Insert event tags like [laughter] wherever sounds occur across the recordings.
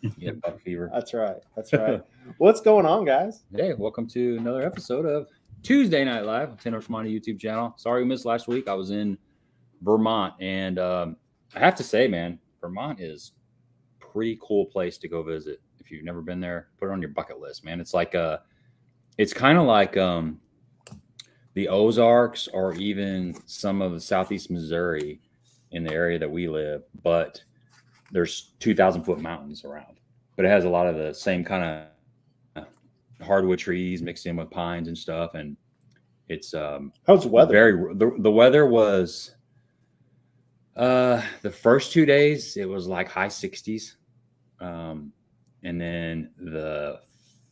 [laughs] Yeah, buck fever. That's right. That's right. [laughs] What's going on, guys? Hey, welcome to another episode of Tuesday Night Live, Tin Horse Monty YouTube channel. Sorry we missed last week. I was in Vermont, and um, I have to say, man, Vermont is pretty cool place to go visit. If you've never been there, put it on your bucket list, man. It's like a, it's kind of like um, the Ozarks or even some of the southeast Missouri in the area that we live, but there's 2,000 foot mountains around, but it has a lot of the same kind of hardwood trees mixed in with pines and stuff. And it's um, How's the weather? very the, the weather was uh the first two days it was like high 60s um and then the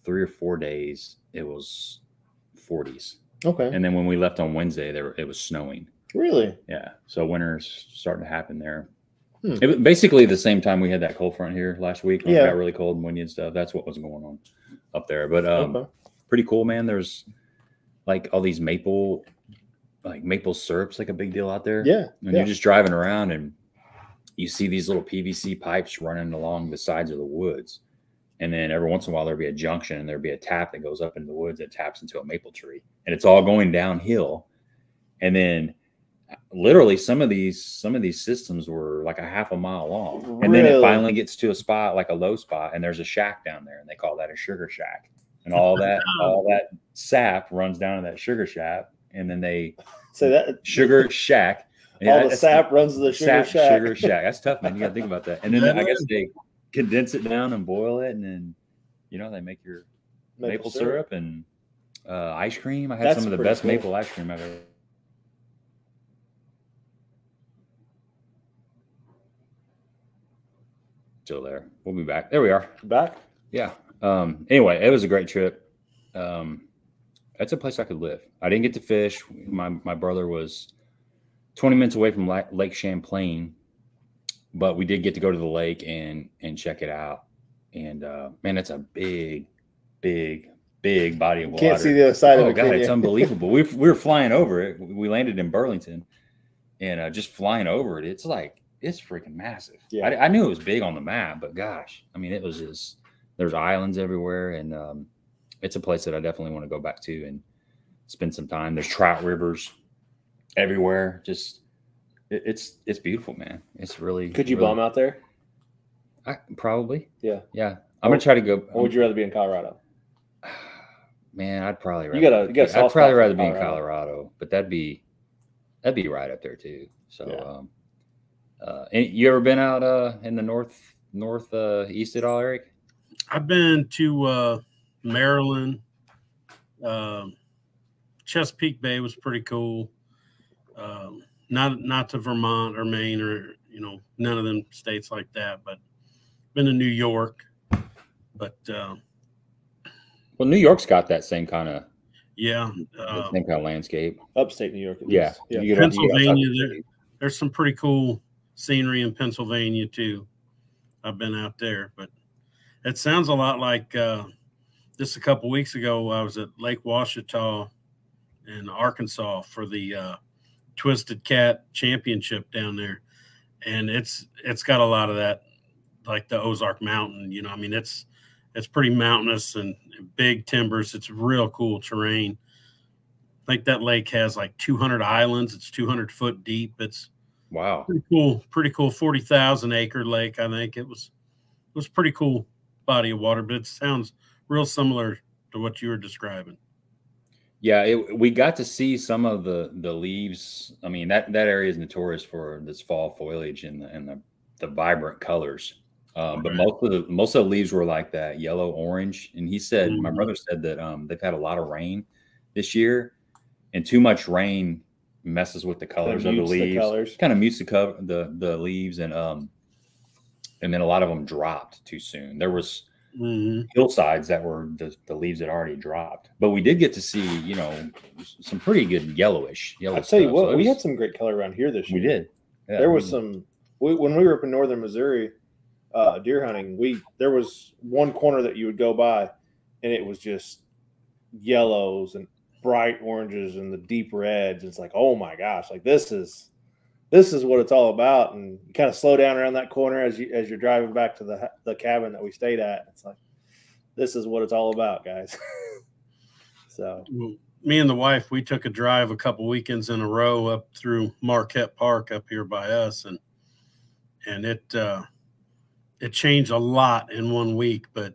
three or four days it was 40s okay. and then when we left on wednesday there it was snowing really? yeah so winter's starting to happen there Hmm. it was basically the same time we had that cold front here last week Yeah. it got really cold and windy and stuff that's what was going on up there but um okay. pretty cool, man. There's like all these maple, like maple syrups, like a big deal out there. Yeah. And yeah. you're just driving around and you see these little PVC pipes running along the sides of the woods. And then every once in a while there'll be a junction and there'll be a tap that goes up into the woods that taps into a maple tree. And it's all going downhill. And then literally some of these some of these systems were like a half a mile long. And then it finally gets to a spot like a low spot and there's a shack down there and they call that a sugar shack. And all [laughs] that all that sap runs down to that sugar shack and then they So that sugar shack. [laughs] all the sap runs to the sugar sap shack. sugar shack. That's tough, man. You got to think about that. And then I guess they condense it down and boil it, and then you know they make your maple, syrup. and uh, ice cream. I had That's some of the best cool. maple ice cream I've ever. Still there. We'll be back. There we are. Back. Yeah. Um, anyway, it was a great trip. Um, that's a place I could live. I didn't get to fish. My my brother was 20 minutes away from Lake Champlain, but we did get to go to the lake and and check it out. And uh, man, it's a big, big, big body of water. Can't see the other side of oh it. god, it's unbelievable. we we were flying over it. We landed in Burlington, and uh, just flying over it, it's like it's freaking massive. Yeah. I, I knew it was big on the map, but gosh, I mean, it was just there's islands everywhere, and um, it's a place that I definitely want to go back to and spend some time. There's trout rivers everywhere. Just it, it's it's beautiful, man. It's really. Could you really, bomb out there? I, probably. Yeah. Yeah. I'm gonna try to go. Or would you rather be in Colorado? [sighs] Man, I'd probably. You gotta- you got a I'd probably rather be in Colorado. Colorado, but that'd be that'd be right up there too. So, Yeah. um, uh, and you ever been out uh in the north north uh east at all, Eric? I've been to uh, Maryland. Um, Chesapeake Bay was pretty cool. Um, not not to Vermont or Maine or you know none of them states like that, but been to New York. But uh, Well, New York's got that same kind of yeah, uh, same kind of landscape. Upstate New York. At Yeah. least. Yeah. You you Pennsylvania, there- there's some pretty cool scenery in Pennsylvania too. I've been out there, but it sounds a lot like uh, just a couple weeks ago. I was at Lake Ouachita in Arkansas for the uh, Twisted Cat Championship down there, and it's it's got a lot of that, like the Ozark Mountain. You know, I mean, it's it's pretty mountainous and big timbers. It's real cool terrain. I think that lake has like 200 islands. It's 200 foot deep. It's Wow. pretty cool. Pretty cool. 40,000 acre lake. I think it was. It was pretty cool body of water, but it sounds real similar to what you were describing. Yeah, it, we got to see some of the the leaves. I mean that that area is notorious for this fall foliage and the, and the, the vibrant colors. Um, but Right. most of the most of the leaves were like that yellow orange. And he said, my Mhm. brother said that um, they've had a lot of rain this year, and too much rain messes with the colors of the the leaves. colors. Kind of mutes the cover the the leaves, and um, and then a lot of them dropped too soon. There was hmm hillsides that were the, the leaves had already dropped. But we did get to see, you know, some pretty good yellowish yellow. I'll tell you what, So it we was- had some great color around here this year. we did. Yeah, there I was mean, some we, when we were up in northern Missouri, uh, deer hunting. We there was one corner that you would go by, and it was just yellows and bright oranges and the deep reds. It's like, oh my gosh, like this is this is what it's all about. And you kind of slow down around that corner as you as you're driving back to the the cabin that we stayed at. It's like this is what it's all about, guys. [laughs] so me and the wife, we took a drive a couple weekends in a row up through Marquette Park up here by us, and and it uh, it changed a lot in one week. But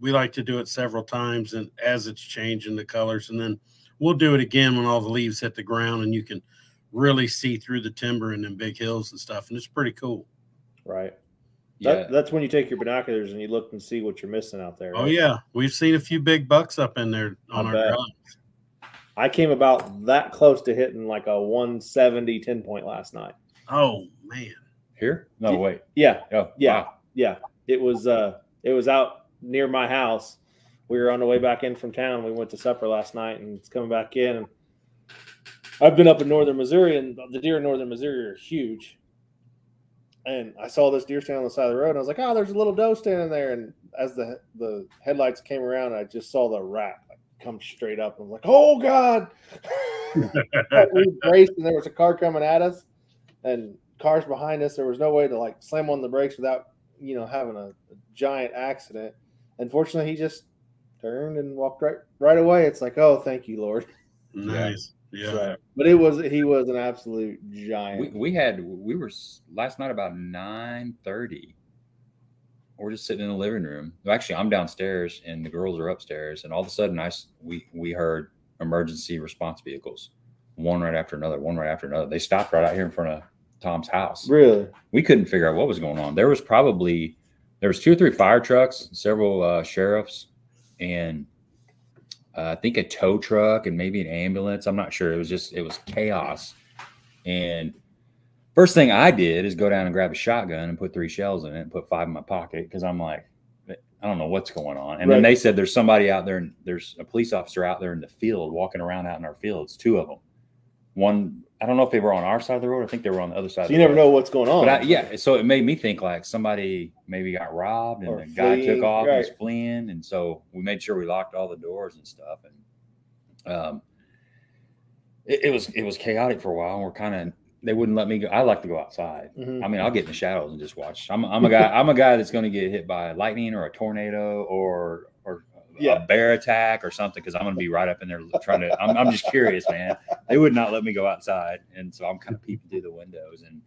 we like to do it several times, and as it's changing the colors, and then we'll do it again when all the leaves hit the ground, and you can really see through the timber and then big hills and stuff, and it's pretty cool. Right. Yeah. That, that's when you take your binoculars and you look and see what you're missing out there. Oh, right? Oh yeah, we've seen a few big bucks up in there on I our drives. I came about that close to hitting like a 170 10 point last night. Oh man. Here? No, wait. Yeah. Oh, yeah. Wow. Yeah. It was uh it was out near my house. We were on the way back in from town. We went to supper last night and it's coming back in I've been up in northern Missouri, and the deer in northern Missouri are huge. And I saw this deer standing on the side of the road, and I was like, "Oh, there's a little doe standing there." And as the the headlights came around, I just saw the rat come straight up. and I was like, "Oh God!" [laughs] we raced, and there was a car coming at us, and cars behind us. There was no way to like slam on the brakes without you know having a, a giant accident. Unfortunately, he just turned and walked right right away. It's like, oh, thank you, Lord. Nice. Yeah. Right. But it was he was an absolute giant. We, we had we were last night about nine thirty. We're just sitting in the living room. Actually, I'm downstairs and the girls are upstairs, and all of a sudden, I we we heard emergency response vehicles, one right after another, one right after another. They stopped right out here in front of Tom's house. Really? We couldn't figure out what was going on. There was probably there was two or three fire trucks, several uh, sheriffs, and uh, I think a tow truck and maybe an ambulance. I'm not sure. It was just it was chaos. And first thing I did is go down and grab a shotgun and put three shells in it and put five in my pocket because I'm like, I don't know what's going on. And right. then they said there's somebody out there and there's a police officer out there in the field walking around out in our fields, two of them. One I don't know if they were on our side of the road. I think they were on the other side. So you never road. know what's going on. But I, yeah, so it made me think like somebody maybe got robbed and or the fleeing, guy took off right. and was fleeing, and so we made sure we locked all the doors and stuff. And um, it, it was it was chaotic for a while. And we're kind of they wouldn't let me go. I like to go outside. Mm-hmm. I mean, I'll get in the shadows and just watch. I'm, I'm a guy. I'm a guy that's going to get hit by lightning or a tornado or yeah. a bear attack or something because I'm going to be right up in there trying to. I'm, I'm just curious, man. They would not let me go outside, and so I'm kind of peeping through the windows. And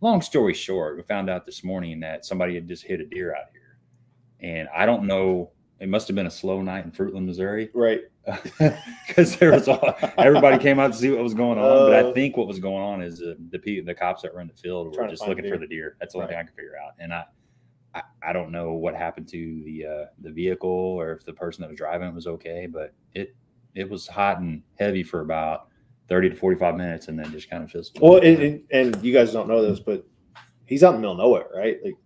long story short, we found out this morning that somebody had just hit a deer out here, and I don't know. It must have been a slow night in Fruitland, Missouri, right? [laughs] Because there was all everybody came out to see what was going on. Uh, but I uh. think what was going on is the the, the cops that were in the field were just looking for the deer. That's the only right. thing I can figure out. And I I, I don't know what happened to the uh, the vehicle or if the person that was driving was okay, but it it was hot and heavy for about thirty to forty five minutes, and then just kind of fizzled. Well, and, and, and you guys don't know this, but he's out in the middle of nowhere, right? Like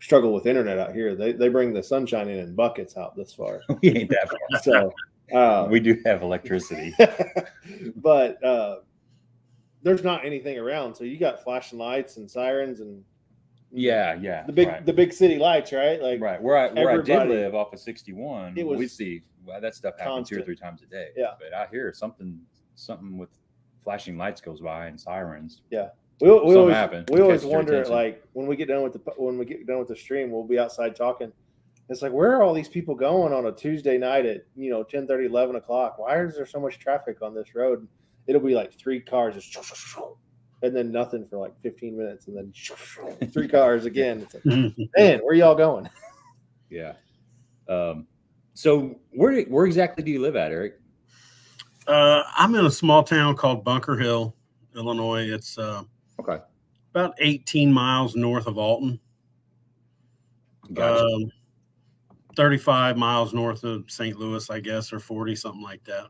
struggle with internet out here. They they bring the sunshine in in buckets out this far. [laughs] we ain't that far. So um, we do have electricity, [laughs] but uh, there's not anything around. So you got flashing lights and sirens and yeah, yeah. The big right. the big city lights, right? Like right where I where I did live off of 61, it was we see well, that stuff happens two or three times a day. Yeah. But out here something something with flashing lights goes by and sirens. Yeah. We, we always, happen. we always wonder like when we get done with the when we get done with the stream, we'll be outside talking. It's like where are all these people going on a Tuesday night at you know 10 30, 11 o'clock? Why is there so much traffic on this road? It'll be like three cars just and then nothing for like 15 minutes, and then [laughs] three cars again. Like, [laughs] man, where y'all going? [laughs] Yeah. Um, so where where exactly do you live at, Eric? Uh, I'm in a small town called Bunker Hill, Illinois. It's uh, okay, about 18 miles north of Alton. Gotcha. Um, 35 miles north of St. Louis, I guess, or 40, something like that.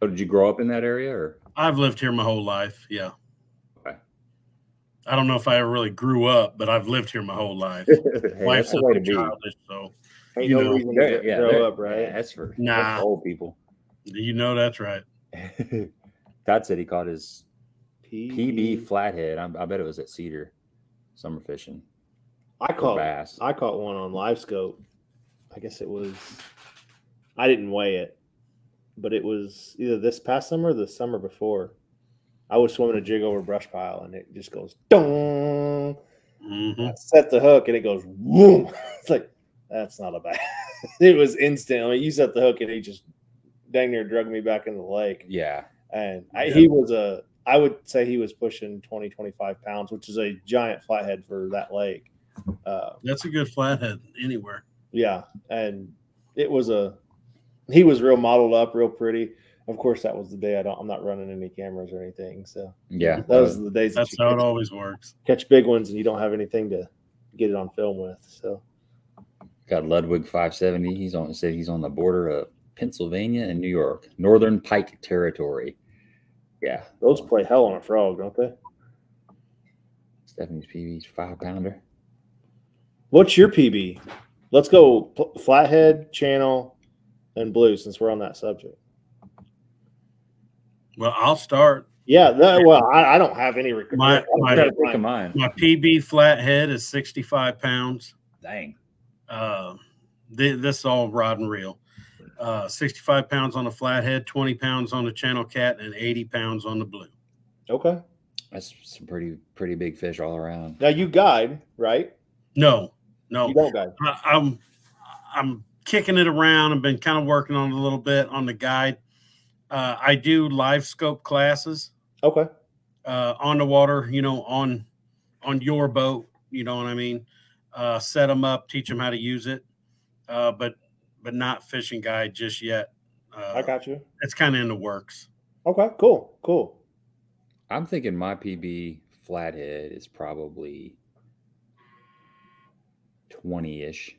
So did you grow up in that area or? I've lived here my whole life. Yeah. I don't know if I ever really grew up, but I've lived here my whole life. [laughs] hey, Wife's that's way to childish, so Ain't you no know, reason to yeah, grow up, right? Yeah, that's for nah. that's old people. You know that's right. [laughs] Todd said he caught his PB, PB flathead. I, I, bet it was at Cedar, summer fishing. I caught bass. I caught one on LiveScope. I guess it was. I didn't weigh it, but it was either this past summer or the summer before. I was swimming a jig over a brush pile, and it just goes dong. Mhm. Set the hook, and it goes boom. [laughs] It's like that's not a bad. [laughs] it was instant. I mean, you set the hook, and he just dang near drug me back in the lake. Yeah. And I, Yeah. he was a, I would say he was pushing 20, 25 pounds, which is a giant flathead for that lake. Uh, That's a good flathead anywhere. yeah. And it was a, he was real modeled up, real pretty. Of course, that was the day I don't, I'm not running any cameras or anything. So Yeah. those are the days That's you how it always works. catch big ones and you don't have anything to get it on film with. So Got Ludwig 570. He's on said he's on the border of Pennsylvania and New York, Northern Pike Territory. Yeah. those play hell on a frog, don't they? Stephanie's PB's five pounder. What's your PB? Let's go pl- flathead, channel, and blue since we're on that subject. Well, I'll start. Yeah, that, well, I, I don't have any. Rec- My- I'm my- trying to Pick find- of mine. My PB flathead is 65 pounds. Dang. Uh, th- this is all rod and reel. Uh, 65 pounds on a flathead, 20 pounds on the channel cat, and 80 pounds on the blue. Okay. That's some pretty pretty big fish all around. Now you guide, right? No, no, You don't guide. I, I'm I'm kicking it around. I've been kind of working on it a little bit on the guide. Uh, I do LiveScope classes Okay. uh, on the water, you know, on on your boat. You know what I mean? Uh, set them up, teach them how to use it, uh, but but not fishing guide just yet. Uh, I got you. It's kind of in the works. Okay. Cool. Cool. I'm thinking my PB flathead is probably 20 ish.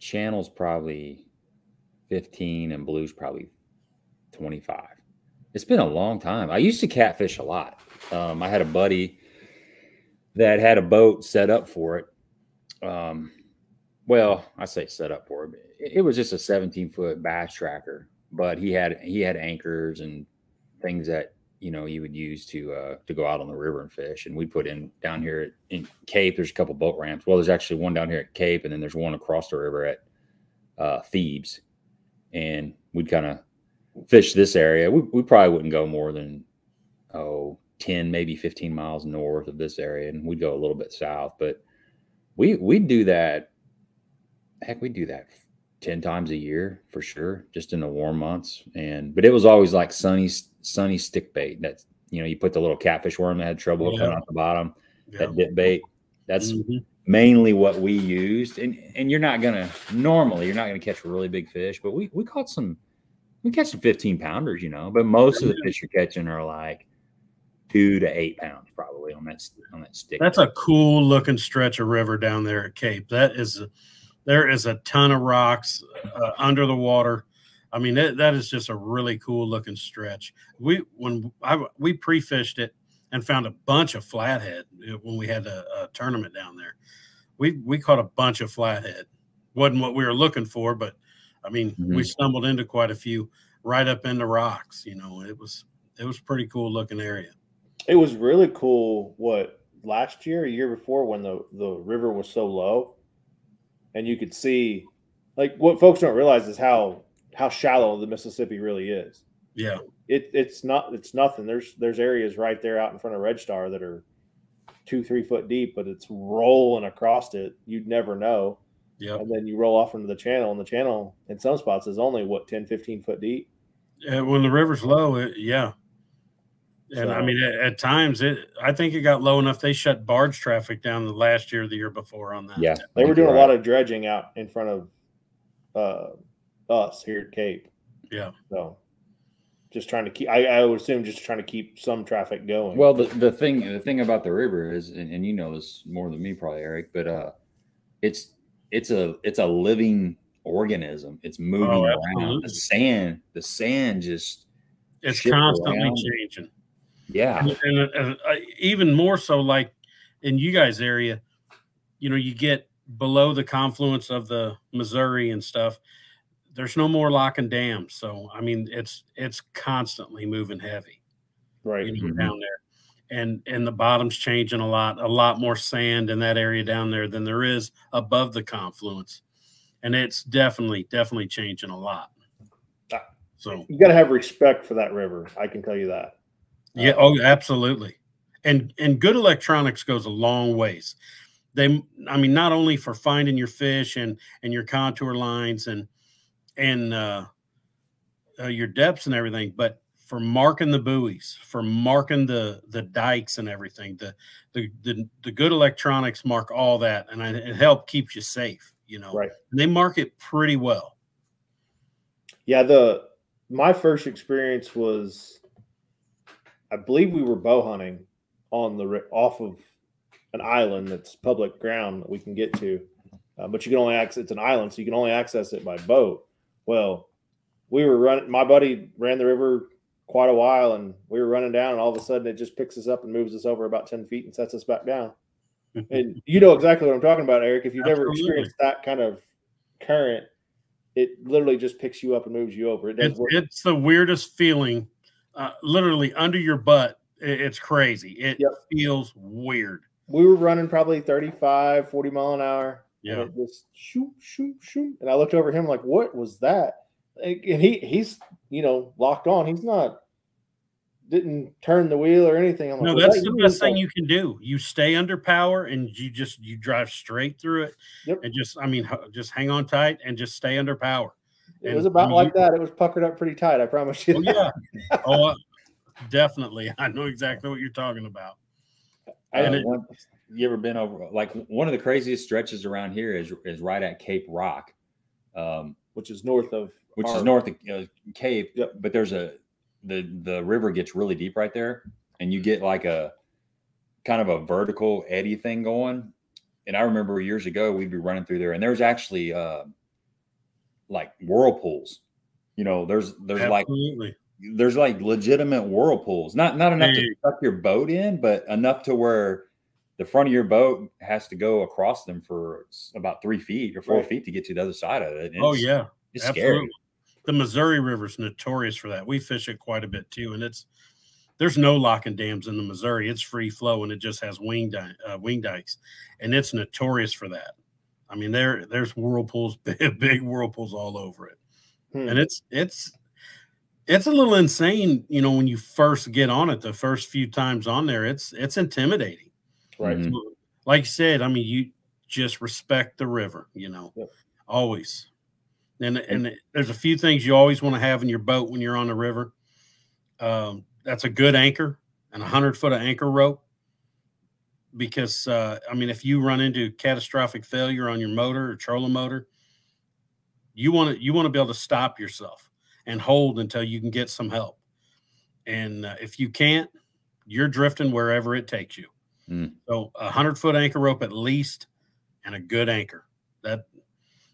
Channel's probably 15 and blue's probably 25. It's been a long time. I used to catfish a lot. Um, I had a buddy that had a boat set up for it. Um, well, I say set up for it. It, was just a 17 foot bass tracker, but he had he had anchors and things that you know you would use to uh, to go out on the river and fish. And we put in down here in Cape. There's a couple boat ramps. Well, there's actually one down here at Cape, and then there's one across the river at uh, Thebes. And we'd kind of fish this area. We, we probably wouldn't go more than oh 10 maybe 15 miles north of this area, and we'd go a little bit south. But we we'd do that. Heck, we do that 10 times a year for sure just in the warm months and but it was always like sunny sunny stick bait that you know you put the little catfish worm that had trouble Yeah. coming out the bottom Yeah. that dip bait that's Mhm. mainly what we used and and you're not gonna normally you're not gonna catch really big fish but we we caught some we catch some 15 pounders you know but most of the fish you're catching are like two to eight pounds probably on that on that stick That's a cool looking stretch of river down there at Cape. That is, a, there is a ton of rocks uh, under the water. I mean, that, that is just a really cool looking stretch. We when I we pre fished it and found a bunch of flathead uh, when we had a, a tournament down there. We we caught a bunch of flathead. wasn't what we were looking for, but I mean, we Mhm. stumbled into quite a few right up in the rocks. You know, it was it was pretty cool looking area. It was really cool. What last year, a year before, when the the river was so low, and you could see, like, what folks don't realize is how how shallow the Mississippi really is. Yeah. It it's not it's nothing. There's there's areas right there out in front of Red Star that are two three foot deep, but it's rolling across it. You'd never know. Yep. And then you roll off into the channel, and the channel in some spots is only what 10, 15 foot deep. Uh, when the river's low, it, yeah. And I mean, at, at times, it I think it got low enough they shut barge traffic down the last year, or the year before on that. yeah They were doing a lot of dredging out in front of uh, us here at Cape. Yeah. So just trying to keep, I, I would assume just trying to keep some traffic going. Well, the, the thing the thing about the river is, and, and you know this more than me, probably Eric, but uh, it's it's a it's a living organism. It's moving Oh, around. The sand, the sand just It's constantly around. changing. yeah, And, and, uh, uh, even more so, like in you guys' area, you know, you get below the confluence of the Missouri and stuff. There's no more lock and dams, so I mean, it's it's constantly moving heavy. right. you know, Mhm. down there. And and the bottom's changing a lot, a lot more sand in that area down there than there is above the confluence. And it's definitely, definitely changing a lot. Ah. So You got to have respect for that river. I can tell you that. Yeah. Oh, absolutely. And and good electronics goes a long ways. They, I mean, not only for finding your fish and and your contour lines and and uh, uh, your depths and everything, but for marking the buoys, for marking the the dikes and everything. The the the, the good electronics mark all that, and it help keeps you safe. You know, Right. And they mark it pretty well. Yeah, the my first experience was, I believe we were bow hunting on the off of an island that's public ground that we can get to, uh, but you can only access it's an island, so you can only access it by boat. Well, we were running. My buddy ran the river quite a while, and we were running down, and all of a sudden it just picks us up and moves us over about ten feet and sets us back down. And you know exactly what I'm talking about, Eric. If you've never Absolutely. experienced that kind of current, it literally just picks you up and moves you over. It does It's, work. it's the weirdest feeling, uh, literally under your butt. It's crazy. It Yep. feels weird. we were running probably 35, 40 mile an hour. Yeah. And just shoot, shoot, shoot. And I looked over at him like, what was that? And and he he's you know locked on. He's not didn't turn the wheel or anything. I'm like, No, "Was that's that the best thing you can do. You stay under power and you just you drive straight through it Yep. and just I mean just hang on tight and just stay under power. It was and about you- like that. It was puckered up pretty tight. I promise you. Oh that. yeah. [laughs] oh, uh, definitely. I know exactly what you're talking about. I And it- one- you ever been over like one of the craziest stretches around here is is right at Cape Rock, um, Which is north of which our- is north of uh, Cape. Yep. But there's a the the river gets really deep right there, and you get like a kind of a vertical eddy thing going. And I remember years ago we'd be running through there, and there's actually uh, like whirlpools. You know, there's there's like there's like legitimate whirlpools. Not not enough Hey. to suck your boat in, but enough to where the front of your boat has to go across them for about three feet or four Right. feet to get to the other side of it. And oh yeah. it's Absolutely. scary. The Missouri River's notorious for that. We fish it quite a bit too, and it's there's no locking dams in the Missouri. It's free flow, and it just has wing di- uh, wing dikes, and it's notorious for that. I mean, there there's whirlpools, [laughs] big, big whirlpools all over it, Hmm. and it's it's it's a little insane. You know, when you first get on it, the first few times on there, it's it's intimidating. right. Mhm. Like you said, I mean, you just respect the river. You know, Yep. always. And and there's a few things you always want to have in your boat when you're on the river. Um, that's a good anchor and a hundred foot of anchor rope. Because uh, I mean, if you run into catastrophic failure on your motor or trolling motor, you want to you want to be able to stop yourself and hold until you can get some help. And uh, if you can't, you're drifting wherever it takes you. Mm. So a hundred foot anchor rope at least, and a good anchor. That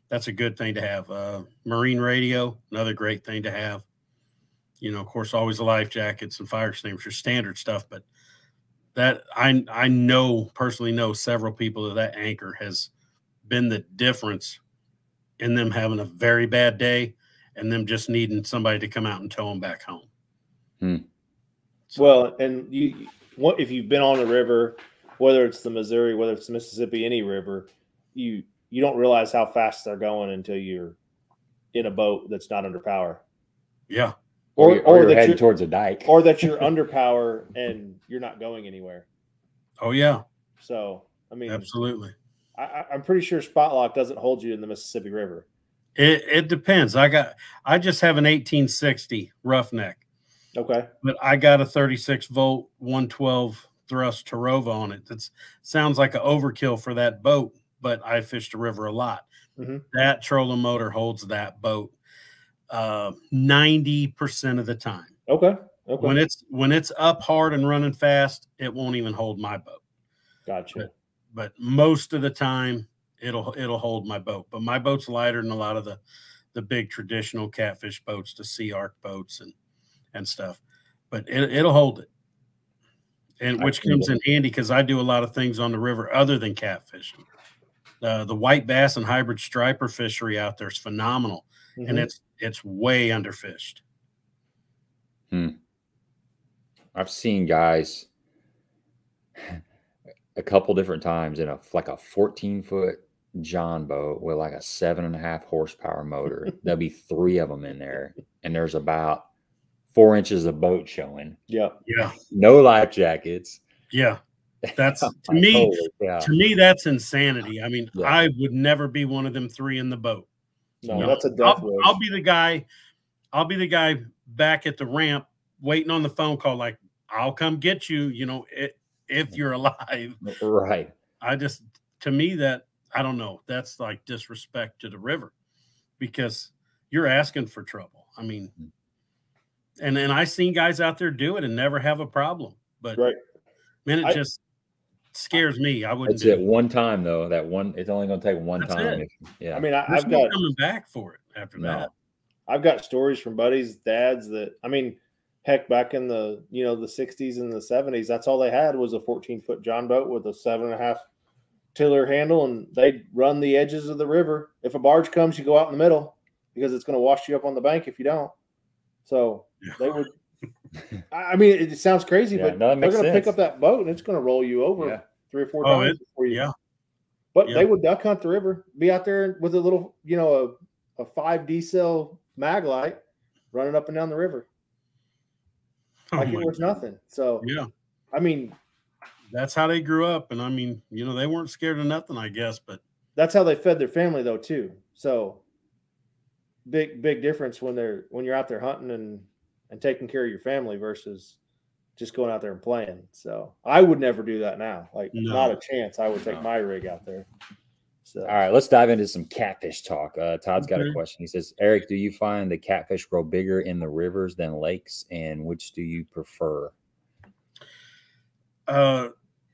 that's a good thing to have. Uh, marine radio, another great thing to have. You know, of course, always the life jackets and fire extinguishers, standard stuff. But that I I know personally know several people that that anchor has been the difference in them having a very bad day and them just needing somebody to come out and tow them back home. Hmm. So- Well, and you, what if you've been on the river, whether it's the Missouri, whether it's the Mississippi, any river, you you don't realize how fast they're going until you're in a boat that's not under power, yeah, Or, or or or, you're that heading you're towards a dike. or that you're [laughs] under power and you're not going anywhere. oh yeah, So I mean, absolutely. I, I- I'm pretty sure spot lock doesn't hold you in the Mississippi River. It it depends. I got I just have an 1860 roughneck, Okay, but I got a 36 volt 112 thrust Terrova on it. That sounds like an overkill for that boat, but I fish the river a lot. Mhm. That trolling motor holds that boat uh, 90% of the time. okay, okay, When it's when it's up hard and running fast, it won't even hold my boat. gotcha. but most of the time it'll it'll hold my boat. But my boat's lighter than a lot of the the big traditional catfish boats, the SeaArk boats and and stuff. But it, it'll hold it, and which comes in handy because I do a lot of things on the river other than catfishing. Uh, the white bass and hybrid striper fishery out there is phenomenal, and Mhm. it's it's way underfished. I've seen guys [sighs] a couple different times in a like a 14 foot John boat with like a seven and a half horsepower motor. [laughs] There'll be three of them in there, and there's about four inches of boat showing. Yeah. Yeah. No life jackets. Yeah. That's [laughs] to me, yeah. to me, that's insanity. I mean, Yeah. I would never be one of them three in the boat. No, No. that's a death I'll. I'll be the guy. I'll be the guy back at the ramp waiting on the phone call. Like, I'll come get you. You know, i if you're alive. [laughs] Right. I just, to me, that I don't know. That's like disrespect to the river because you're asking for trouble. I mean, Mm. and and I seen guys out there do it and never have a problem. But Right. man, it I- just scares me. I wouldn't. That's do it. One time though. That one. It's only going to take one That's time. it. Yeah. I mean, I, I've got coming back for it after No. that. I've got stories from buddies, dads that I mean, heck, back in the you know the '60s and the '70s, that's all they had was a 14 foot John boat with a seven and a half tiller handle, and they'd run the edges of the river. If a barge comes, you go out in the middle because it's going to wash you up on the bank if you don't. So they would. I I mean, it sounds crazy, Yeah, but no, they're going to pick up that boat and it's going to roll you over Yeah. three or four Oh, times it- before you. Yeah. But Yeah. they would duck hunt the river, be out there with a little, you know, a, a five D cell mag light running up and down the river Oh like it was God. nothing. So, Yeah. I mean, That's how they grew up. And I mean, you know, they weren't scared of nothing, I guess. But that's how they fed their family though too. So, big big difference when they're when you're out there hunting and and taking care of your family versus just going out there and playing. So, I would never do that now. Like, No. not a chance. I would take No. my rig out there. So, All right, let's dive into some catfish talk. Uh, Todd's got a question. He says, Eric, do you find the catfish grow bigger in the rivers than lakes, and which do you prefer? uh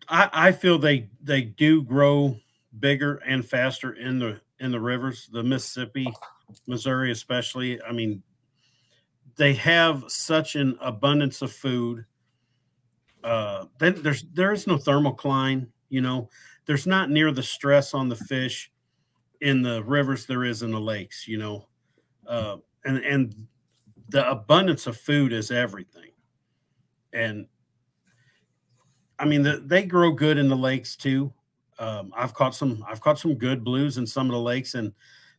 I, I feel they they do grow bigger and faster in the in the rivers, the Mississippi, Missouri, especially. I mean, they have such an abundance of food. Uh, then there's there is no thermocline. You know, there's not near the stress on the fish in the rivers there is in the lakes. You know, uh, and and the abundance of food is everything. And I mean, the, they grow good in the lakes too. Um, I've caught some. I've caught some good blues in some of the lakes, and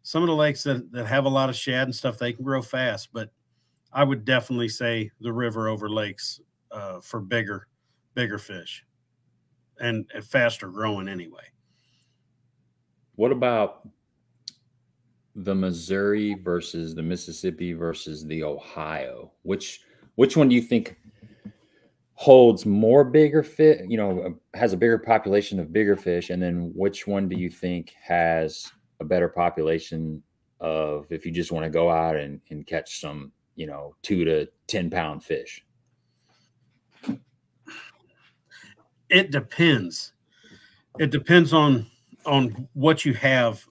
some of the lakes that, that have a lot of shad and stuff. They can grow fast, but I would definitely say the river over lakes uh, for bigger, bigger fish, and, and faster growing anyway. What about the Missouri versus the Mississippi versus the Ohio? Which which one do you think holds more bigger fish? You know, uh, has a bigger population of bigger fish, and then which one do you think has a better population of if you just want to go out and, and catch some, you know, two to ten pound fish? It depends. It depends on on what you have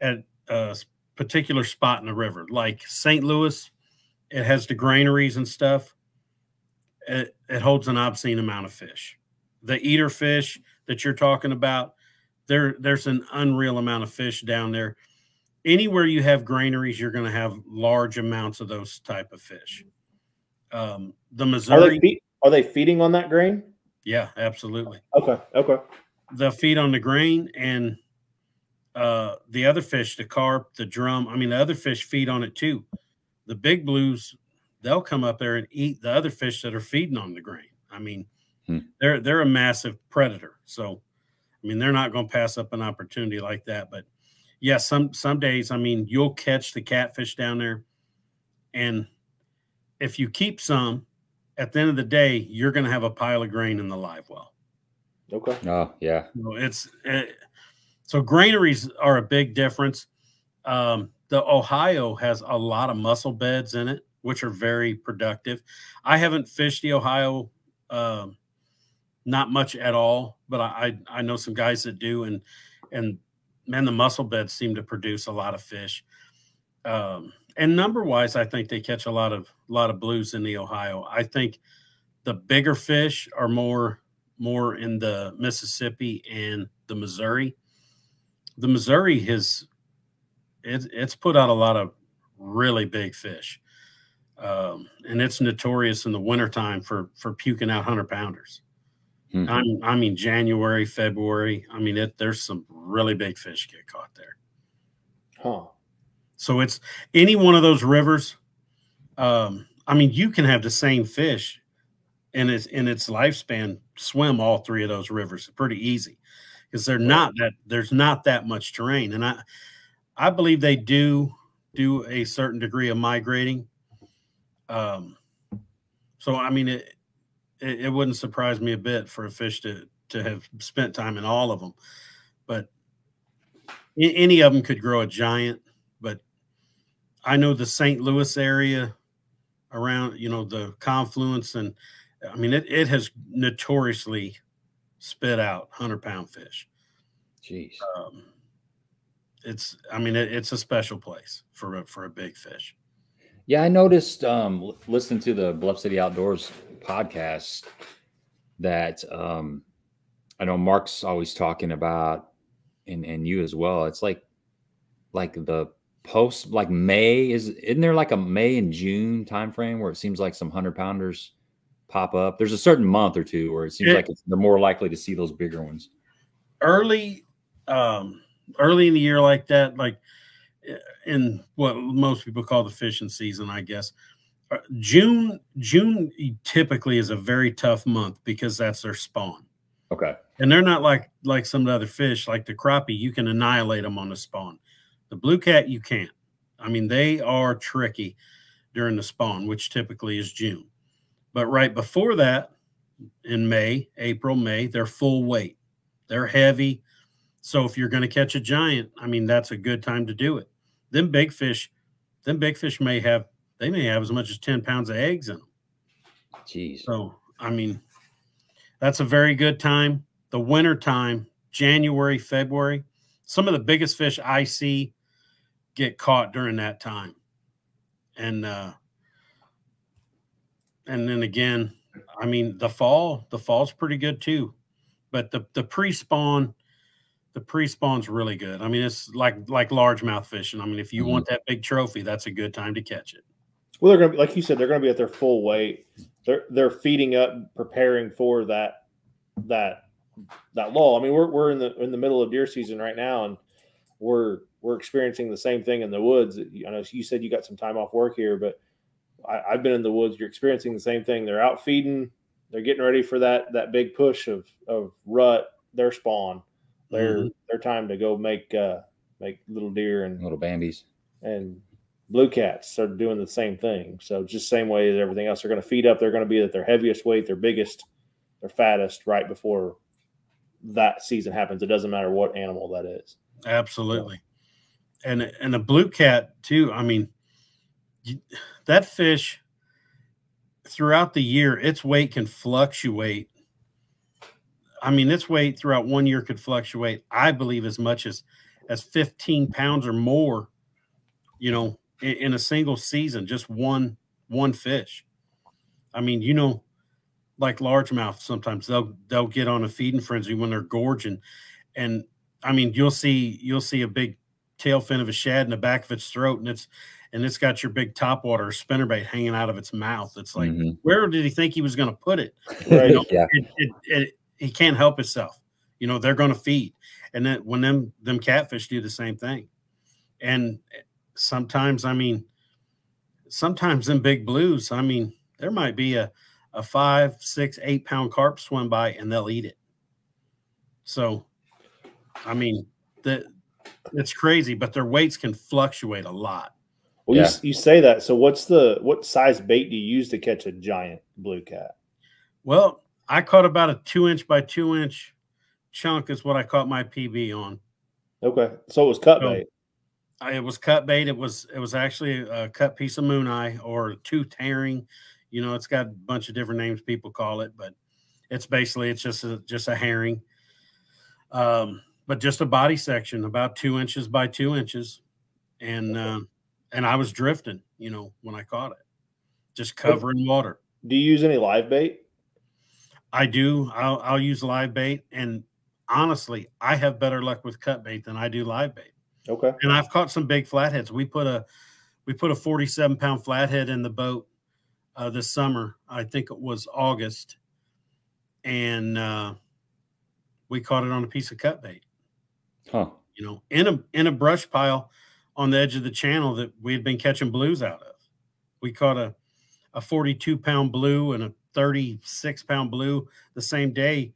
at a particular spot in the river. Like St. Louis, it has the granaries and stuff. It, it holds an obscene amount of fish. The eater fish that you're talking about, there there's an unreal amount of fish down there. Anywhere you have granaries, you're going to have large amounts of those type of fish. Um, the are Missouri, they feed, are they feeding on that grain? yeah, absolutely. Okay, okay. they'll feed on the grain and uh the other fish the carp the drum i mean the other fish feed on it too the big blues they'll come up there and eat the other fish that are feeding on the grain i mean Hmm. they're they're a massive predator so i mean they're not going to pass up an opportunity like that but yeah some some days i mean you'll catch the catfish down there and if you keep some at the end of the day you're going to have a pile of grain in the live well Okay. Oh, yeah. no, it's uh, so granaries are a big difference. Um, the Ohio has a lot of mussel beds in it, which are very productive. I haven't fished the Ohio, um, not much at all, but I, I I know some guys that do, and and man, the mussel beds seem to produce a lot of fish. Um, and number wise, I think they catch a lot of lot of blues in the Ohio. I think the bigger fish are more more in the Mississippi and the Missouri. The Missouri has it, it's put out a lot of really big fish. Um, and it's notorious in the wintertime for for puking out hundred pounders. Hmm. I, I mean January, February. I mean it, there's some really big fish get caught there. Huh. So it's any one of those rivers. Um, I mean, you can have the same fish in its in its lifespan swim all three of those rivers pretty easy because they're not that there's not that much terrain, and I I believe they do do a certain degree of migrating. Um, so I mean it, it, it wouldn't surprise me a bit for a fish to to have spent time in all of them, but any of them could grow a giant. But I know the St. Louis area around, you know, the confluence, and I mean it it has notoriously spit out hundred pound fish. Jeez. Um, it's I mean it, it's a special place for a, for a big fish. Yeah, I noticed um listening to the Bluff City Outdoors podcast that um I know Mark's always talking about and and you as well. It's like like the post like May is isn't there like a May and June time frame where it seems like some hundred pounders pop up? There's a certain month or two where it seems it, like they're more likely to see those bigger ones. Early um early in the year like that, like eh, in what most people call the fishing season, I guess. Uh, June June typically is a very tough month because that's their spawn. Okay. And they're not like like some of the other fish, like the crappie. You can annihilate them on the spawn. The blue cat, you can't. I mean, they are tricky during the spawn, which typically is June. But right before that, in May, April, May, they're full weight. They're heavy. So if you're going to catch a giant, I mean, that's a good time to do it. Then big fish, then big fish may have, they may have as much as 10 pounds of eggs in them. Jeez. So, I mean, that's a very good time. The winter time, January, February, some of the biggest fish I see get caught during that time. And, uh, and then again, I mean, the fall, the fall's pretty good too. But the, the pre spawn, the pre-spawn's really good. I mean, it's like like largemouth fishing. I mean, if you mm-hmm. want that big trophy, that's a good time to catch it. Well, they're gonna be like you said, they're gonna be at their full weight. They're they're feeding up, preparing for that that that lull. I mean, we're we're in the in the middle of deer season right now, and we're we're experiencing the same thing in the woods. I know you said you got some time off work here, but I, I've been in the woods. You're experiencing the same thing. They're out feeding. They're getting ready for that that big push of of rut. Their spawn their mm-hmm. their time to go make uh, make little deer and little bambies and blue cats are doing the same thing. So just same way as everything else, they're going to feed up. They're going to be at their heaviest weight, their biggest, their fattest right before that season happens. It doesn't matter what animal that is. Absolutely, and and a blue cat too. I mean, you, that fish throughout the year, its weight can fluctuate I mean, its weight throughout one year could fluctuate, I believe, as much as as 15 pounds or more, you know, in, in a single season, just one one fish. I mean, you know, like largemouth, sometimes they'll they'll get on a feeding frenzy when they're gorging. And I mean, you'll see you'll see a big tail fin of a shad in the back of its throat, and it's and it's got your big topwater spinnerbait hanging out of its mouth. It's like, mm-hmm. where did he think he was going to put it? [laughs] Right. You know, yeah. It, it, it, he can't help himself. You know, they're going to feed. And then when them them catfish do the same thing. And sometimes, I mean, sometimes in big blues, I mean, there might be a a five, six, eight pound carp swim by and they'll eat it. So, I mean, that it's crazy, but their weights can fluctuate a lot. Well, yeah. you, you say that. So, what's the what size bait do you use to catch a giant blue cat? Well, I caught about a two inch by two inch chunk is what I caught my PB on. Okay, so it was cut so, bait. It was cut bait. It was it was actually a cut piece of moon eye or tooth herring. You know, it's got a bunch of different names people call it, but it's basically it's just a just a herring. Um, but just a body section about two inches by two inches, and uh, and I was drifting. You know, when I caught it, just covering water. Do you use any live bait? I do. I'll, I'll use live bait, and honestly, I have better luck with cut bait than I do live bait. Okay. And I've caught some big flatheads. We put a we put a 47 pound flathead in the boat uh, this summer. I think it was August, and uh, we caught it on a piece of cut bait. Huh. You know, in a in a brush pile on the edge of the channel that we had been catching blues out of. We caught a a 42 pound blue and a 36 pound blue the same day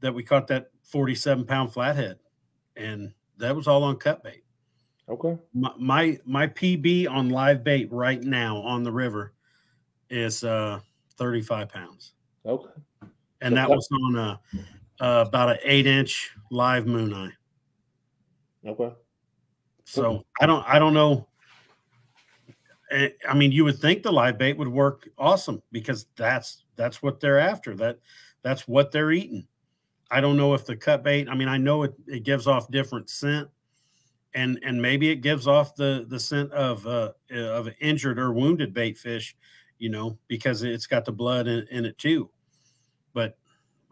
that we caught that 47 pound flathead. And that was all on cut bait. Okay. My, my, my PB on live bait right now on the river is uh 35 pounds. Okay. And that was on a uh, about an eight inch live moon eye. Okay. So I don't I don't know. Eh, I mean, you would think the live bait would work awesome because that's that's what they're after. That that's what they're eating. I don't know if the cut bait. I mean, I know it, it gives off different scent, and and maybe it gives off the the scent of uh, of injured or wounded bait fish, you know, because it's got the blood in, in it too. But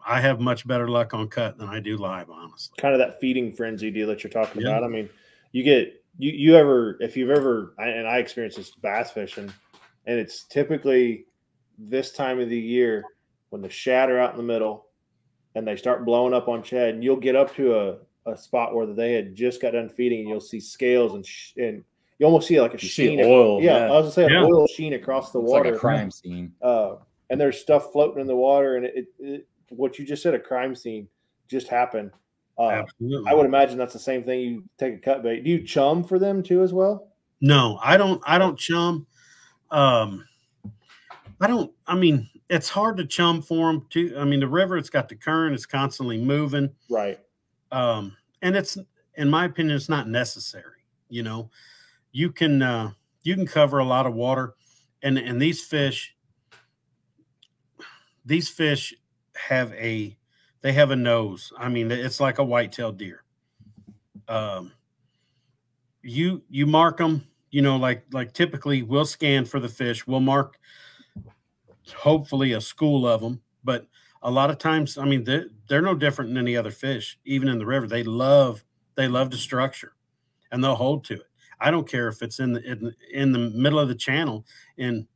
I have much better luck on cut than I do live, honestly. Kind of that feeding frenzy deal that you're talking Yeah. about. I mean, you get you you ever if you've ever and I experience this bass fishing, and it's typically this time of the year when the shad are out in the middle and they start blowing up on shad, and you'll get up to a, a spot where they had just got done feeding, and you'll see scales and sh- and you almost see like a You see sheen. oil, Yeah, yeah. I was gonna say an Yeah. oil sheen across the It's water. like a crime scene. uh, and there's stuff floating in the water, and it, it, it what you just said, a crime scene, just happened. Uh, Absolutely. I would imagine that's the same thing. You take a cut bait. Do you chum for them too as well? No, I don't. I don't chum. Um, I don't. I mean, it's hard to chum for them too. I mean, the river, it's got the current, it's constantly moving, Right. um, and it's, in my opinion, it's not necessary. You know, you can uh, you can cover a lot of water, and and these fish, these fish have a they have a nose. I mean, it's like a white-tailed deer. Um, you you mark them you know like like typically we'll scan for the fish we'll mark hopefully a school of them but a lot of times i mean they're, they're no different than any other fish even in the river they love they love the structure and they'll hold to it i don't care if it's in the in, in the middle of the channel in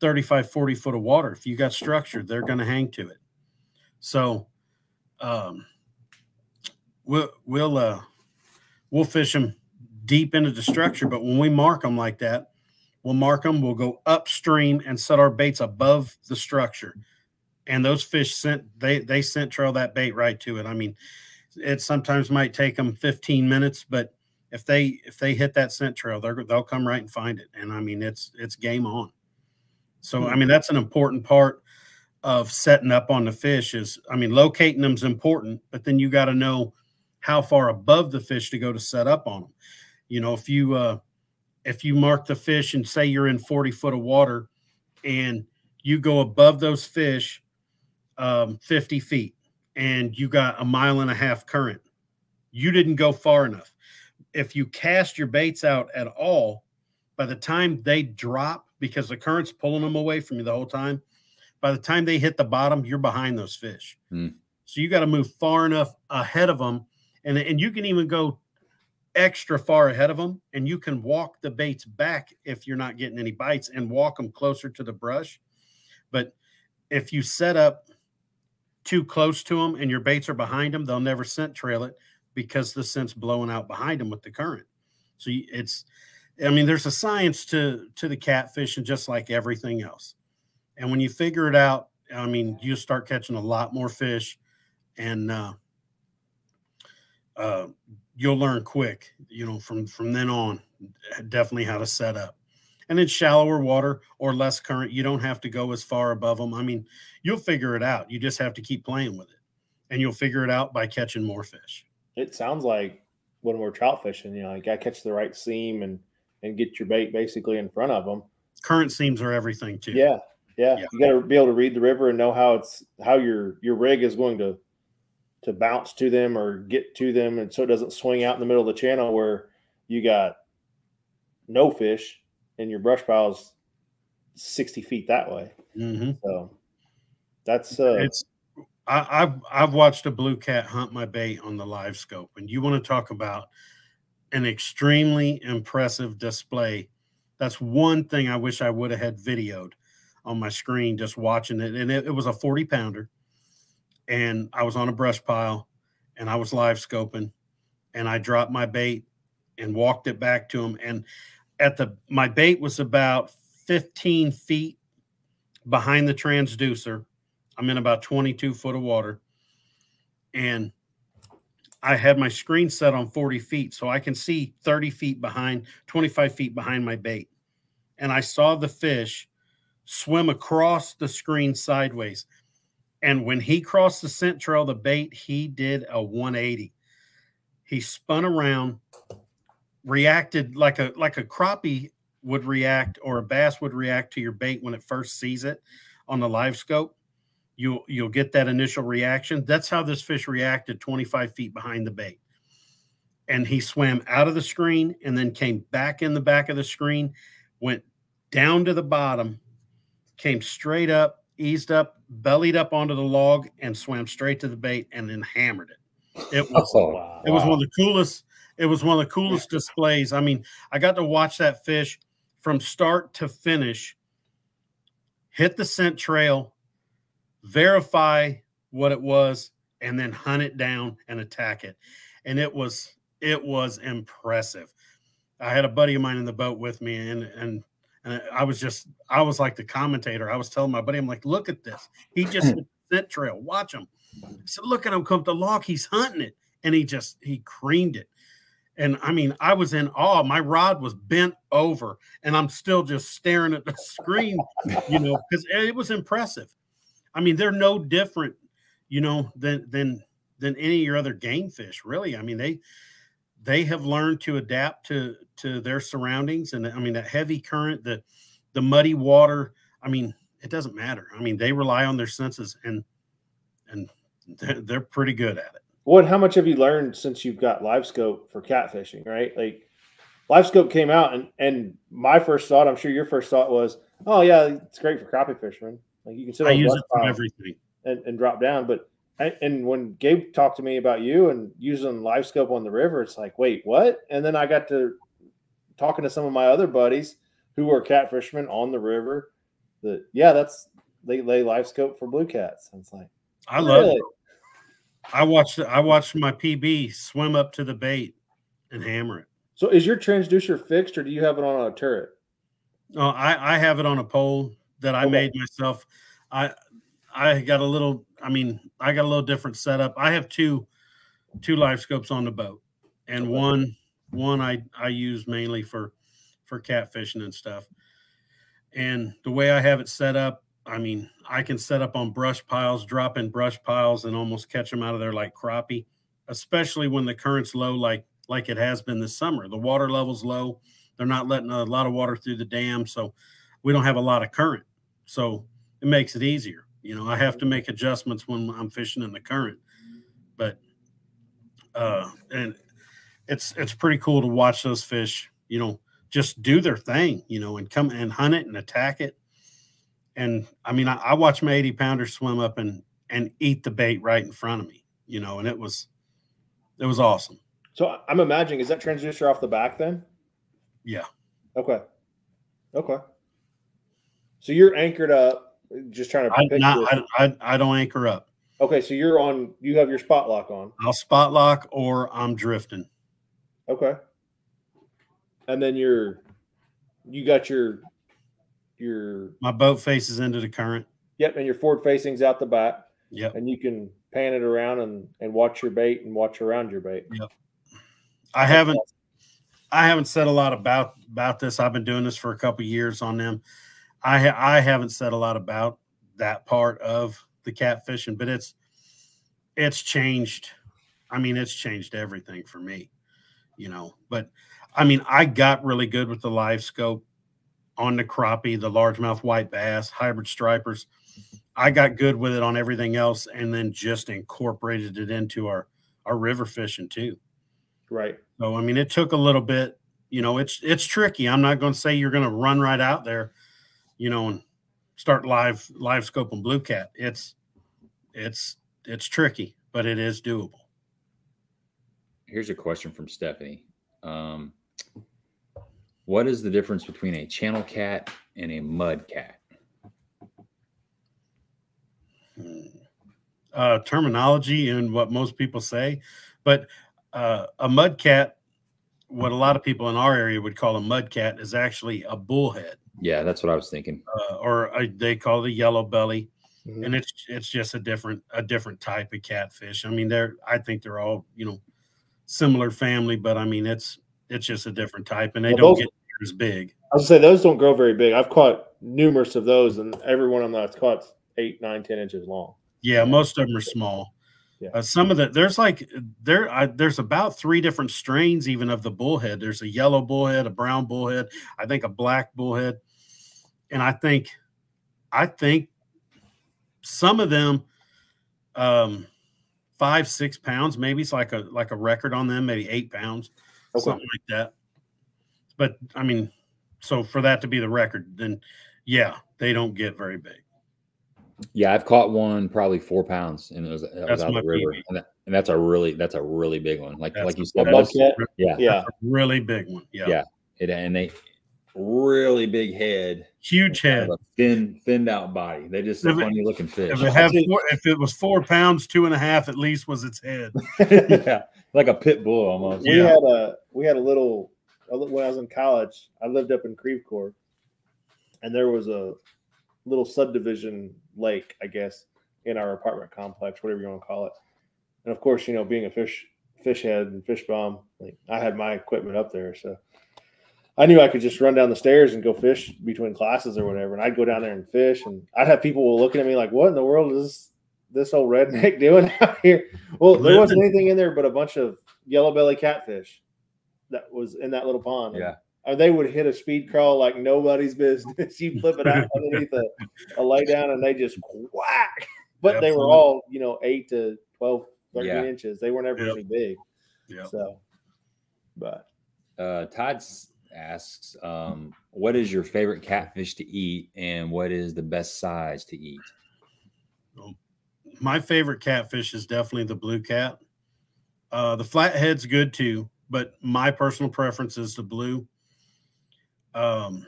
35 40 foot of water if you got structure they're going to hang to it so um we'll we'll uh we'll fish them deep into the structure. But when we mark them like that, we'll mark them, we'll go upstream and set our baits above the structure. And those fish sent they, they scent trail that bait right to it. I mean, it sometimes might take them 15 minutes, but if they, if they hit that scent trail, they're, they'll come right and find it. And I mean, it's, it's game on. So, I mean, that's an important part of setting up on the fish is, I mean, locating them is important, but then you got to know how far above the fish to go to set up on them. You know, if you uh if you mark the fish and say you're in 40 foot of water and you go above those fish um 50 feet and you got a mile and a half current, you didn't go far enough. If you cast your baits out at all, by the time they drop, because the current's pulling them away from you the whole time, by the time they hit the bottom, you're behind those fish. Hmm. So you got to move far enough ahead of them and and you can even go extra far ahead of them and you can walk the baits back if you're not getting any bites and walk them closer to the brush. But if you set up too close to them and your baits are behind them they'll never scent trail it because the scent's blowing out behind them with the current. So it's i mean there's a science to to the catfish and just like everything else. And when you figure it out i mean you start catching a lot more fish and uh uh, you'll learn quick, you know, from from then on, definitely how to set up. And it's shallower water or less current. You don't have to go as far above them. I mean, you'll figure it out. You just have to keep playing with it, and you'll figure it out by catching more fish. It sounds like when we're trout fishing, you know, you got to catch the right seam and and get your bait basically in front of them. Current seams are everything too. Yeah, yeah. Yeah. You got to be able to read the river and know how it's how your your rig is going to to bounce to them or get to them, and so it doesn't swing out in the middle of the channel where you got no fish and your brush pile's sixty feet that way. hmm So that's uh, It's I, I've I've watched a blue cat hunt my bait on the LiveScope, and you want to talk about an extremely impressive display. That's one thing I wish I would have had videoed on my screen just watching it. And it, it was a 40 pounder, and I was on a brush pile, and I was live scoping, and I dropped my bait and walked it back to him. And at the my bait was about 15 feet behind the transducer. I'm in about 22 foot of water. And I had my screen set on 40 feet. So I can see 30 feet behind, 25 feet behind my bait. And I saw the fish swim across the screen sideways. And when he crossed the scent trail, the bait, he did a 180. He spun around, reacted like a like a crappie would react or a bass would react to your bait when it first sees it on the LiveScope. You'll you'll get that initial reaction. That's how this fish reacted 25 feet behind the bait. And he swam out of the screen and then came back in the back of the screen, went down to the bottom, came straight up, eased up, bellied up onto the log, and swam straight to the bait and then hammered it. It was [laughs] oh, wow. it was one of the coolest. It was one of the coolest displays. I mean, I got to watch that fish from start to finish, hit the scent trail, verify what it was, and then hunt it down and attack it. And it was it was impressive. I had a buddy of mine in the boat with me, and and and I was just I was like the commentator. I was telling my buddy, I'm like, look at this. He just the scent trail. Watch him. I said, look at him come to lock. He's hunting it, and he just he creamed it. And I mean, I was in awe. My rod was bent over, and I'm still just staring at the [laughs] screen, you know, because it was impressive. I mean, they're no different, you know, than than than any of your other game fish, really. I mean, they they have learned to adapt to to their surroundings, and I mean, that heavy current, the the muddy water. I mean, it doesn't matter. I mean, they rely on their senses, and and they're, they're pretty good at it. What? How much have you learned since you've got LiveScope for catfishing? Right, like LiveScope came out, and and my first thought, I'm sure your first thought was, oh yeah, it's great for crappie fishermen. Like you can sit. I use it for everything and, and drop down, but and when Gabe talked to me about you and using LiveScope on the river, it's like, wait, what? And then I got to talking to some of my other buddies who are catfishermen on the river. That yeah, that's they lay LiveScope for blue cats. And it's like I love really? it. I watched I watched my PB swim up to the bait and hammer it. So is your transducer fixed or do you have it on a turret? Oh, I, I have it on a pole that I made myself. I I got a little I mean, I got a little different setup. I have two two LiveScopes on the boat. And one one I I use mainly for for catfishing and stuff. And the way I have it set up, I mean, I can set up on brush piles, drop in brush piles, and almost catch them out of there like crappie, especially when the current's low, like like it has been this summer. The water level's low. They're not letting a lot of water through the dam, so we don't have a lot of current. So it makes it easier. You know, I have to make adjustments when I'm fishing in the current, but uh, and it's it's pretty cool to watch those fish. You know, just do their thing. You know, and come and hunt it and attack it and I mean, I, I watched my 80 pounder swim up and and eat the bait right in front of me, you know, and it was it was awesome. So I'm imagining is that transducer off the back then? Yeah. Okay. Okay. So you're anchored up, just trying to. I, not, I, I, I don't anchor up. Okay, so you're on. You have your spot lock on. I'll spot lock, or I'm drifting. Okay. And then you're, you got your your my boat faces into the current. Yep, and your forward facing's out the back. Yep. And you can pan it around and and watch your bait and watch around your bait. Yep. I haven't I haven't said a lot about about this. I've been doing this for a couple years on them. I I haven't said a lot about that part of the catfishing, but it's it's changed. I mean, it's changed everything for me, you know. But I mean, I got really good with the LiveScope on the crappie, the largemouth white bass, hybrid stripers. I got good with it on everything else, and then just incorporated it into our our river fishing too. Right. So I mean, it took a little bit. You know, it's it's tricky. I'm not going to say you're going to run right out there, you know, and start live live scoping blue cat. It's it's it's tricky, but it is doable. Here's a question from Stephanie. Um, what is the difference between a channel cat and a mud cat? Uh, terminology and what most people say, but uh, a mud cat what a lot of people in our area would call a mud cat is actually a bullhead. Yeah, that's what I was thinking. Uh, or a, they call it a yellow belly, Mhm. and it's it's just a different a different type of catfish. I mean, they're I think they're all you know similar family, but I mean it's it's just a different type, and they Well, don't those- get as big. I was say those don't grow very big. I've caught numerous of those, and every one of them I've caught eight, nine, ten inches long. Yeah, most of them are small. Yeah. Uh, some of the there's like there I, there's about three different strains even of the bullhead. There's a yellow bullhead, a brown bullhead, I think a black bullhead, and I think I think some of them um five six pounds maybe it's like a like a record on them maybe eight pounds Okay. something like that. But I mean, so for that to be the record, then yeah, they don't get very big. Yeah, I've caught one probably four pounds, and it was, it was out the river, and, that, and that's a really that's a really big one. Like That's like you said, A that's- bobcat? yeah, Yeah. Really big one. Yeah. Yeah. it, and they really big head, Huge kind head. of a thin thinned out body. They just a If it- funny looking fish. If it had four, if it was four pounds, two and a half at least was its head. [laughs] yeah, like a pit bull almost. We Yeah. had a we had a little when I was in college. I lived up in Creve Coeur, and there was a little subdivision lake, I guess, in our apartment complex, whatever you want to call it. And of course, you know, being a fish fish head and fish bomb, like I had my equipment up there, so I knew I could just run down the stairs and go fish between classes or whatever. And I'd go down there and fish, and I'd have people looking at me like, "What in the world is this old redneck [laughs] doing out here?" Well, there wasn't anything in there but a bunch of yellow belly catfish that was in that little pond. Yeah. And they would hit a Speed Craw like nobody's business. [laughs] you flip it out underneath a, a lay down and they just whack. [laughs] But they were all, you know, eight to 12, 13 Yeah. inches. They weren't ever Yep. really big. Yeah. So, but Uh, Todd s- asks, um, "What is your favorite catfish to eat, and what is the best size to eat?" My favorite catfish is definitely the blue cat. Uh, the flathead's good too, but my personal preference is the blue. Um,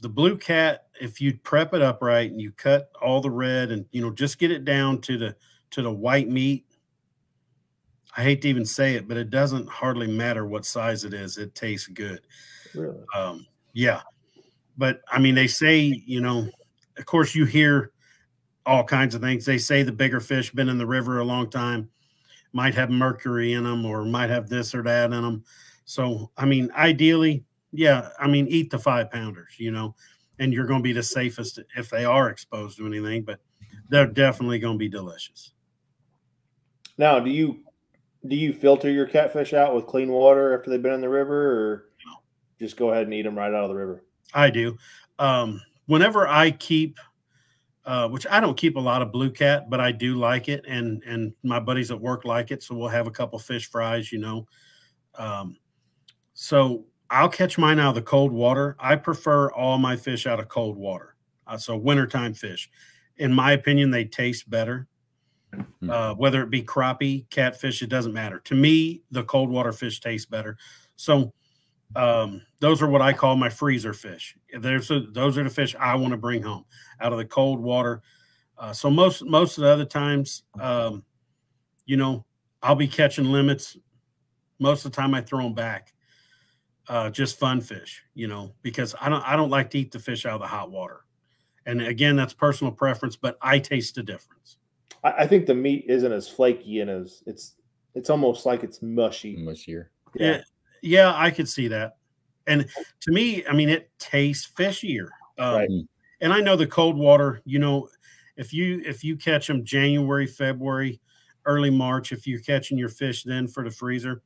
the blue cat, if you prep it up right and you cut all the red and you know just get it down to the to the white meat. I hate to even say it, but it doesn't hardly matter what size it is. It tastes good. really, Um, yeah, but I mean, they say you know, of course, you hear all kinds of things. They say the bigger fish been in the river a long time, might have mercury in them, or might have this or that in them. So, I mean, ideally, yeah, I mean, eat the five pounders, you know, and you're going to be the safest if they are exposed to anything. But they're definitely going to be delicious. now do you do you filter your catfish out with clean water after they've been in the river or just go ahead and eat them right out of the river? I do. Um, whenever I keep, uh, which I don't keep a lot of blue cat, but I do like it, and and my buddies at work like it, so we'll have a couple fish fries, you know. Um, so I'll catch mine out of the cold water. I prefer all my fish out of cold water. Uh, so wintertime fish, in my opinion, they taste better. Hmm. Uh, whether it be crappie, catfish, it doesn't matter. To me, the cold water fish taste better. So um, those are what I call my freezer fish. There's a, those are the fish I want to bring home out of the cold water. Uh, so most most of the other times, um, you know, I'll be catching limits. Most of the time, I throw them back. Uh, just fun fish, you know, because I don't I don't like to eat the fish out of the hot water. And again, that's personal preference, but I taste the difference. I, I think the meat isn't as flaky and as it's it's almost like it's mushy. Mushier. Yeah. Yeah, I could see that. And to me, I mean, it tastes fishier. Um, Right. And I know the cold water. You know, if you if you catch them January, February, early March, if you're catching your fish then for the freezer,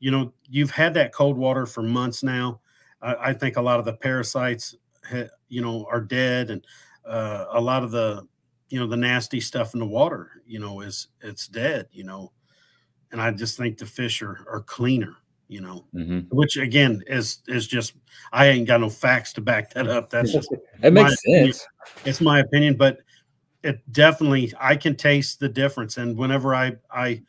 you know, you've had that cold water for months now. I, I think a lot of the parasites, ha, you know, are dead, and uh, a lot of the, you know, the nasty stuff in the water, you know, is it's dead. You know, and I just think the fish are are cleaner. You know, hmm which again is is just I ain't got no facts to back that up. That's [laughs] just It makes opinion. sense. it's my opinion, but it definitely I can taste the difference. And whenever I I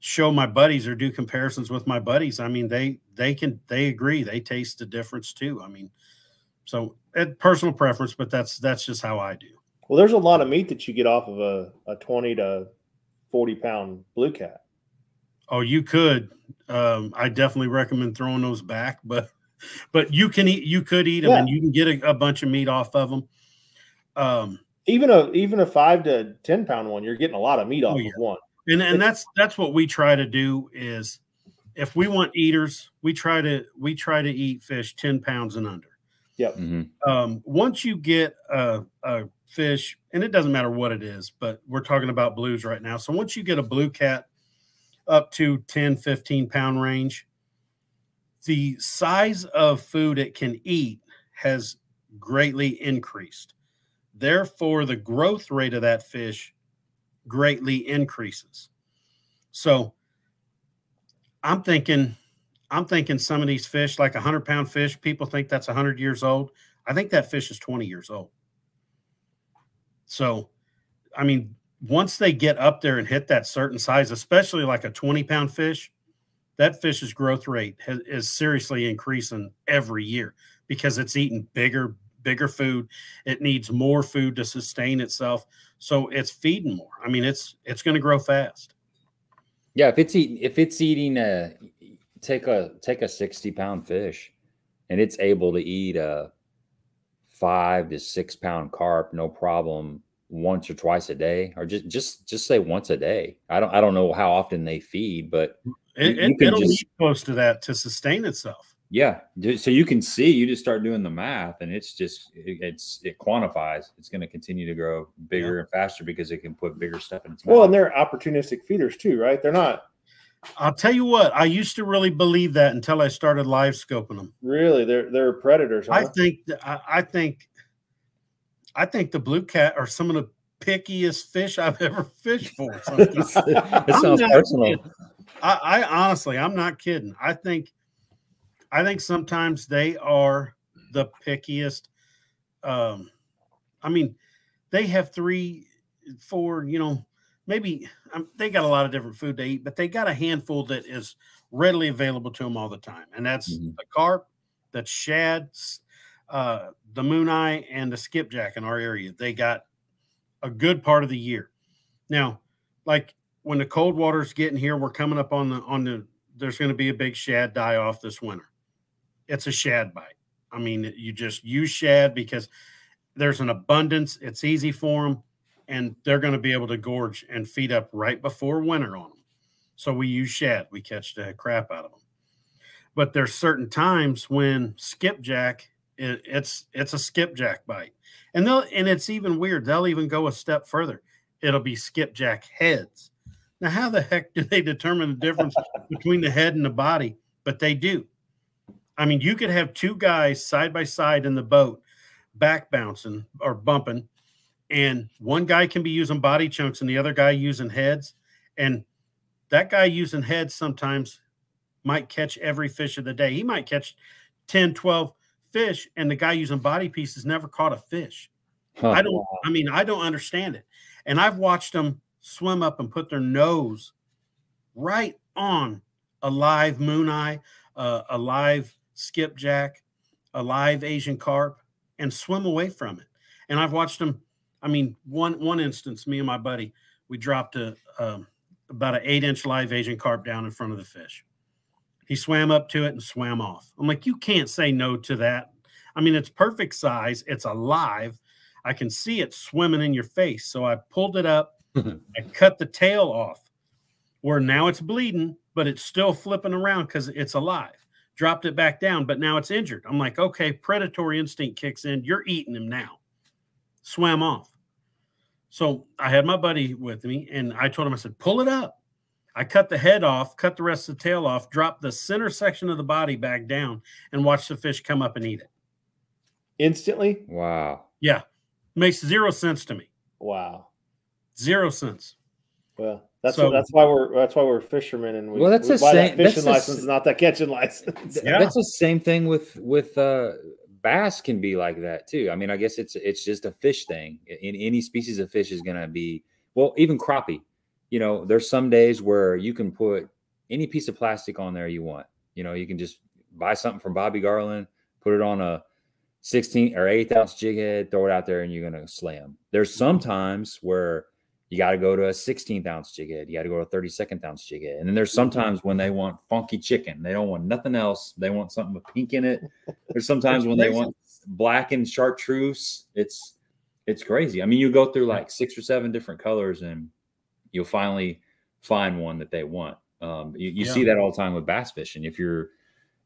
show my buddies or do comparisons with my buddies, I mean they they can they agree they taste the difference too. I mean, so it personal preference, but that's that's just how I do. Well, there's a lot of meat that you get off of a, a 20 to 40 pound blue cat. Oh, you could. Um, I definitely recommend throwing those back, but but you can eat. You could eat them, yeah. and you can get a, a, bunch of meat off of them. Um, even a even a five to ten pound one, you're getting a lot of meat oh, off oh, yeah. of one. And and that's that's what we try to do is if we want eaters, we try to we try to eat fish ten pounds and under. Yep. Mm-hmm. Um, once you get a, a fish, and it doesn't matter what it is, but we're talking about blues right now. So once you get a blue cat up to 10, 15 pound range, the size of food it can eat has greatly increased. Therefore, the growth rate of that fish greatly increases. So I'm thinking, I'm thinking some of these fish, like a hundred pound fish, people think that's hundred years old. I think that fish is 20 years old. So, I mean, once they get up there and hit that certain size, especially like a 20 pound fish, that fish's growth rate has, is seriously increasing every year because it's eating bigger, bigger food. It needs more food to sustain itself. So it's feeding more. I mean, it's it's going to grow fast. Yeah, if it's eating if it's eating a take a take a 60 pound fish and it's able to eat a five to six pound carp, no problem, once or twice a day, or just just just say once a day. I don't I don't know how often they feed, but it, it, it'll just, need close to that to sustain itself. Yeah, so you can see you just start doing the math, and it's just it, it's it quantifies. It's going to continue to grow bigger yeah. and faster because it can put bigger stuff in its mouth. Well, and they're opportunistic feeders too, right? They're not I'll tell you what, I used to really believe that until I started live scoping them. Really, they're they're predators. Huh? I think I, I think I think the blue cat are some of the pickiest fish I've [laughs] ever fished for. [laughs] it sounds personal. I, I honestly, I'm not kidding. I think I think sometimes they are the pickiest. Um, I mean, they have three, four, you know, maybe um, they got a lot of different food to eat, but they got a handful that is readily available to them all the time, and that's mm-hmm. the carp, that's shad, uh, the mooneye, and the skipjack in our area. They got a good part of the year. Now, like when the cold water's getting here, we're coming up on the on the. There's going to be a big shad die off this winter. It's a shad bite. I mean, you just use shad because there's an abundance. It's easy for them and they're going to be able to gorge and feed up right before winter on them. So we use shad. We catch the crap out of them. But there's certain times when skipjack, it, it's it's a skipjack bite, and they'll and it's even weird. They'll even go a step further. It'll be skipjack heads. Now, how the heck do they determine the difference [laughs] between the head and the body? But they do. I mean, you could have two guys side by side in the boat, back bouncing or bumping, and one guy can be using body chunks and the other guy using heads. And that guy using heads sometimes might catch every fish of the day. He might catch 10 12 fish and the guy using body pieces never caught a fish. Huh. i don't i mean i don't understand it. And i've watched them swim up and put their nose right on a live mooneye uh, a live skipjack a live asian carp and swim away from it. And i've watched them I mean, one one instance, me and my buddy, we dropped a um, about an eight inch live Asian carp down in front of the fish. He swam up to it and swam off. I'm like, you can't say no to that. I mean, it's perfect size. It's alive. I can see it swimming in your face. So I pulled it up. [laughs] I cut the tail off, where now it's bleeding, but it's still flipping around because it's alive. Dropped it back down, but now it's injured. I'm like, okay, predatory instinct kicks in. You're eating him now swam off. So I had my buddy with me and I told him, I said, pull it up. I cut the head off, cut the rest of the tail off, dropped the center section of the body back down, and watch the fish come up and eat it. Instantly? Wow. Yeah. Makes zero sense to me. Wow. Zero sense. Well, that's so, what, that's why we're that's why we're fishermen and we, well, that's we buy same, that fishing license, not that catching license. Yeah. That's the same thing with with uh bass can be like that too. I mean, I guess it's it's just a fish thing. In any species of fish is going to be well, even crappie. You know, there's some days where you can put any piece of plastic on there you want. You know, you can just buy something from Bobby Garland, put it on a 16 or 8 ounce jig head, throw it out there, and you're going to slam. There's sometimes mm-hmm. where you got to go to a 16th ounce jig head. You got to go to a 32nd ounce jig head. And then there's sometimes when they want funky chicken, they don't want nothing else. They want something with pink in it. [laughs] There's sometimes when they want black and chartreuse. It's it's crazy. I mean, you go through like six or seven different colors, and you'll finally find one that they want. Um, you, you yeah. see that all the time with bass fishing. If you're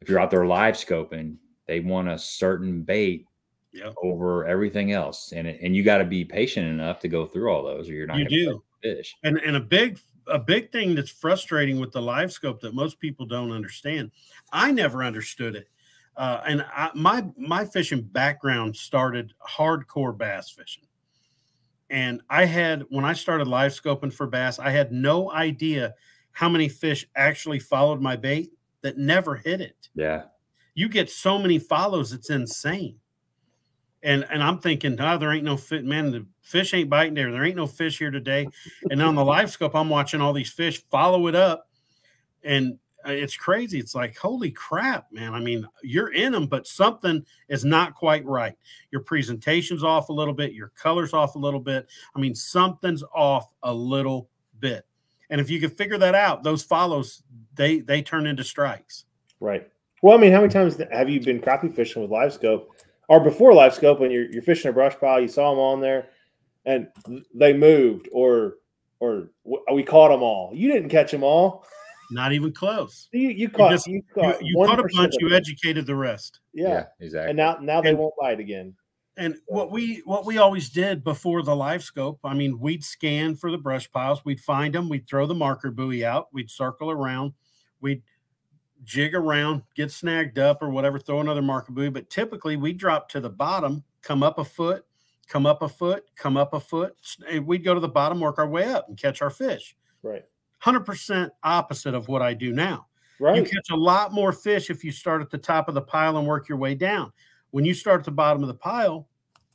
if you're out there live scoping, they want a certain bait yep. over everything else, and and you got to be patient enough to go through all those, or you're not. You do fish. And and a big a big thing that's frustrating with the LiveScope that most people don't understand. I never understood it. Uh, and I, my my fishing background started hardcore bass fishing, and I had when I started live scoping for bass, I had no idea how many fish actually followed my bait that never hit it. Yeah, you get so many follows, it's insane and and I'm thinking, oh, there ain't no fit, man. The fish ain't biting there. There ain't no fish here today. And on the LiveScope, I'm watching all these fish follow it up, and uh, it's crazy. It's like, holy crap, man. I mean, you're in them, but something is not quite right. Your presentation's off a little bit. Your color's off a little bit. I mean, something's off a little bit. And if you can figure that out, those follows they they turn into strikes. Right. Well, I mean, how many times have you been crappie fishing with LiveScope? Or before LiveScope when you're, you're fishing a brush pile, you saw them on there and they moved or or we caught them all. You didn't catch them all. Not even close. [laughs] You, you caught you, just, you caught, you, you caught a bunch. You educated the rest. Yeah, yeah, exactly. And now now they and, won't bite again. And what we what we always did before the LiveScope, I mean, we'd scan for the brush piles. We'd find them. We'd throw the marker buoy out. We'd circle around. We'd jig around, get snagged up or whatever, throw another marker buoy. But typically we drop to the bottom, come up a foot, come up a foot, come up a foot. We'd go to the bottom, work our way up and catch our fish. Right. 100% opposite of what I do now. Right. You catch a lot more fish if you start at the top of the pile and work your way down. When you start at the bottom of the pile,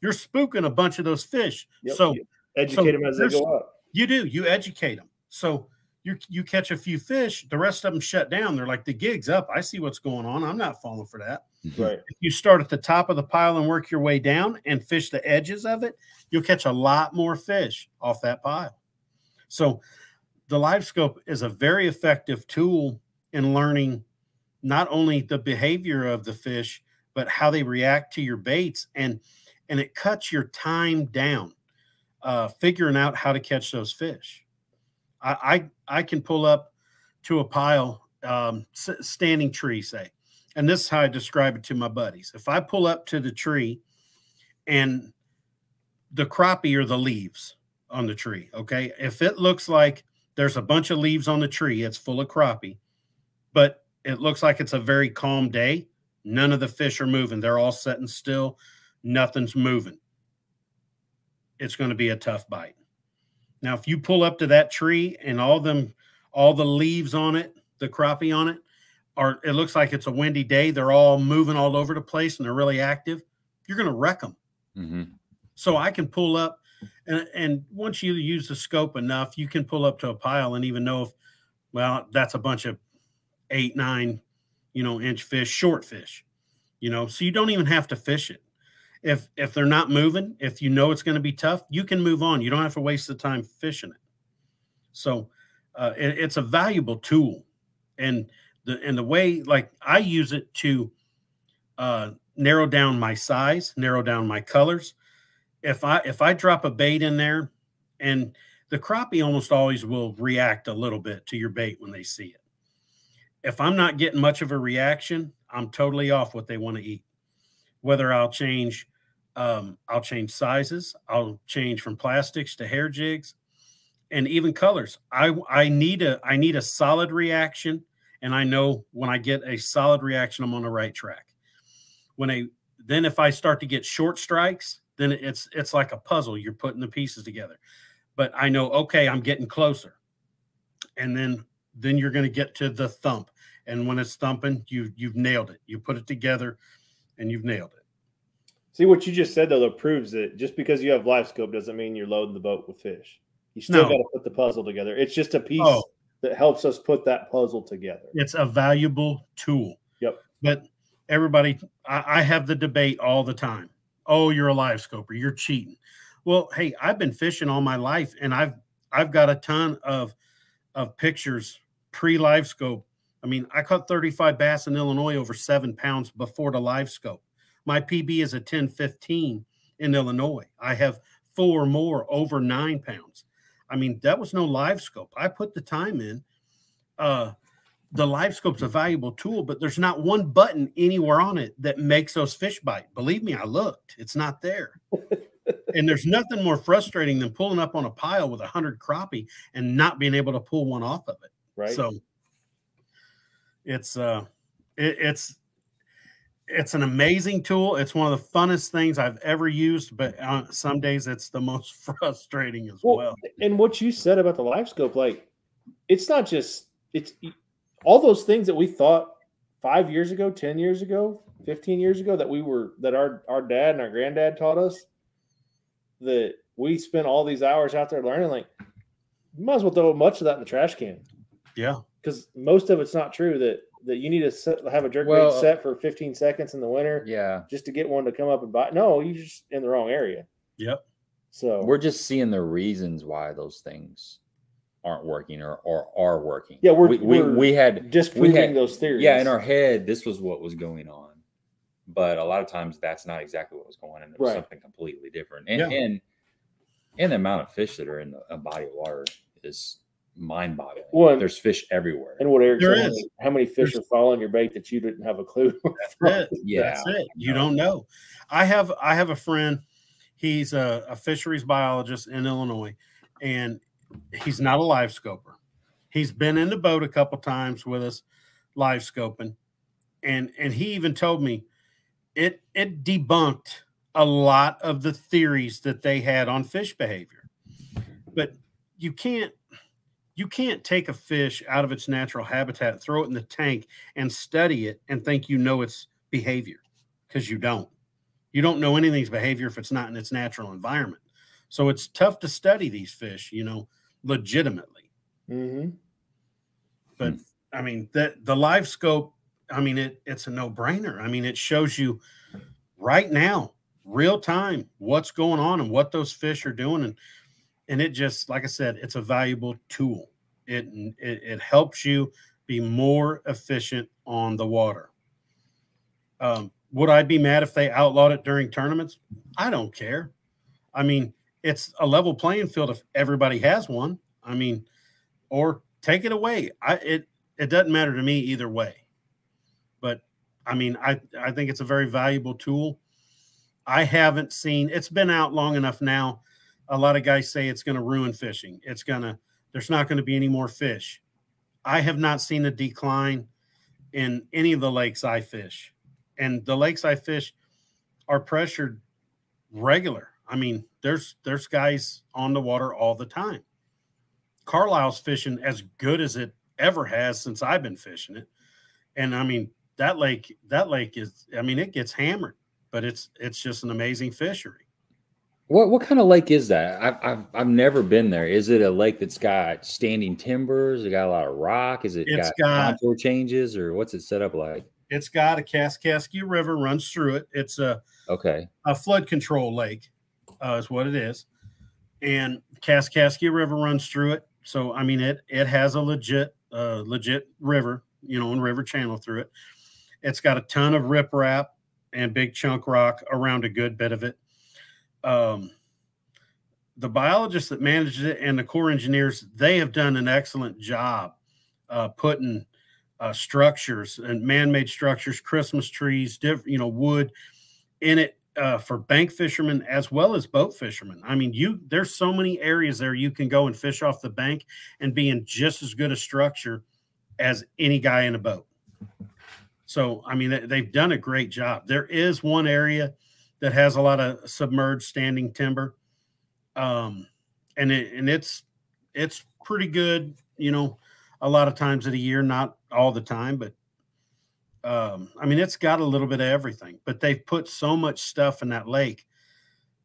you're spooking a bunch of those fish. Yep. So educate so them as they go up. You do. You educate them. So you you catch a few fish, the rest of them shut down. They're like the gig's up. I see what's going on. I'm not falling for that. Right. If you start at the top of the pile and work your way down and fish the edges of it, you'll catch a lot more fish off that pile. So the LiveScope is a very effective tool in learning not only the behavior of the fish, but how they react to your baits and and it cuts your time down uh, figuring out how to catch those fish. I, I, can pull up to a pile, um, standing tree, say, and this is how I describe it to my buddies. If I pull up to the tree and the crappie are the leaves on the tree, okay, if it looks like there's a bunch of leaves on the tree, it's full of crappie, but it looks like it's a very calm day. None of the fish are moving. They're all sitting still. Nothing's moving. It's going to be a tough bite. Now, if you pull up to that tree and all them, all the leaves on it, the crappie on it, are it looks like it's a windy day. They're all moving all over the place and they're really active. You're going to wreck them. Mm-hmm. So I can pull up, and and once you use the scope enough, you can pull up to a pile and even know if, well, that's a bunch of eight, nine, you know, inch fish, short fish, you know. So you don't even have to fish it if if they're not moving, if you know it's going to be tough, you can move on. You don't have to waste the time fishing it. So uh, it, it's a valuable tool, and the and the way like I use it to uh, narrow down my size, narrow down my colors. If I if I drop a bait in there, and the crappie almost always will react a little bit to your bait when they see it. If I'm not getting much of a reaction, I'm totally off what they want to eat whether I'll change um, I'll change sizes, I'll change from plastics to hair jigs and even colors. I I need a I need a solid reaction and I know when I get a solid reaction I'm on the right track. When a then if I start to get short strikes, then it's it's like a puzzle you're putting the pieces together. But I know okay, I'm getting closer. And then then you're going to get to the thump and when it's thumping, you you've nailed it. You put it together and you've nailed it. See what you just said though, that proves that just because you have LiveScope doesn't mean you're loading the boat with fish. You still no. got to put the puzzle together. It's just a piece oh. that helps us put that puzzle together. It's a valuable tool. Yep. But everybody, I, I have the debate all the time. Oh, you're a live scoper. You're cheating. Well, hey, I've been fishing all my life, and I've I've got a ton of of pictures pre LiveScope. I mean, I caught 35 bass in Illinois over seven pounds before the LiveScope. My PB is a 1015 in Illinois. I have four more over nine pounds. I mean, that was no LiveScope. I put the time in. Uh, the LiveScope's a valuable tool, but there's not one button anywhere on it that makes those fish bite. Believe me, I looked. It's not there. [laughs] and there's nothing more frustrating than pulling up on a pile with a hundred crappie and not being able to pull one off of it. Right. So it's uh it, it's it's an amazing tool. It's one of the funnest things I've ever used, but on some days it's the most [laughs] frustrating as well. well. And what you said about the LiveScope, like it's not just it's all those things that we thought five years ago, ten years ago, fifteen years ago that we were that our our dad and our granddad taught us that we spent all these hours out there learning. Like, you might as well throw much of that in the trash can. Yeah, because most of it's not true. That that you need to set, have a jerk Well, bait set for 15 seconds in the winter Yeah. just to get one to come up and bite. No, you're just in the wrong area. yep. So We're just seeing the reasons why those things aren't working or, or are working. Yeah, we're- we, we, we're we had disproving we had- those theories. yeah in our head this was what was going on, but a lot of times that's not exactly what was going on. It was Right. something completely different. And Yeah. and and the amount of fish that are in the, a body of water is mind boggling. Well, and- There's fish everywhere. and what Eric There said, is. how many fish are following your bait that you didn't have a clue? [laughs] That's it. Yeah. That's it. You No. don't know. I have I have a friend. He's a, a fisheries biologist in Illinois, and he's not a live scoper. He's been in the boat a couple times with us, live scoping, and and he even told me it it debunked a lot of the theories that they had on fish behavior. But you can't you can't take a fish out of its natural habitat, throw it in the tank, and study it and think you know its behavior because you don't. You don't know anything's behavior if it's not in its natural environment. So it's tough to study these fish, you know, legitimately. mm-hmm. But I mean, that the LiveScope, I mean, it it's a no-brainer. I mean, it shows you right now, real time, what's going on and what those fish are doing. And and it just, like I said, it's a valuable tool. It it, it helps you be more efficient on the water. Um, would I be mad if they outlawed it during tournaments? I don't care. I mean, it's a level playing field if everybody has one. I mean, or take it away. I it it doesn't matter to me either way. But I mean, I I think it's a very valuable tool. I haven't seen it's been out long enough now. A lot of guys say it's going to ruin fishing. It's going to there's not going to be any more fish. I have not seen a decline in any of the lakes I fish. And the lakes I fish are pressured regular. I mean, there's there's guys on the water all the time. Carlyle's fishing as good as it ever has since I've been fishing it. And I mean, that lake, that lake is, I mean, it gets hammered, but it's it's just an amazing fishery. What what kind of lake is that? I've, I've I've never been there. Is it a lake that's got standing timbers? It got a lot of rock? Is it It's got, got- contour changes or what's it set up like? It's got a Kaskaskia River runs through it. It's a, Okay. a flood control lake, uh, is what it is. And Kaskaskia River runs through it. So I mean it it has a legit uh legit river, you know, and river channel through it. It's got a ton of riprap and big chunk rock around a good bit of it. Um the biologists that manage it and the Corps engineers, they have done an excellent job uh, putting uh, structures and man-made structures, Christmas trees, you know, wood in it uh, for bank fishermen as well as boat fishermen. I mean, you there's so many areas there you can go and fish off the bank and be in just as good a structure as any guy in a boat. So, I mean, they- they've done a great job. There is one area that has a lot of submerged standing timber, um, and it, and it's it's pretty good. You know, a lot of times of the year, not all the time, but um, I mean, it's got a little bit of everything, but they've put so much stuff in that lake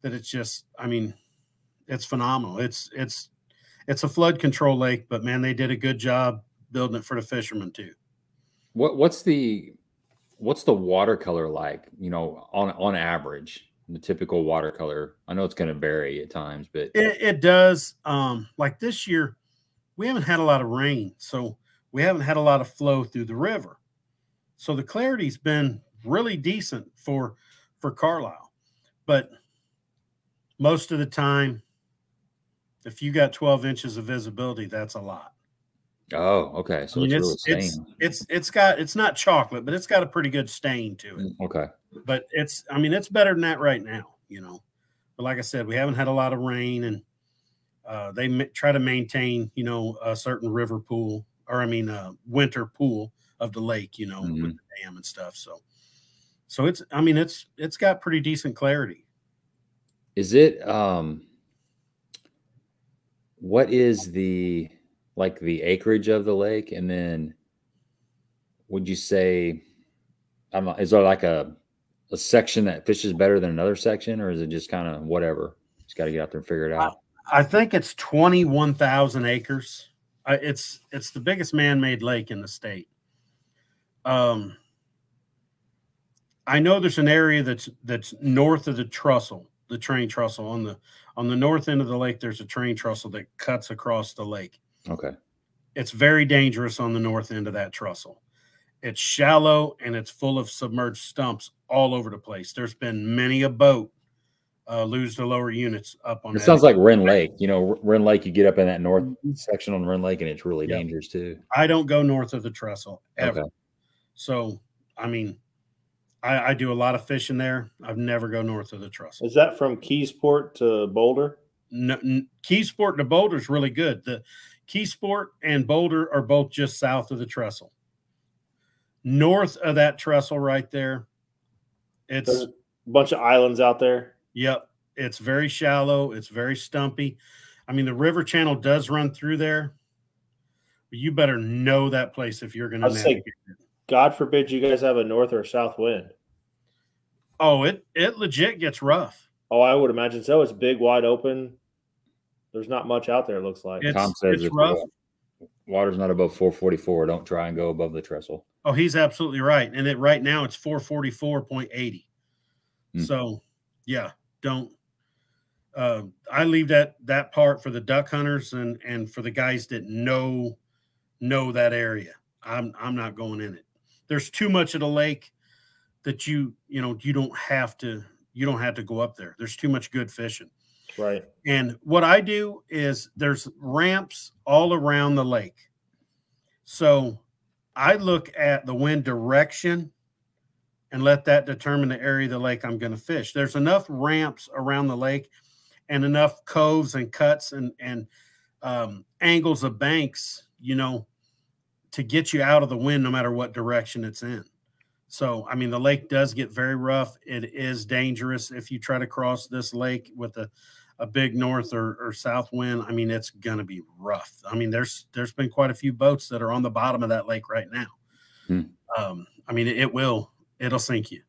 that it's just, I mean, it's phenomenal. It's, it's, it's a flood control lake, but man, they did a good job building it for the fishermen too. What what's the what's the watercolor like? You know, on on average, the typical watercolor? I know it's going to vary at times, but it, it does. Um, like this year, we haven't had a lot of rain, so we haven't had a lot of flow through the river. So the clarity's been really decent for for Carlyle. But most of the time, if you got 12 inches of visibility, that's a lot. Oh, okay. So I mean, it's, really it's, it's it's got it's not chocolate, but it's got a pretty good stain to it. Mm, okay. But it's I mean it's better than that right now, you know. But like I said, we haven't had a lot of rain, and uh, they try to maintain you know a certain river pool or I mean a winter pool of the lake, you know, Mhm. with the dam and stuff. So so it's I mean it's it's got pretty decent clarity. Is it um what is the like the acreage of the lake and then would you say I'm is there like a a section that fishes better than another section or is it just kind of whatever? Just got to get out there and figure it out. I think it's twenty one thousand acres. I, it's it's the biggest man made lake in the state. Um, I know there's an area that's that's north of the trestle, the train trestle on the on the north end of the lake. There's a train trestle that cuts across the lake. Okay. It's very dangerous on the north end of that trestle. It's shallow and it's full of submerged stumps all over the place. There's been many a boat uh, lose the lower units up on. It that sounds like Rend Lake. You know, R- Rend Lake, you get up in that north Mhm. section on Rend Lake and it's really Yep. dangerous too. I don't go north of the trestle ever. Okay. So, I mean, I, I do a lot of fishing there. I've never go north of the trestle. Is that from Keyesport to Boulder? No, n- Keyesport to Boulder is really good. The Keyesport and Boulder are both just south of the trestle. North of that trestle right there, it's There's a bunch of islands out there. Yep. It's very shallow. It's very stumpy. I mean, the river channel does run through there. But you better know that place if you're going to navigate it. God forbid you guys have a north or south wind. Oh, it it legit gets rough. Oh, I would imagine so. It's big, wide open. There's not much out there. It looks like. It's, Tom says it's the rough. water's not above 444, don't try and go above the trestle. Oh, he's absolutely right. And it right now it's 444.80. Hmm. So yeah, don't uh, I leave that that part for the duck hunters and and for the guys that know know that area. I'm I'm not going in it. There's too much of the lake that you you know you don't have to you don't have to go up there. There's too much good fishing. Right. And what I do is there's ramps all around the lake. So I look at the wind direction and let that determine the area of the lake I'm going to fish. There's enough ramps around the lake and enough coves and cuts and, and um, angles of banks, you know, to get you out of the wind no matter what direction it's in. So, I mean, the lake does get very rough. It is dangerous if you try to cross this lake with a, a big north or, or south wind. I mean, it's going to be rough. I mean, there's there's been quite a few boats that are on the bottom of that lake right now. Hmm. Um, I mean, it, it will it'll sink you.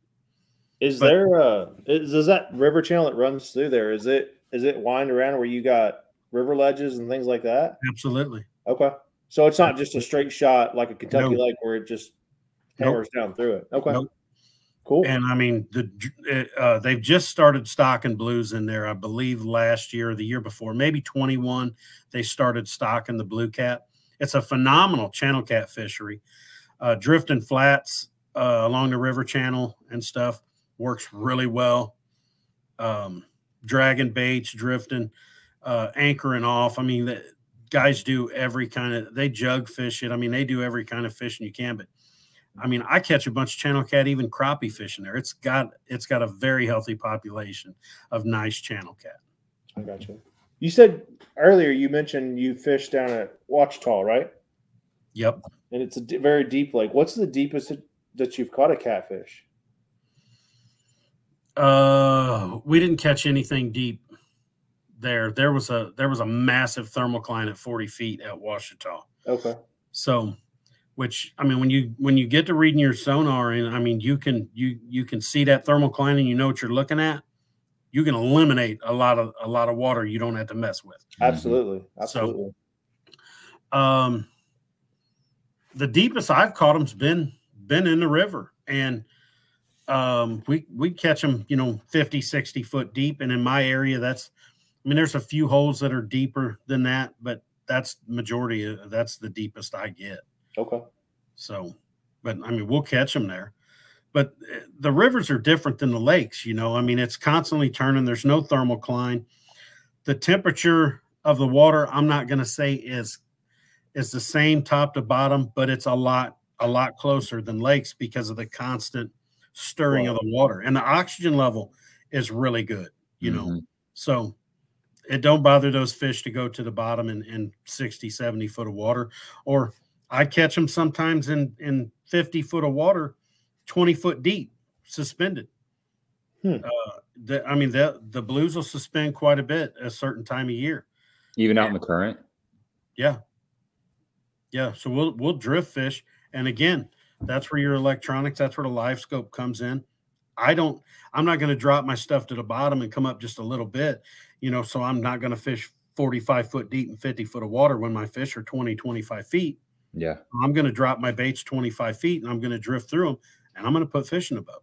Is But- there uh is, is that river channel that runs through there? Is it is it wind around where you got river ledges and things like that? Absolutely. Okay. So it's not just a straight shot like a Kentucky No. lake where it just Nope. down through it. Okay. Nope. Cool. And I mean, the uh, they've just started stocking blues in there. I believe last year or the year before, maybe 21, they started stocking the blue cat. It's a phenomenal channel cat fishery. Uh, drifting flats uh, along the river channel and stuff works really well. Um, dragging baits, drifting, uh, anchoring off. I mean, the guys do every kind of. They jug fish it. I mean, they do every kind of fishing you can. But I mean, I catch a bunch of channel cat, even crappie fishing there. It's got it's got a very healthy population of nice channel cat. I got you. You said earlier you mentioned you fished down at Ouachita, right? Yep. And it's a d- very deep lake. What's the deepest that- that you've caught a catfish? Uh, we didn't catch anything deep there. There was a there was a massive thermocline at 40 feet at Ouachita. Okay. So, which I mean, when you when you get to reading your sonar, and I mean, you can you you can see that thermocline and you know what you're looking at. You can eliminate a lot of a lot of water you don't have to mess with. Absolutely. Absolutely. Um, the deepest I've caught them's been been in the river, and um, we we catch them, you know, 50, 60 foot deep. And in my area, that's I mean, there's a few holes that are deeper than that, but that's majority of that's the deepest I get. Okay. So, but I mean, we'll catch them there. But eh, the rivers are different than the lakes, you know. I mean, it's constantly turning. There's no thermocline. The temperature of the water, I'm not going to say is is the same top to bottom, but it's a lot a lot closer than lakes because of the constant stirring wow. of the water and the oxygen level is really good you know mm-hmm. so it don't bother those fish to go to the bottom in, in 60 70 foot of water or i catch them sometimes in in 50 foot of water 20 foot deep suspended hmm. uh, the, i mean the the blues will suspend quite a bit a certain time of year even out in the current yeah yeah so we'll we'll drift fish and again that's where your electronics, that's where the LiveScope comes in. I don't, I'm not going to drop my stuff to the bottom and come up just a little bit, you know, so I'm not going to fish 45 foot deep and 50 foot of water when my fish are 20, 25 feet. Yeah. I'm going to drop my baits 25 feet and I'm going to drift through them and I'm going to put fish in the boat.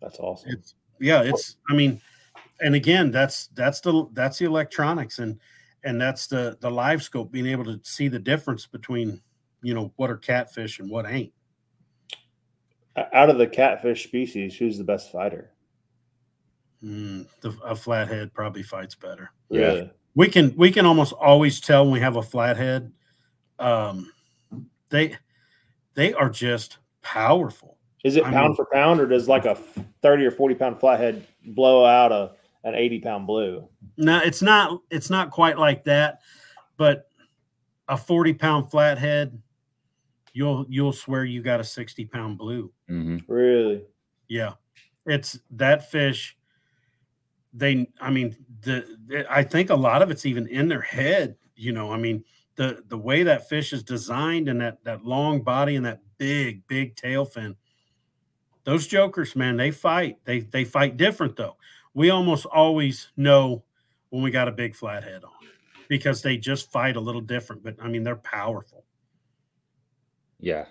That's awesome. It's, yeah. It's, I mean, and again, that's, that's the, that's the electronics and, and that's the, the LiveScope being able to see the difference between you know what are catfish and what ain't. Out of the catfish species, who's the best fighter? Mm, the, a flathead probably fights better. Yeah, we can we can almost always tell when we have a flathead. Um, they they are just powerful. Is it I pound mean, for pound, or does like a thirty or forty pound flathead blow out a an eighty pound blue? No, it's not. It's not quite like that, but a forty pound flathead you'll you'll swear you got a 60 pound blue. Mm-hmm. Really? Yeah. It's that fish. They, I mean, the, the, I think a lot of it's even in their head. You know, I mean, the the way that fish is designed and that that long body and that big big tail fin. Those jokers, man, they fight. They they fight different though. We almost always know when we got a big flathead on because they just fight a little different. But I mean, they're powerful. Yeah.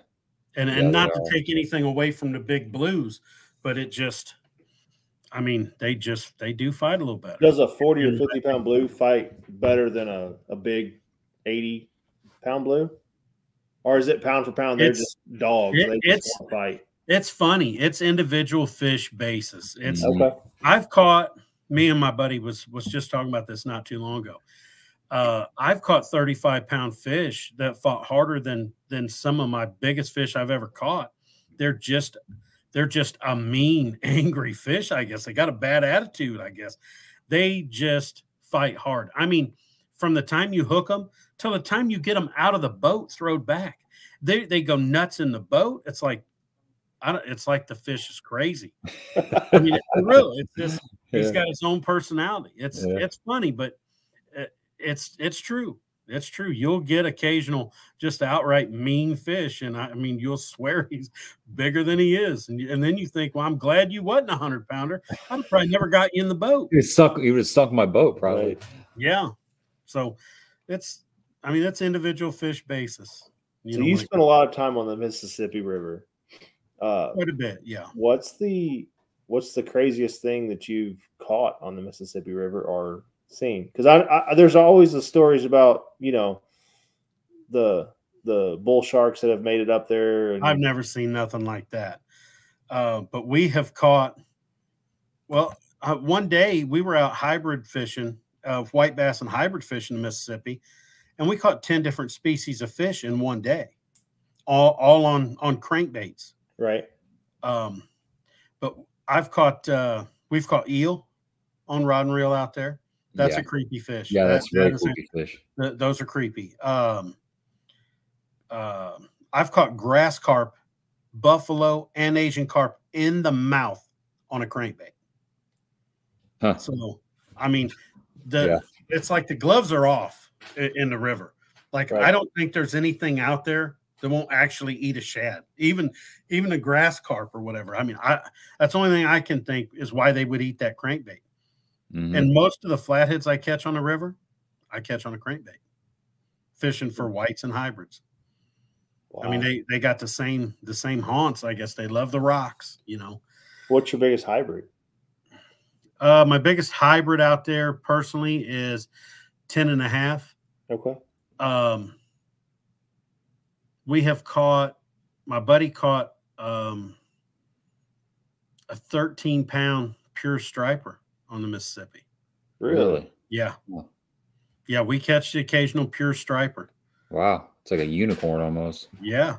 And and not to take anything away from the big blues, but it just I mean, they just they do fight a little better. Does a 40 or 50 pound blue fight better than a, a big 80 pound blue? Or is it pound for pound? They're it's, just dogs. It, they just it's, fight. It's funny. It's individual fish basis. It's okay. I've caught me and my buddy was was just talking about this not too long ago uh, I've caught 35 pound fish that fought harder than than some of my biggest fish I've ever caught. They're just they're just a mean, [laughs] angry fish. I guess they got a bad attitude. I guess they just fight hard. I mean, from the time you hook them till the time you get them out of the boat, throwed back, they they go nuts in the boat. It's like I don't, it's like the fish is crazy. I mean, it's real. It's just [laughs] he's got his own personality. It's yeah. it's funny, but uh, it's it's true. It's true. You'll get occasional just outright mean fish, and I, I mean you'll swear [laughs] he's bigger than he is, and, and then you think, well, I'm glad you wasn't a hundred pounder. I'd probably never got you in the boat. He suck. He would have sunk my boat probably. Yeah. So it's. I mean, that's individual fish basis. You so know, you like, spent a lot of time on the Mississippi River. Uh, quite a bit, yeah. What's the what's the craziest thing that you've caught on the Mississippi River, or seen because I, I, there's always the stories about you know the the bull sharks that have made it up there. And... I've never seen nothing like that, uh, but we have caught. Well, uh, one day we were out hybrid fishing of white bass and hybrid fish in the Mississippi, and we caught ten different species of fish in one day, all all on on crankbaits. Right. Um, but I've caught uh, we've caught eel on rod and reel out there. That's yeah. a creepy fish. Yeah, that's that, very that creepy a, fish. Th- those are creepy. Um, uh, I've caught grass carp, buffalo, and Asian carp in the mouth on a crankbait. Huh. So, I mean, the yeah. it's like the gloves are off in, the river. Like right. I don't think there's anything out there that won't actually eat a shad, even even a grass carp or whatever. I mean, I that's the only thing I can think is why they would eat that crankbait. Mm-hmm. And most of the flatheads I catch on the river, I catch on a crankbait, fishing for whites and hybrids. I mean, they they got the same the same haunts. I guess they love the rocks. You know. What's your biggest hybrid? Uh, my biggest hybrid out there personally is 10 and a half. Okay. Um, we have caught, my buddy caught um, a 13 pound pure striper on the Mississippi. Really? Yeah. Huh. Yeah. We catch the occasional pure striper. Wow. It's like a unicorn almost. Yeah.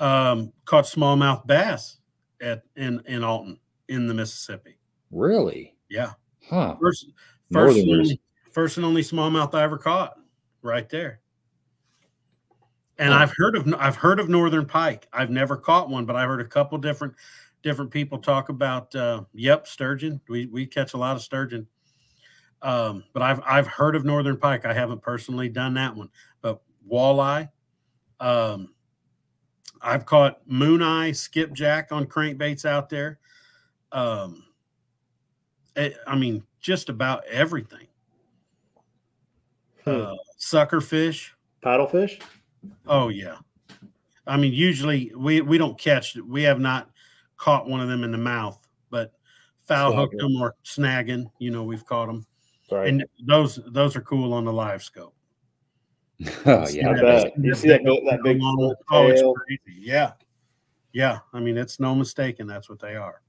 Um, caught smallmouth bass at in in Alton in the Mississippi. Really? Yeah. Huh. First first and, only, first and only smallmouth I ever caught right there. And Huh. I've heard of I've heard of northern pike. I've never caught one, but I heard a couple different different people talk about uh yep, sturgeon. We we catch a lot of sturgeon. Um, but I've I've heard of northern pike. I haven't personally done that one, but walleye. Um, I've caught moon eye, skipjack on crankbaits out there. Um, I mean, just about everything. Hmm. Uh, sucker fish. Paddlefish? Oh yeah. I mean, usually we we don't catch. We have not caught one of them in the mouth, but foul hooked Snagging. them or snagging. You know, we've caught them, Right. and those those are cool on the LiveScope. [laughs] oh See yeah. That- You see that, big- that big full oh, it's crazy. Yeah, yeah. I mean, it's no mistaking that's what they are.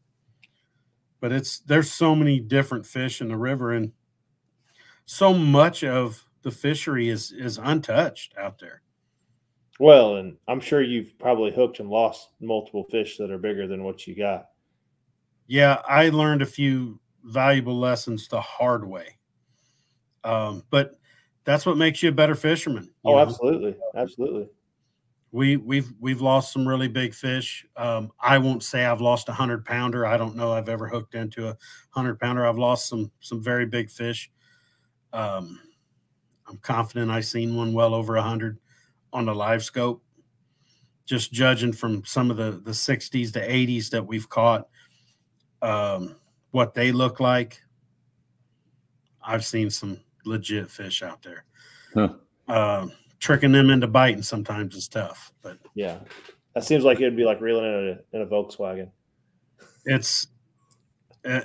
But it's there's so many different fish in the river, and so much of the fishery is is untouched out there. Well, and I'm sure you've probably hooked and lost multiple fish that are bigger than what you got. Yeah, I learned a few valuable lessons the hard way. Um, but that's what makes you a better fisherman. Oh, know? absolutely. Absolutely. We we've we've lost some really big fish. Um, I won't say I've lost a hundred pounder. I don't know I've ever hooked into a hundred pounder. I've lost some some very big fish. Um, I'm confident I've seen one well over a hundred on the LiveScope. Just judging from some of the the 60s to 80s that we've caught, um, what they look like. I've seen some legit fish out there. Huh. Um, tricking them into biting sometimes is tough, but Yeah. That seems like it'd be like reeling in a, in a Volkswagen. it's uh,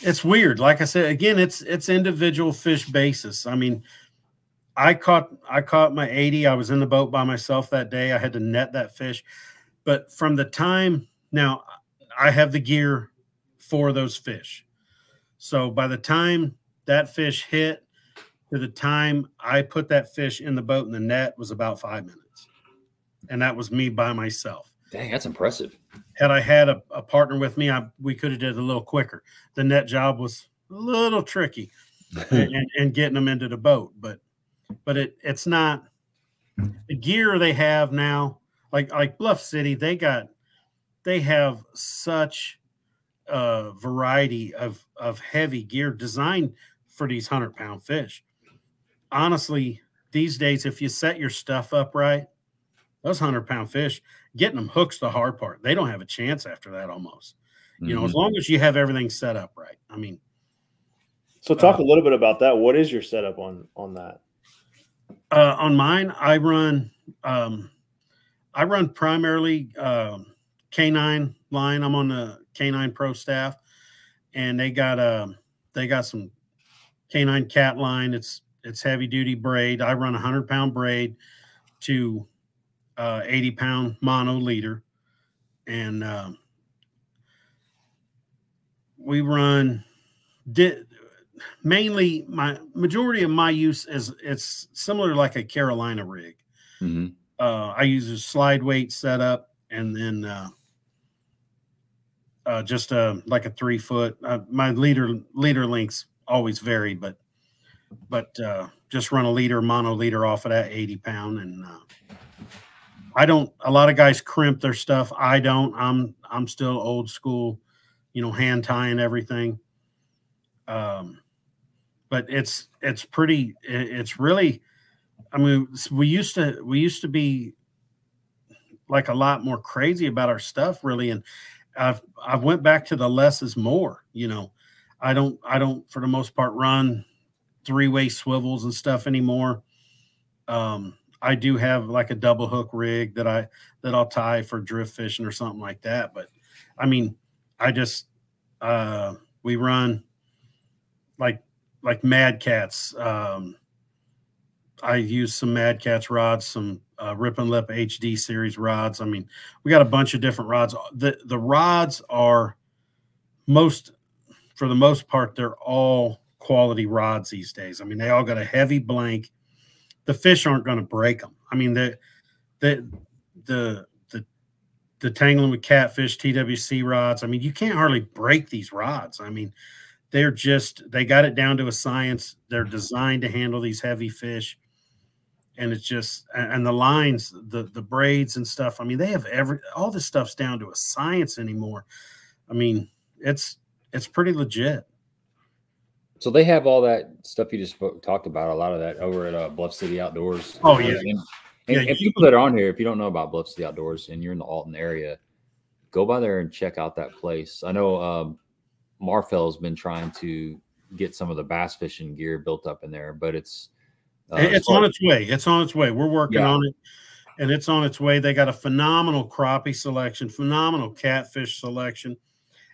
it's weird. Like I said, again, it's it's individual fish basis. I mean, I caught I caught my 80. I was in the boat by myself that day. I had to net that fish. But from the time now I have the gear for those fish. So by the time that fish hit to the time I put that fish in the boat in the net was about five minutes. And that was me by myself Dang, that's impressive. had I had a, a partner with me, I we could have did it a little quicker. The net job was a little tricky [laughs] and, and, and getting them into the boat, but but it it's not the gear they have now, like like Bluff City, they got they have such a variety of of heavy gear designed for these hundred pound fish. Honestly, these days, if you set your stuff up right, those hundred pound fish, getting them hooks the hard part. They don't have a chance after that almost. You know, as Mhm. long as you have everything set up right. I mean, So talk Uh, a little bit about that. What is your setup on on that? uh, on mine, I run um, I run primarily um, K9 line. I'm on the K9 pro staff, and they got um they got some K9 cat line. It's it's heavy duty braid. I run a hundred pound braid to uh, 80 pound mono leader, and um, we run did mainly my majority of my use is it's similar to like a Carolina rig. Mhm. Uh, I use a slide weight setup and then uh, uh, just uh, like a three foot. Uh, my leader leader lengths always vary, but but uh, just run a leader mono leader off of that 80 pound and uh, I don't a lot of guys crimp their stuff. I don't. I'm I'm still old school, you know, hand tying everything. Um but it's it's pretty it's really I mean we used to we used to be like a lot more crazy about our stuff really and I've I've went back to the less is more, you know. I don't I don't for the most part run three-way swivels and stuff anymore. Um I do have like a double hook rig that I that I'll tie for drift fishing or something like that. But I mean, I just uh, we run like like Mad Cats. Um, I use some Mad Cats rods, some uh, Rip and Lip HD series rods. I mean, we got a bunch of different rods. The the rods are most, for the most part, they're all quality rods these days. I mean, they all got a heavy blank. The fish aren't going to break them. I mean, the the the the the tangling with catfish TWC rods. I mean, you can't hardly break these rods. I mean, they're just they got it down to a science. They're mm-hmm. designed to handle these heavy fish and it's just and the lines the the braids and stuff i mean they have every all this stuff's down to a science anymore i mean it's it's pretty legit so they have all that stuff you just spoke, talked about a lot of that over at uh, bluff city outdoors oh yeah and, and, yeah, people that are on here if you don't know about bluff city outdoors and you're in the alton area go by there and check out that place i know um, marfel's been trying to get some of the bass fishing gear built up in there but it's uh, it's on its way. It's on its way. We're working yeah. on it, and it's on its way. They got a phenomenal crappie selection, phenomenal catfish selection,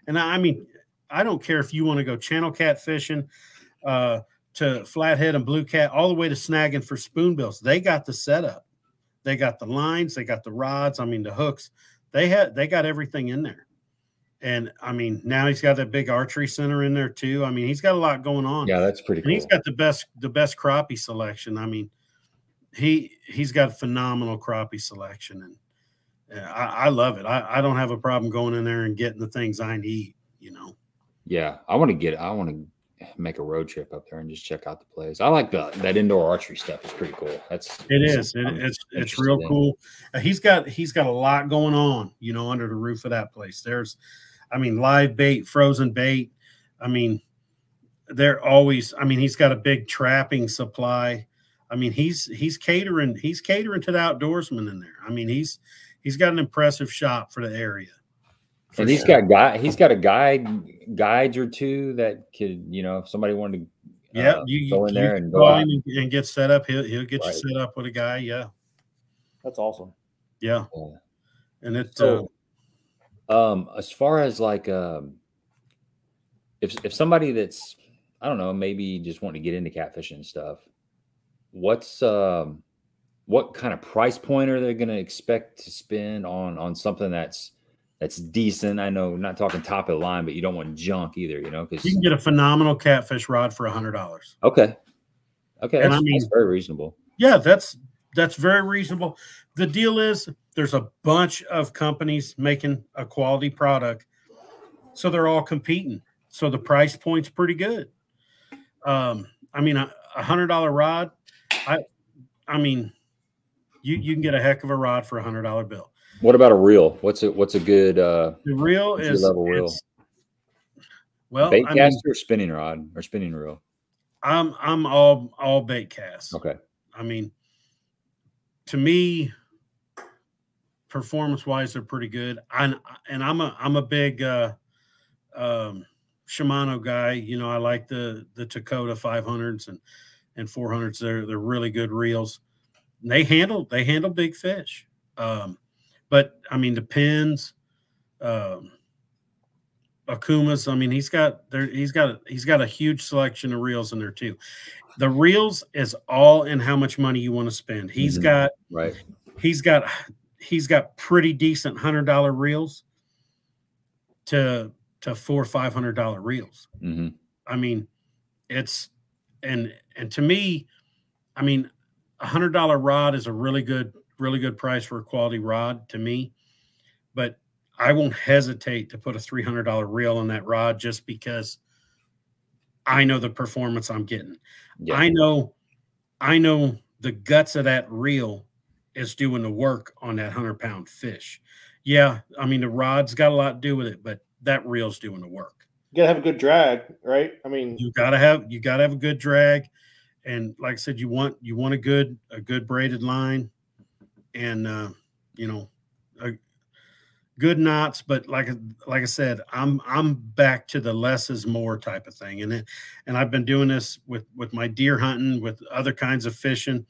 and I mean, I don't care if you want to go channel cat fishing uh, to flathead and blue cat, all the way to snagging for spoonbills. They got the setup. They got the lines. They got the rods. I mean, the hooks. They had. They got everything in there. And I mean, now he's got that big archery center in there too. I mean, he's got a lot going on. Yeah, that's pretty. And cool. he's got the best the best crappie selection. I mean, he he's got a phenomenal crappie selection, and I, I love it. I, I don't have a problem going in there and getting the things I need. You know. Yeah, I want to get. I want to make a road trip up there and just check out the place. I like the that indoor archery stuff. It's pretty cool. That's it is. It, it's it's real in. cool. Uh, he's got he's got a lot going on. You know, under the roof of that place. There's I mean, live bait, frozen bait. I mean, they're always. I mean, he's got a big trapping supply. I mean, he's he's catering. He's catering to the outdoorsmen in there. I mean, he's he's got an impressive shop for the area. For and he's sure. got guy. He's got a guide guides or two that could, you know, if somebody wanted to. Yeah, uh, you go in there and go and, and, get set up. He'll he'll get right. you set up with a guy. Yeah, that's awesome. Yeah, yeah. and it. So, uh, um, as far as like, um, if if somebody that's I don't know, maybe just wanting to get into catfishing and stuff, what's um, what kind of price point are they going to expect to spend on on something that's that's decent? I know, not talking top of the line, but you don't want junk either, you know, because you can get a phenomenal catfish rod for a hundred dollars. Okay, okay, that's, I mean, that's very reasonable. Yeah, that's that's very reasonable. The deal is there's a bunch of companies making a quality product, so they're all competing. So the price point's pretty good. Um, I mean, a, a hundred dollar rod, I, I mean, you you can get a heck of a rod for a hundred dollar bill. What about a reel? What's it? What's a good? uh The reel is level reel. Well, bait I cast mean, or spinning rod or spinning reel. I'm I'm all all bait cast. Okay. I mean, to me, performance wise, they're pretty good. And and I'm a I'm a big uh, um, Shimano guy. You know, I like the the Tekota 500s and and 400s. They're they're really good reels. They handle they handle big fish. Um, but I mean the Penns, um, Okumas. I mean he's got there he's got he's got a huge selection of reels in there too. The reels is all in how much money you want to spend. He's mm-hmm. got right. He's got he's got pretty decent hundred dollar reels to to four five hundred dollar reels. Mm-hmm. I mean, it's and and to me, I mean, a hundred dollar rod is a really good really good price for a quality rod to me, but I won't hesitate to put a three hundred dollar reel on that rod just because I know the performance I'm getting. Yeah. I know, I know the guts of that reel is doing the work on that hundred pound fish. Yeah, I mean the rod's got a lot to do with it, but that reel's doing the work. You gotta have a good drag, right? I mean, you gotta have you gotta have a good drag, and like I said, you want you want a good a good braided line, and uh, you know, a, good knots. But like like I said, I'm I'm back to the less is more type of thing, and it, and I've been doing this with with my deer hunting, with other kinds of fishing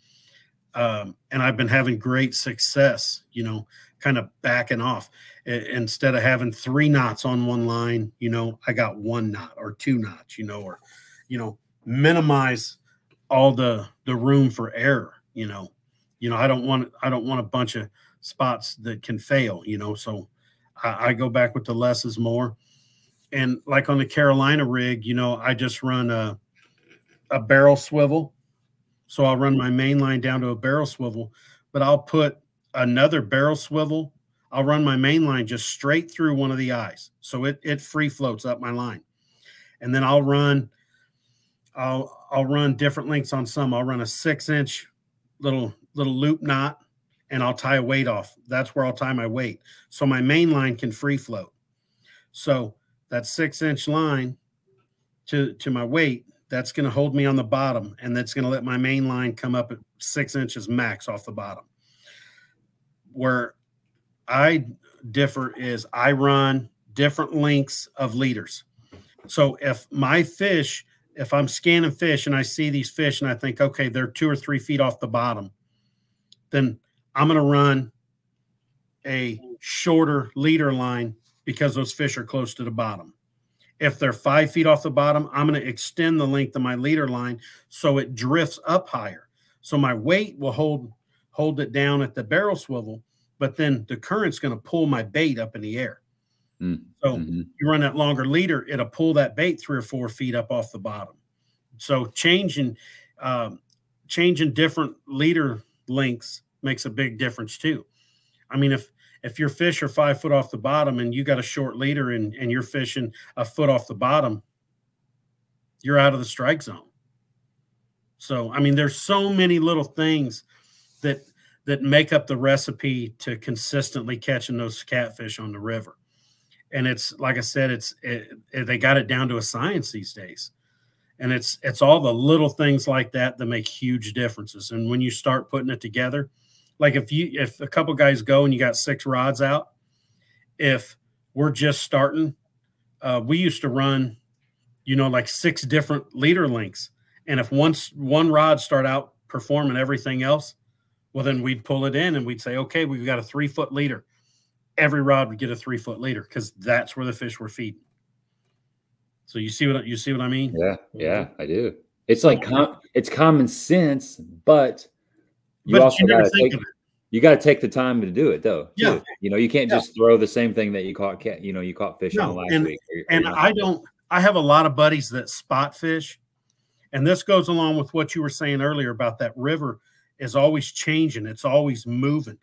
um, and I've been having great success. You know, kind of backing off instead of having three knots on one line. You know, I got one knot or two knots. You know, or you know, minimize all the the room for error. You know, you know, I don't want I don't want a bunch of spots that can fail. You know, so I, I go back with the less is more. And like on the Carolina rig, you know, I just run a a barrel swivel. So I'll run my main line down to a barrel swivel, but I'll put another barrel swivel. I'll run my main line just straight through one of the eyes. So it, it free floats up my line. And then I'll run, I'll, I'll run different lengths on some. I'll run a six inch little, little loop knot and I'll tie a weight off. That's where I'll tie my weight. So my main line can free float. So that six inch line to, to my weight, that's going to hold me on the bottom and that's going to let my main line come up at six inches max off the bottom. Where I differ is I run different lengths of leaders. So if my fish, if I'm scanning fish and I see these fish and I think, okay, they're two or three feet off the bottom, then I'm going to run a shorter leader line because those fish are close to the bottom. If they're five feet off the bottom, I'm going to extend the length of my leader line so it drifts up higher. So my weight will hold hold it down at the barrel swivel, but then the current's going to pull my bait up in the air. Mm. So mm-hmm. you run that longer leader, it'll pull that bait three or four feet up off the bottom. So changing um, changing different leader lengths makes a big difference too. I mean, if if your fish are five foot off the bottom and you got a short leader and, and you're fishing a foot off the bottom, you're out of the strike zone. So, I mean, there's so many little things that that make up the recipe to consistently catching those catfish on the river. And it's like I said, it's it, it, they got it down to a science these days. And it's it's all the little things like that that make huge differences. And when you start putting it together, like if you if a couple guys go and you got six rods out, if we're just starting, uh, we used to run, you know, like six different leader lengths. And if once one rod start out performing everything else, well then we'd pull it in and we'd say, okay, we've got a three foot leader. Every rod would get a three foot leader because that's where the fish were feeding. So you see what you see what I mean? Yeah, yeah, mm-hmm. I do. It's like com- it's common sense, but you but also you got to take you got to take the time to do it though. Yeah, too. you know you can't yeah. just throw the same thing that you caught you know you caught fish no, last and, week. Or, and or I don't. I have a lot of buddies that spot fish, and this goes along with what you were saying earlier about that river is always changing. It's always moving.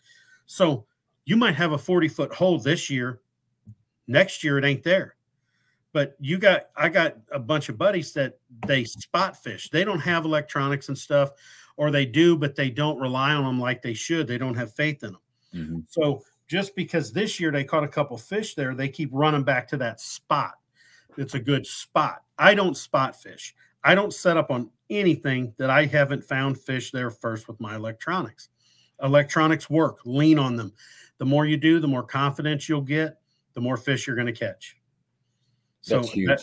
So you might have a forty foot hole this year. Next year it ain't there but you got i got a bunch of buddies that they spot fish they don't have electronics and stuff or they do, but they don't rely on them like they should. They don't have faith in them. Mm-hmm. So just because this year they caught a couple fish there, they keep running back to that spot. It's a good spot. I don't spot fish. I don't set up on anything that I haven't found fish there first with my electronics. Electronics work, lean on them. The more you do, the more confidence you'll get, the more fish you're going to catch. That's huge. That,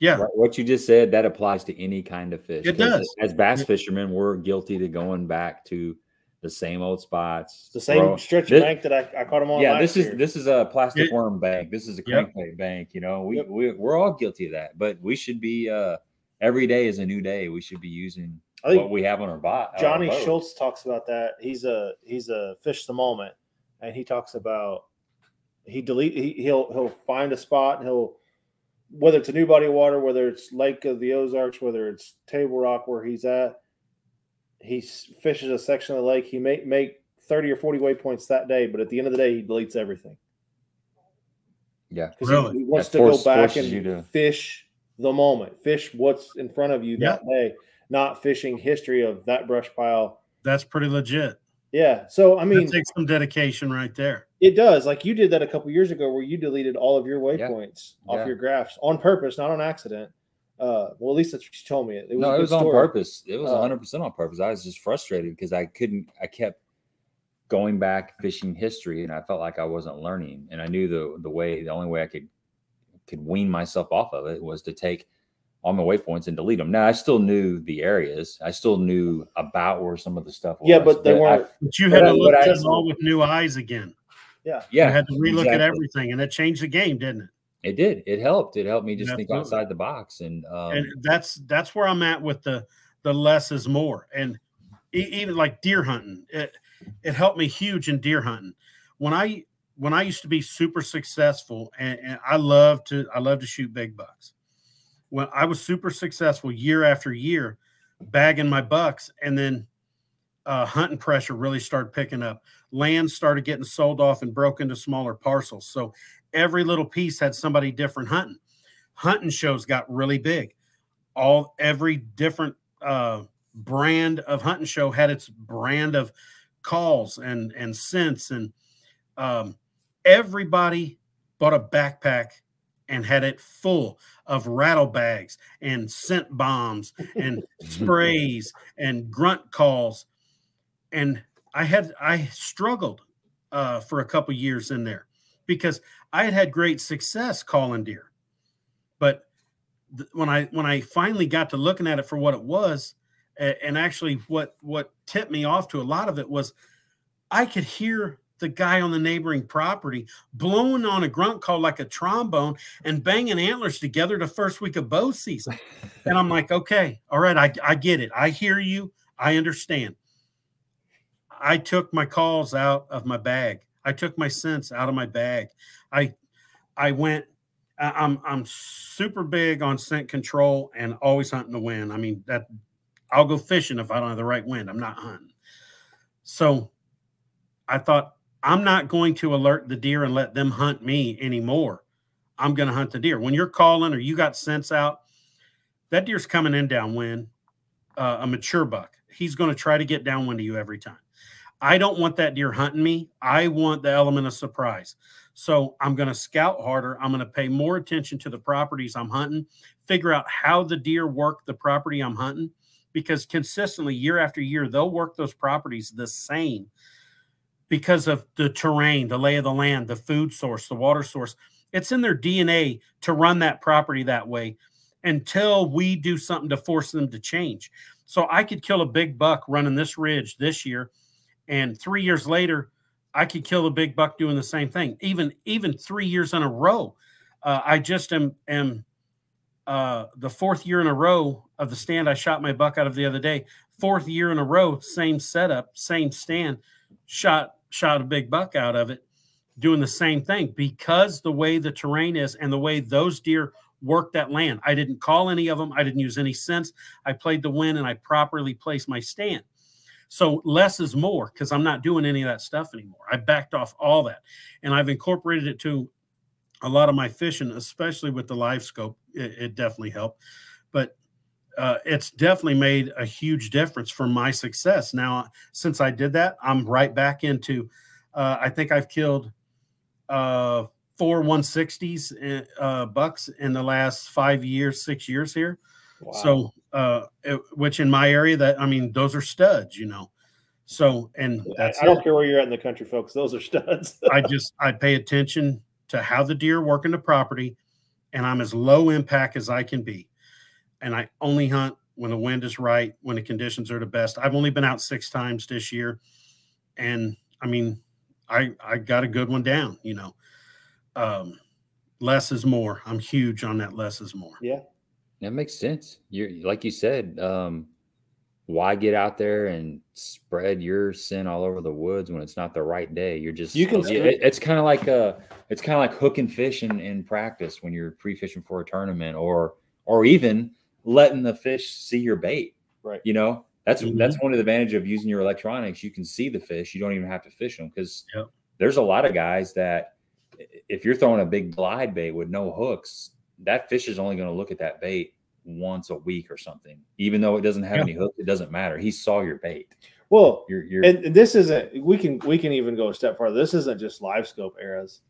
yeah. What you just said, that applies to any kind of fish. It does. As bass fishermen, we're guilty to going back to the same old spots. The same stretch this, bank that I, I caught them on. Yeah, this year. is this is a plastic worm bank. This is a crankbait yep. bank. You know, we, yep. we we're all guilty of that. But we should be uh every day is a new day. We should be using what we have on our bot. Johnny our Schultz talks about that. He's a he's a fish the moment, and he talks about he delete he, he'll he'll find a spot and he'll whether it's a new body of water, whether it's Lake of the Ozarks, whether it's Table Rock where he's at, he fishes a section of the lake. He may make 30 or 40 waypoints that day, but at the end of the day, he deletes everything. Yeah. Because really? he, he, wants that to force, go back and to... fish the moment, fish what's in front of you that day, not fishing history of that brush pile. That's pretty legit. Yeah. So I mean, that takes some dedication right there. It does. Like you did that a couple years ago, where you deleted all of your waypoints yeah. off yeah. your graphs on purpose, not on accident. Uh, well, at least that's what you told me. It was no, it was story. on purpose. It was 100 uh, percent on purpose. I was just frustrated because I couldn't. I kept going back fishing history, and I felt like I wasn't learning. And I knew the the way, the only way I could could wean myself off of it was to take on the waypoints and delete them. Now I still knew the areas. I still knew about where some of the stuff was. Yeah, but they I- weren't. But you had But to look at it all with new eyes again. Yeah. You yeah, had to relook at everything, and that changed the game, didn't it? It did. It helped. It helped me just think outside the box. And, um, and that's that's where I'm at with the the less is more, and even like deer hunting, it it helped me huge in deer hunting. When I when I used to be super successful, and, and I love to I love to shoot big bucks. When I was super successful year after year, bagging my bucks, and then uh, hunting pressure really started picking up. Land started getting sold off and broke into smaller parcels. So every little piece had somebody different hunting. Hunting shows got really big. All every different uh, brand of hunting show had its brand of calls and and scents and um, everybody bought a backpack and had it full of rattle bags and scent bombs and [laughs] sprays and grunt calls. And i had i struggled uh, for a couple years in there because i had had great success calling deer. But when i when i finally got to looking at it for what it was and actually what what tipped me off to a lot of it was i could hear the guy on the neighboring property blowing on a grunt call like a trombone and banging antlers together the first week of bow season. And i'm like okay all right i, I get it. I hear you. I understand. I took my calls out of my bag. I took my scents out of my bag. I i went i'm i'm super big on scent control and always hunting the wind. I mean that i'll go fishing if i don't have the right wind. I'm not hunting. So i thought i'm not going to alert the deer and let them hunt me anymore i'm going to hunt the deer when you're calling or you got scents out that deer's coming in downwind uh, a mature buck he's going to try to get downwind to you every time I don't want that deer hunting me. I want the element of surprise. So I'm going to scout harder. I'm going to pay more attention to the properties I'm hunting, figure out how the deer work the property I'm hunting, because consistently, year after year, they'll work those properties the same because of the terrain, the lay of the land, the food source, the water source. It's in their DNA to run that property that way until we do something to force them to change. So I could kill a big buck running this ridge this year and three years later i could kill a big buck doing the same thing even even three years in a row uh, i just am am uh, the fourth year in a row of the stand i shot my buck out of the other day fourth year in a row same setup same stand shot shot a big buck out of it doing the same thing. Because the way the terrain is and the way those deer work that land i didn't call any of them i didn't use any sense. I played the wind and i properly placed my stand. So less is more because I'm not doing any of that stuff anymore. I backed off all that. And I've incorporated it to a lot of my fishing, especially with the LiveScope. It, it definitely helped, but uh, it's definitely made a huge difference for my success. Now, since I did that, I'm right back into, uh, I think I've killed uh, four 160s uh, bucks in the last five years, six years here. Wow. So, uh, it, which in my area, that I mean, those are studs, you know. So, and I, that's I don't it. care where you're at in the country, folks. Those are studs. [laughs] I just I pay attention to how the deer work in the property, and I'm as low impact as I can be. And I only hunt when the wind is right, when the conditions are the best. I've only been out six times this year, and I mean, I I got a good one down. You know, um, less is more. I'm huge on that. Less is more. yeah. That makes sense. You're like you said, um, why get out there and spread your sin all over the woods when it's not the right day? You're just You can yeah, it- it's kind of like uh it's kind of like hooking fish in, in practice when you're pre-fishing for a tournament or or even letting the fish see your bait. Right. You know, that's Mhm. that's one of the advantage of using your electronics. You can see the fish. You don't even have to fish them because Yep. there's a lot of guys that if you're throwing a big glide bait with no hooks, that fish is only going to look at that bait once a week or something. Even though it doesn't have Yeah. any hooks, it doesn't matter. He saw your bait. Well, You're you're and and this isn't we can we can even go a step farther. This isn't just LiveScope eras.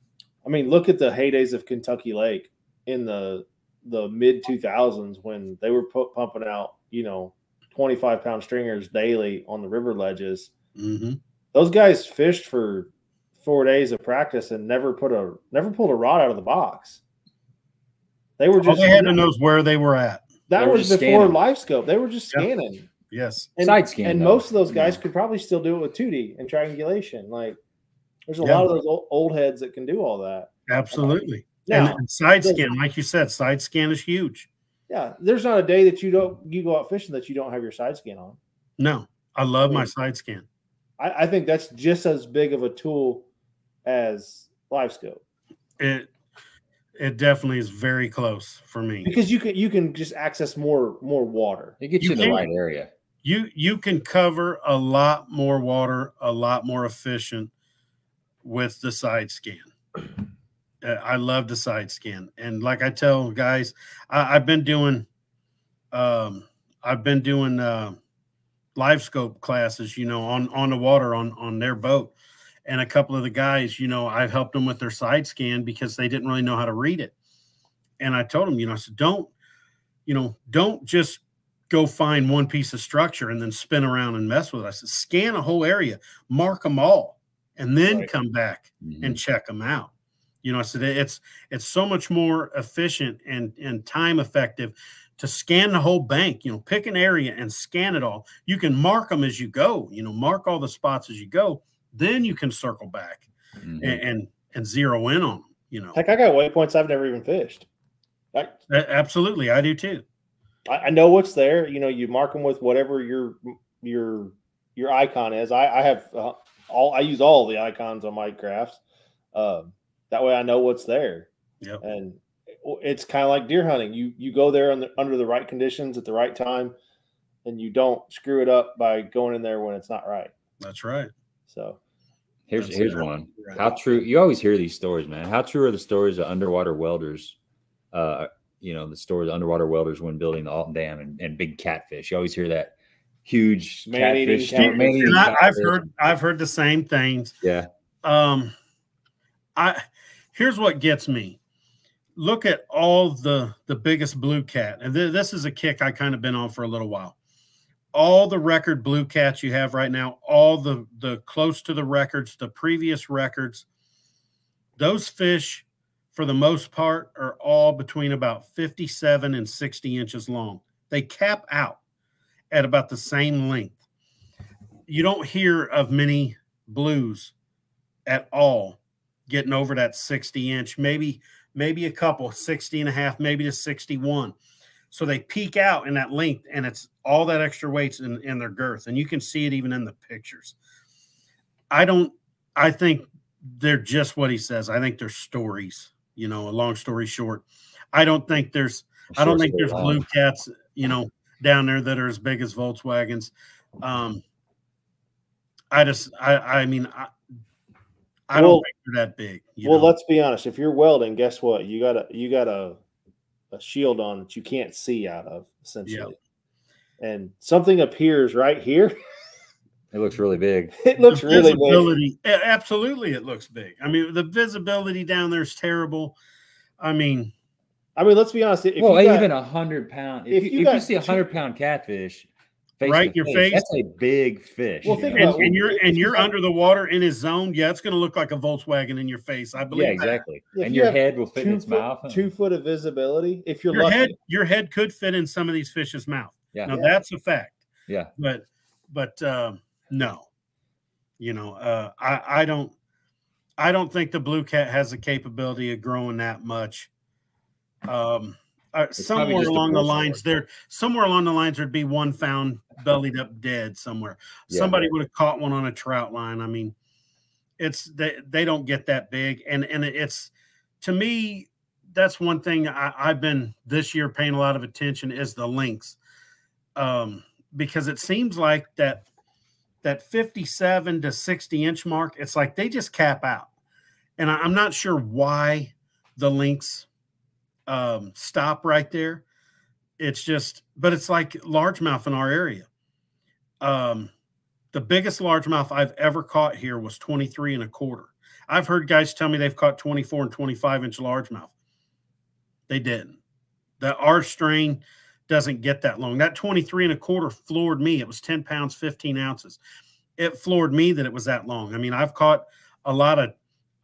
I mean, look at the heydays of Kentucky Lake in the the mid 2000s when they were pu- pumping out, you know, 25 pound stringers daily on the river ledges. hmm Those guys fished for four days of practice and never put a never pulled a rod out of the box. They were All just they had to know is where they were at. That They were was before scanning. LiveScope. They were just Yeah. scanning. Yes. And, Side scan, And though. most of those guys Yeah. could probably still do it with 2D and triangulation. Like there's a Yeah. lot of those old, old heads that can do all that. Absolutely. Now, and, and side there's- scan, like you said, side scan is huge. yeah, there's not a day that you don't you go out fishing that you don't have your side scan on. No, I love my Mm. side scan. I, I think that's just as big of a tool as LiveScope It it definitely is very close for me. because you can you can just access more more water. It gets You you, in the right area. You you can cover a lot more water, a lot more efficient with the side scan. Uh, I love the side scan, and like I tell guys, I, I've been doing, um, I've been doing uh, LiveScope classes, you know, on on the water on on their boat, and a couple of the guys, you know, I've helped them with their side scan because they didn't really know how to read it, and I told them, you know, I said, don't, you know, don't just go find one piece of structure and then spin around and mess with it. I said, scan a whole area, mark them all, and then Right. come back Mhm. and check them out. You know, I said it's it's so much more efficient and and time effective to scan the whole bank. You know, pick an area and scan it all. You can mark them as you go. You know, mark all the spots as you go. Then you can circle back Mhm. and and, and zero in on them. You know, Heck, I got waypoints I've never even fished. I, A- absolutely, I do too. I I know what's there. You know, you mark them with whatever your your your icon is. I, I have uh, all I use all the icons on my graphs. Um, that way, I know what's there. Yep. And it's kind of like deer hunting. You you go there on the, under the right conditions at the right time, and you don't screw it up by going in there when it's not right. That's right. So Here's That's here's right. one. How true? You always hear these stories, man. How true are the stories of underwater welders? Uh, you know, the stories of underwater welders when building the Alton Dam and, and big catfish. You always hear that huge Man-eating catfish. catfish. man-eating And I, I've heard I've heard the same things. Yeah. um i here's what gets me. Look at all the the biggest blue cat and th- this is a kick i kind of been on for a little while. All the record blue cats you have right now all the the close to the records the previous records those fish for the most part are all between about 57 and 60 inches long. They cap out at about the same length. You don't hear of many blues at all getting over that 60 inch maybe maybe a couple 60 and a half maybe to 61 so they peak out in that length and it's all that extra weights in, in their girth. And you can see it even in the pictures. I don't i think they're just what he says. I think they're stories you know a long story short. I don't think there's i don't think there's blue cats you know down there that are as big as volkswagens. Um i just i i mean i I Well- don't think they're that big. you well, know? let's be honest. If you're welding, guess what? You got a you got a a shield on that you can't see out of essentially. And something appears right here. [laughs] It looks really big. it looks The really visibility, a- absolutely, it looks big. I mean, the visibility down there is terrible. I mean, I mean, let's be honest. If well, you got- even a hundred pound. If, if you, you if you see a hundred pound catfish, face Right, your face- that's a big fish. Well, think and, and you're and you you're under the water in his zone. Yeah, it's going to look like a Volkswagen in your face. I believe. yeah, exactly. If and you your head will fit in two its foot, mouth. two foot of visibility. If you're Your lucky, head, your head could fit in some of these fish's mouth. Yeah. Now Yeah. that's a fact. Yeah. But but um, no, you know, uh, I I don't I don't think the blue cat has the capability of growing that much. Um, uh, somewhere along the lines there, somewhere along the lines there'd be one found bellied up dead somewhere. Yeah, Somebody right. would have caught one on a trotline. I mean, it's they they don't get that big, and and it's to me that's one thing I, I've been this year paying a lot of attention is the links, um, because it seems like that that 57 to 60 inch mark, it's like they just cap out, and I, I'm not sure why the links um, stop right there. It's just, but it's like largemouth in our area. Um, the biggest largemouth I've ever caught here was 23 and a quarter. I've heard guys tell me they've caught 24 and 25 inch largemouth. They didn't. The R strain doesn't get that long. That 23 and a quarter floored me. It was 10 pounds, 15 ounces. It floored me that it was that long. I mean, I've caught a lot of,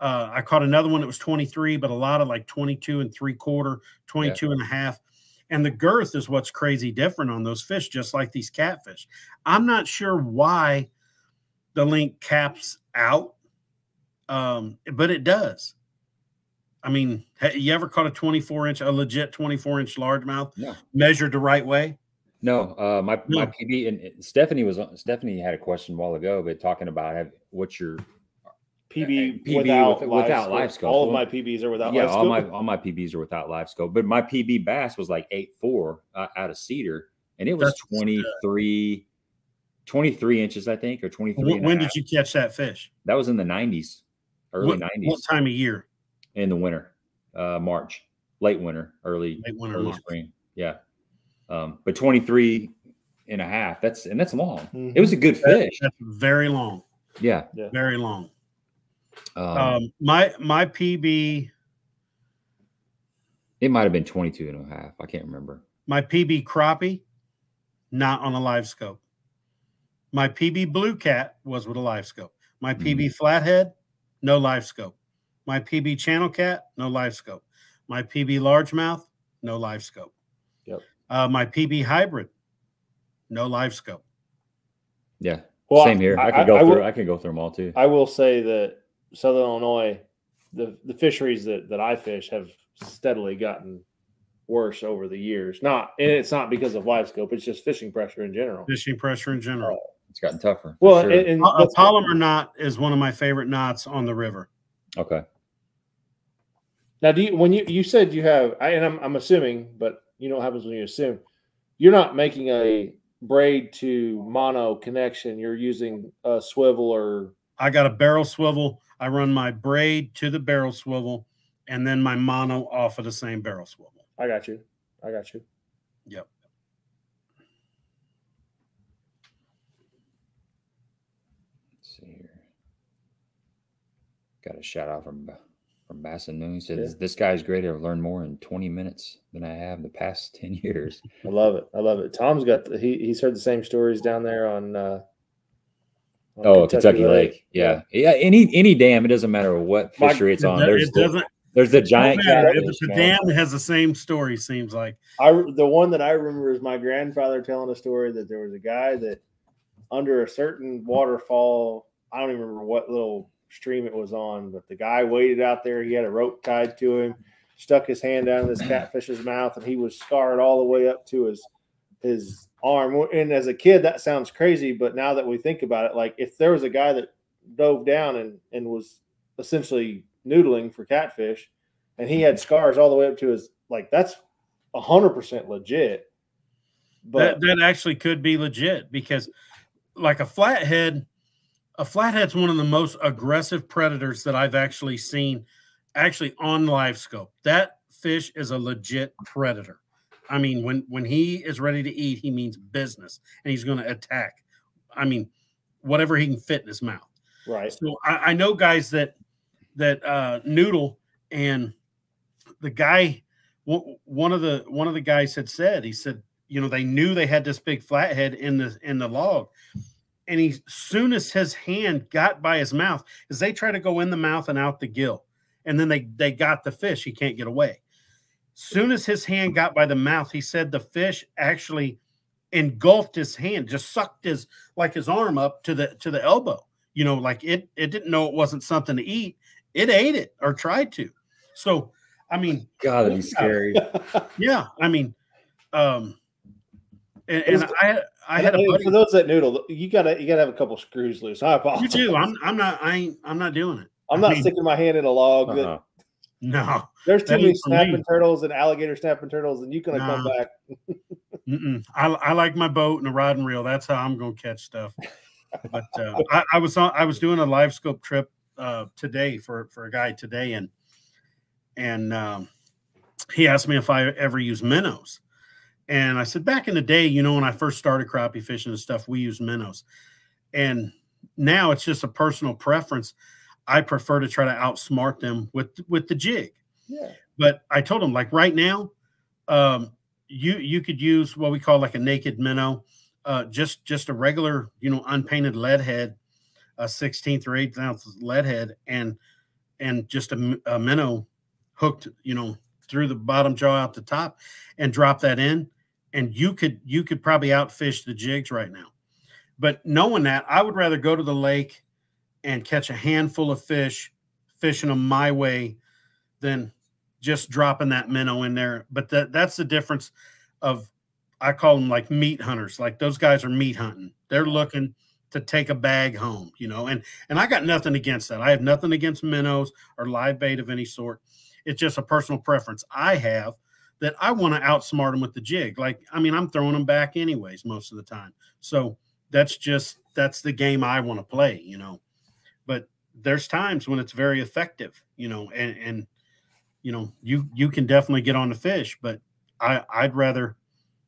uh, I caught another one that was 23, but a lot of like 22 and three quarter, 22 and a half. And the girth is what's crazy different on those fish, just like these catfish. I'm not sure why the link caps out, um, but it does. I mean, you ever caught a 24 inch, a legit 24 inch largemouth No. measured the right way? No, uh, my my PB and Stephanie was on- Stephanie had a question a while ago, but talking about have, what's your PB, PB without, with- live without scope. LiveScope. All of my PBs are without yeah live all my scope. all my PBs are without LiveScope, but my PB bass was like eight four uh, out of cedar, and it was That's, uh, 23, 23 inches, I think, or 23. When, and a when half. did you catch that fish? That was in the nineties, early What, nineties, what time of year? in the winter, uh, March, late winter, early Late winter, early March. spring. Yeah. Um, but 23 and a half, that's and that's long. Mhm. It was a good fish. That's very long, Yeah. very long. Um, Um, my my PB it might have been 22 and a half. I can't remember. my PB crappie, not on a LiveScope. My PB blue cat was with a LiveScope. My PB flathead, no LiveScope. My PB channel cat, no LiveScope. My PB largemouth, no LiveScope. Yep. Uh, my PB hybrid, no LiveScope. Yeah. Well, Same here. I, I- could go I through will- I could go through them all too. I will say that Southern Illinois, the the fisheries that that I fish have steadily gotten worse over the years. Not, and it's not because of LiveScope. It's just fishing pressure in general. Fishing pressure in general. Oh, it's gotten tougher. Well, sure. and, and A- A that's- Palomar knot is one of my favorite knots on the river. okay. now, do you when you you said you have, I, and I'm I'm assuming, but you know what happens when you assume, you're not making a braid to mono connection. You're using a swivel or I got a barrel swivel. I run my braid to the barrel swivel and then my mono off of the same barrel swivel. I got you, I got you. Yep. Let's see here. Got a shout out from from Bassin Noon. He says Yeah. this guy's great. I've learned more in 20 minutes than I have in the past [laughs] 10 years. I love it. I love it. Tom's got the, he he's heard the same stories down there on. Uh, on Oh, Kentucky, Lake. Yeah. yeah. Any any dam, it doesn't matter what My- fishery it's on. There's it the, doesn't there's the giant matter. If the dam has the same story, seems like. I the one that I remember is my grandfather telling a story that there was a guy that under a certain waterfall, I don't even remember what little stream it was on, but the guy waited out there. He had a rope tied to him, stuck his hand down in this [clears throat] catfish's mouth, and he was scarred all the way up to his his arm. And as a kid, that sounds crazy, but now that we think about it, like if there was a guy that dove down and and was essentially noodling for catfish, and he had scars all the way up to his like that's hundred percent legit. But that, that actually could be legit because, like a flathead, a flathead's one of the most aggressive predators that I've actually seen actually on LiveScope. That fish is a legit predator. I mean, when when he is ready to eat, he means business and he's going to attack. I mean, whatever he can fit in his mouth. right, So I, I know guys that that uh, noodle, and the guy, one of the one of the guys had said, he said, you know, they knew they had this big flathead in the in the log, and he soon as his hand got by his mouth, as they try to go in the mouth and out the gill, and then they they got the fish, he can't get away. Soon as his hand got by the mouth, he said the fish actually engulfed his hand, just sucked his like his arm up to the to the elbow. You know, like it it didn't know it wasn't something to eat. It ate it or tried to. So, I mean, God, that'd be scary. [laughs] yeah, I mean, um, and, and I I had a buddy. for those that noodle, you gotta you gotta have a couple screws loose. I apologize. You apologize. too. I'm I'm not I ain't I'm not doing it. I'm I not mean, sticking my hand in a log. that- Uh-uh. No, there's too many for me. snapping turtles and alligator snapping turtles, and you gonna come back. I, I like my boat and a rod and reel. That's how I'm going to catch stuff. But uh, [laughs] I, I was on, I was doing a LiveScope trip uh, today for for a guy today, and and um, he asked me if I ever use minnows, and I said back in the day, you know, when I first started crappie fishing and stuff, we used minnows, and now it's just a personal preference. I prefer to try to outsmart them with with the jig Yeah. but I told them like right now, um, you you could use what we call like a naked minnow, uh, just just a regular you know unpainted lead head, a sixteenth or eighth ounce lead head, and and just a minnow hooked you know through the bottom jaw out the top and drop that in and you could you could probably outfish the jigs right now but knowing that i would rather go to the lake and catch a handful of fish fishing them my way than just dropping that minnow in there but that that's the difference of i call them like meat hunters like those guys are meat hunting they're looking to take a bag home you know and and i got nothing against that i have nothing against minnows or live bait of any sort it's just a personal preference I have that I want to outsmart them with the jig. Like, I mean, I'm throwing them back anyways most of the time. So that's just that's the game I want to play, you know. But there's times when it's very effective, you know, and and you know, you you can definitely get on the fish, but I I'd rather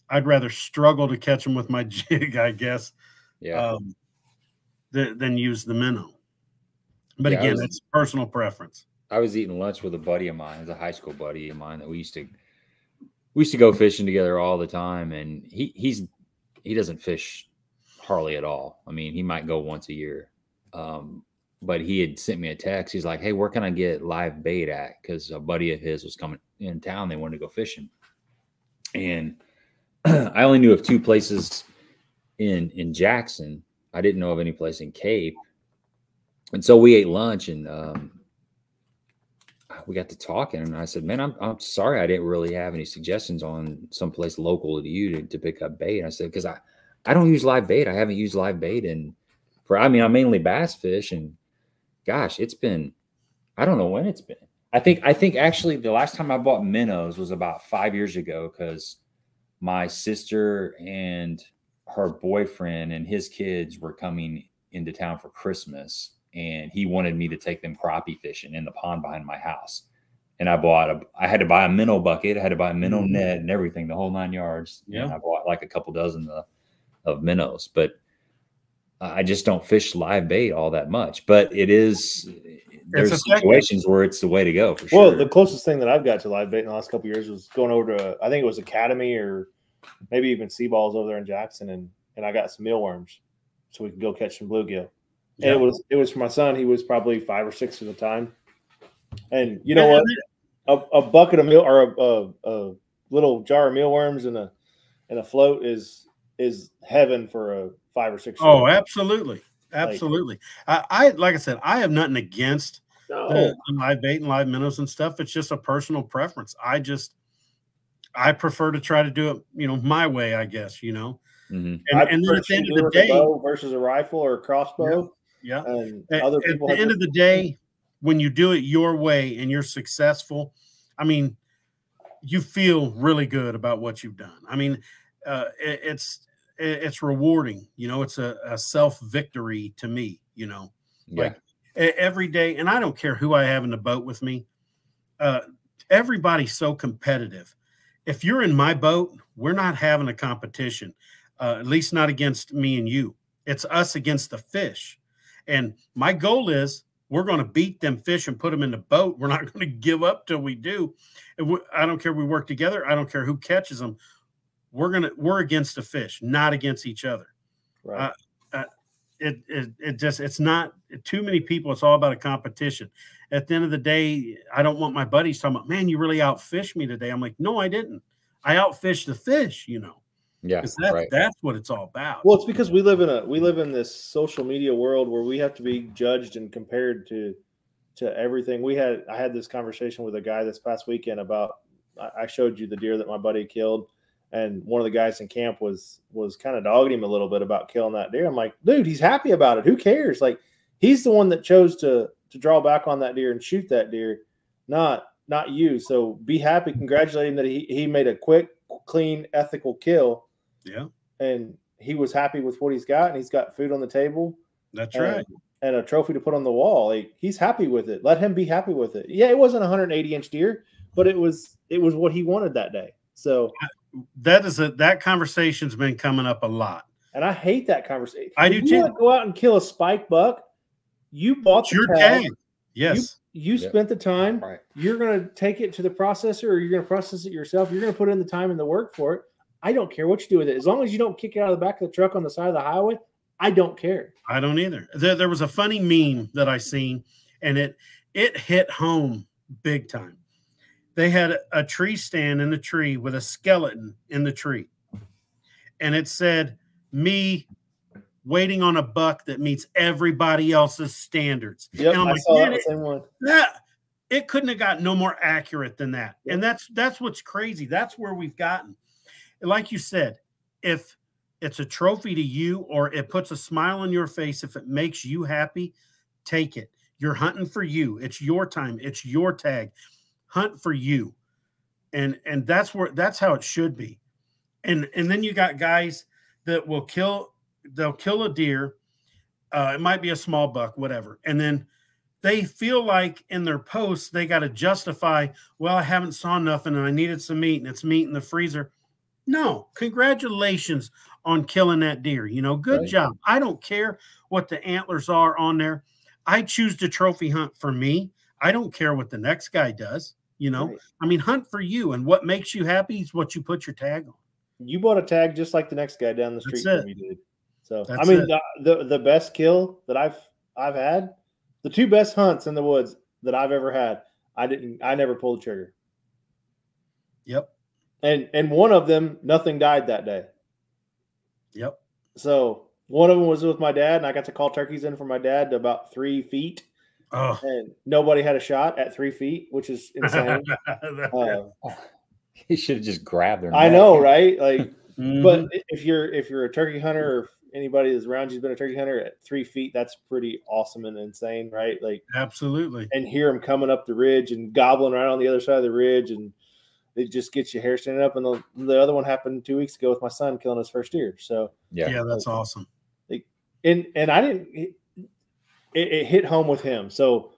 I'd rather struggle to catch them with my [laughs] jig, I guess. Yeah. Um, than, than use the minnow. But Yeah, again, was- it's personal preference. I was eating lunch with a buddy of mine, a high school buddy of mine that we used to we used to go fishing together all the time and he he's he doesn't fish hardly at all. I mean, he might go once a year. Um, but he had sent me a text. He's like, "Hey, where can I get live bait at?" Because a buddy of his was coming in town. They wanted to go fishing, and [clears throat] I only knew of two places in in Jackson. I didn't know of any place in Cape, and so we ate lunch, and um, we got to talking and I said, man, I'm, I'm sorry. I didn't really have any suggestions on someplace local to you to, to pick up bait. I said, cause I, I don't use live bait. I haven't used live bait. And for, I mean, I mainly bass fish and gosh, it's been, I don't know when it's been. I think, I think actually the last time I bought minnows was about five years ago. Cause my sister and her boyfriend and his kids were coming into town for Christmas and he wanted me to take them crappie fishing in the pond behind my house. And I bought a, I had to buy a minnow bucket, I had to buy a minnow Mhm. net and everything, the whole nine yards. Yeah. And I bought like a couple dozen of, of minnows, but Uh, I just don't fish live bait all that much. But it is, there's effective. situations where it's the way to go for sure. Well, sure. the closest thing that I've got to live bait in the last couple of years was going over to I think it was Academy or maybe even Sea Balls over there in Jackson, and and I got some mealworms, so we could go catch some bluegill. And it was it was for my son. He was probably five or six at the time, and you know what? A, a bucket of meal or a, a, a little jar of mealworms and a and a float is is heaven for a five or six. Oh, year old. absolutely, absolutely. I, I like I said, I have nothing against no. the, the live bait and live minnows and stuff. It's just a personal preference. I just I prefer to try to do it, you know, my way. I guess you know, Mhm. and, and then at the end of the do a day, bow versus a rifle or a crossbow, yeah. and At, other at the end to- of the day, when you do it your way and you're successful, I mean, you feel really good about what you've done. I mean, uh, it, it's it, it's rewarding. You know, it's a, a self victory to me. You know, Yeah. like every day, and I don't care who I have in the boat with me. Uh, everybody's so competitive. If you're in my boat, we're not having a competition, uh, at least not against me and you. It's us against the fish. And my goal is we're going to beat them fish and put them in the boat. We're not [laughs] going to give up till we do. I don't care. We work together. I don't care who catches them. We're gonna we're against the fish, not against each other right. Uh, uh, it, it it just it's not too many people. It's all about a competition. At the end of the day, I don't want my buddies talking about, man, you really outfished me today. I'm like, no, I didn't. I outfished the fish, you know, Yeah. because that's Right. that's what it's all about. Well, it's because we live in a we live in this social media world where we have to be judged and compared to to everything. We had I had this conversation with a guy this past weekend about I I showed you the deer that my buddy killed, and one of the guys in camp was was kind of dogging him a little bit about killing that deer. I'm like, dude, he's happy about it. Who cares? Like he's the one that chose to to draw back on that deer and shoot that deer, not not you. So be happy, congratulate him that he he made a quick, clean, ethical kill yeah, and he was happy with what he's got, and he's got food on the table that's and, right. and a trophy to put on the wall. Like, he's happy with it. Let him be happy with it. Yeah, it wasn't a 180 inch deer, but it was it was what he wanted that day. So, That is a that conversation's been coming up a lot. and I hate that conversation. I If do you too. wanna Go out and kill a spike buck. You bought It's the your tag. tag. Yes. You Yep. spent the time. Right. You're going to take it to the processor, or you're going to process it yourself. You're going to put in the time and the work for it. I don't care what you do with it, as long as you don't kick it out of the back of the truck on the side of the highway. I don't care. I don't either. There, there was a funny meme that I seen, and it it hit home big time. They had a tree stand in the tree with a skeleton in the tree. And it said, Me waiting on a buck that meets everybody else's standards. Yep, and I'm I like, saw "Man, that it- same one. that it couldn't have got no more accurate than that. Yep. And that's that's what's crazy. That's where we've gotten. Like you said, if it's a trophy to you or it puts a smile on your face, if it makes you happy, take it. You're hunting for you. It's your time. It's your tag. Hunt for you. And and that's where that's how it should be. And and then you got guys that will kill they'll kill a deer. Uh, it might be a small buck, whatever. And then they feel like in their posts they got to justify well i haven't saw nothing and i needed some meat and it's meat in the freezer no congratulations on killing that deer you know good Right. job i don't care what the antlers are on there i choose to trophy hunt for me i don't care what the next guy does you know? Right. i mean hunt for you and what makes you happy is what you put your tag on. You bought a tag just like the next guy down the street That's from you did. So I mean, the, the the best kill that I've I've had, the two best hunts in the woods that I've ever had, I didn't I never pulled the trigger, yep. And and one of them nothing died that day. yep. So one of them was with my dad, and I got to call turkeys in for my dad to about three feet, oh and nobody had a shot at three feet, which is [laughs] insane. uh, [laughs] He should have just grabbed her. I know, right? Like. [laughs] Mhm. But if you're if you're a turkey hunter or if anybody that's around you's been a turkey hunter at three feet, that's pretty awesome and insane, right? Like absolutely and hear them coming up the ridge and gobbling right on the other side of the ridge, and it just gets your hair standing up. And the, the other one happened two weeks ago with my son killing his first deer. So Yeah. yeah that's awesome Like, and and I didn't it, it hit home with him. So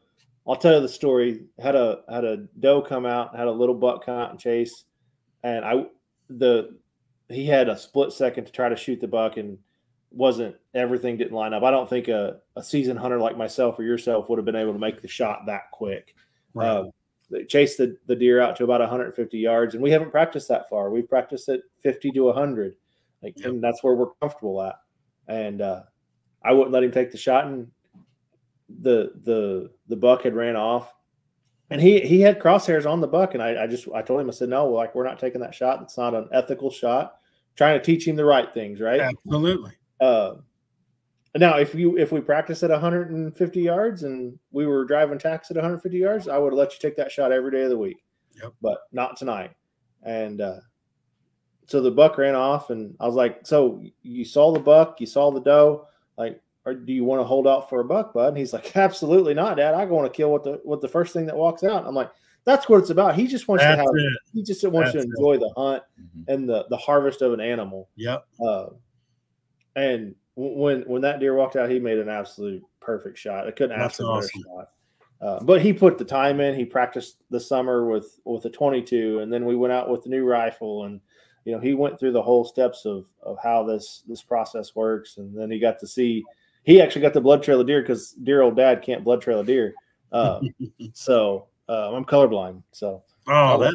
I'll tell you the story. Had a had a doe come out, had a little buck come out and chase, and I the he had a split second to try to shoot the buck and wasn't everything didn't line up. I don't think a, a seasoned hunter like myself or yourself would have been able to make the shot that quick. Right. Um, they chased the, the deer out to about 150 yards, and we haven't practiced that far. We've practiced at 50 to 100, like, Yep. and that's where we're comfortable at. And uh, I wouldn't let him take the shot, and the the the buck had ran off, and he he had crosshairs on the buck, and I, I just I told him I said no, like we're not taking that shot. It's not an ethical shot. Trying to teach him the right things, right? absolutely Uh, now, if you if we practice at 150 yards and we were driving tacks at 150 yards, I would let you take that shot every day of the week. Yep. But not tonight. And uh, so the buck ran off, and I was like, "So you saw the buck, you saw the doe, like." Or do you want to hold out for a buck, bud? And he's like, absolutely not, Dad. I want to kill what the what the first thing that walks out. I'm like, that's what it's about. He just wants that's to have it he just wants to That's it. enjoy the hunt Mhm. and the the harvest of an animal. yep Uh, and when when that deer walked out, he made an absolute perfect shot. I couldn't ask That's for a better shot. Uh, but he put the time in. He practiced the summer with with a 22, and then we went out with the new rifle, and you know he went through the whole steps of of how this this process works, and then he got to see. He actually got the blood trail of deer because dear old dad can't blood trail a deer. Uh, [laughs] so uh, I'm colorblind, so oh that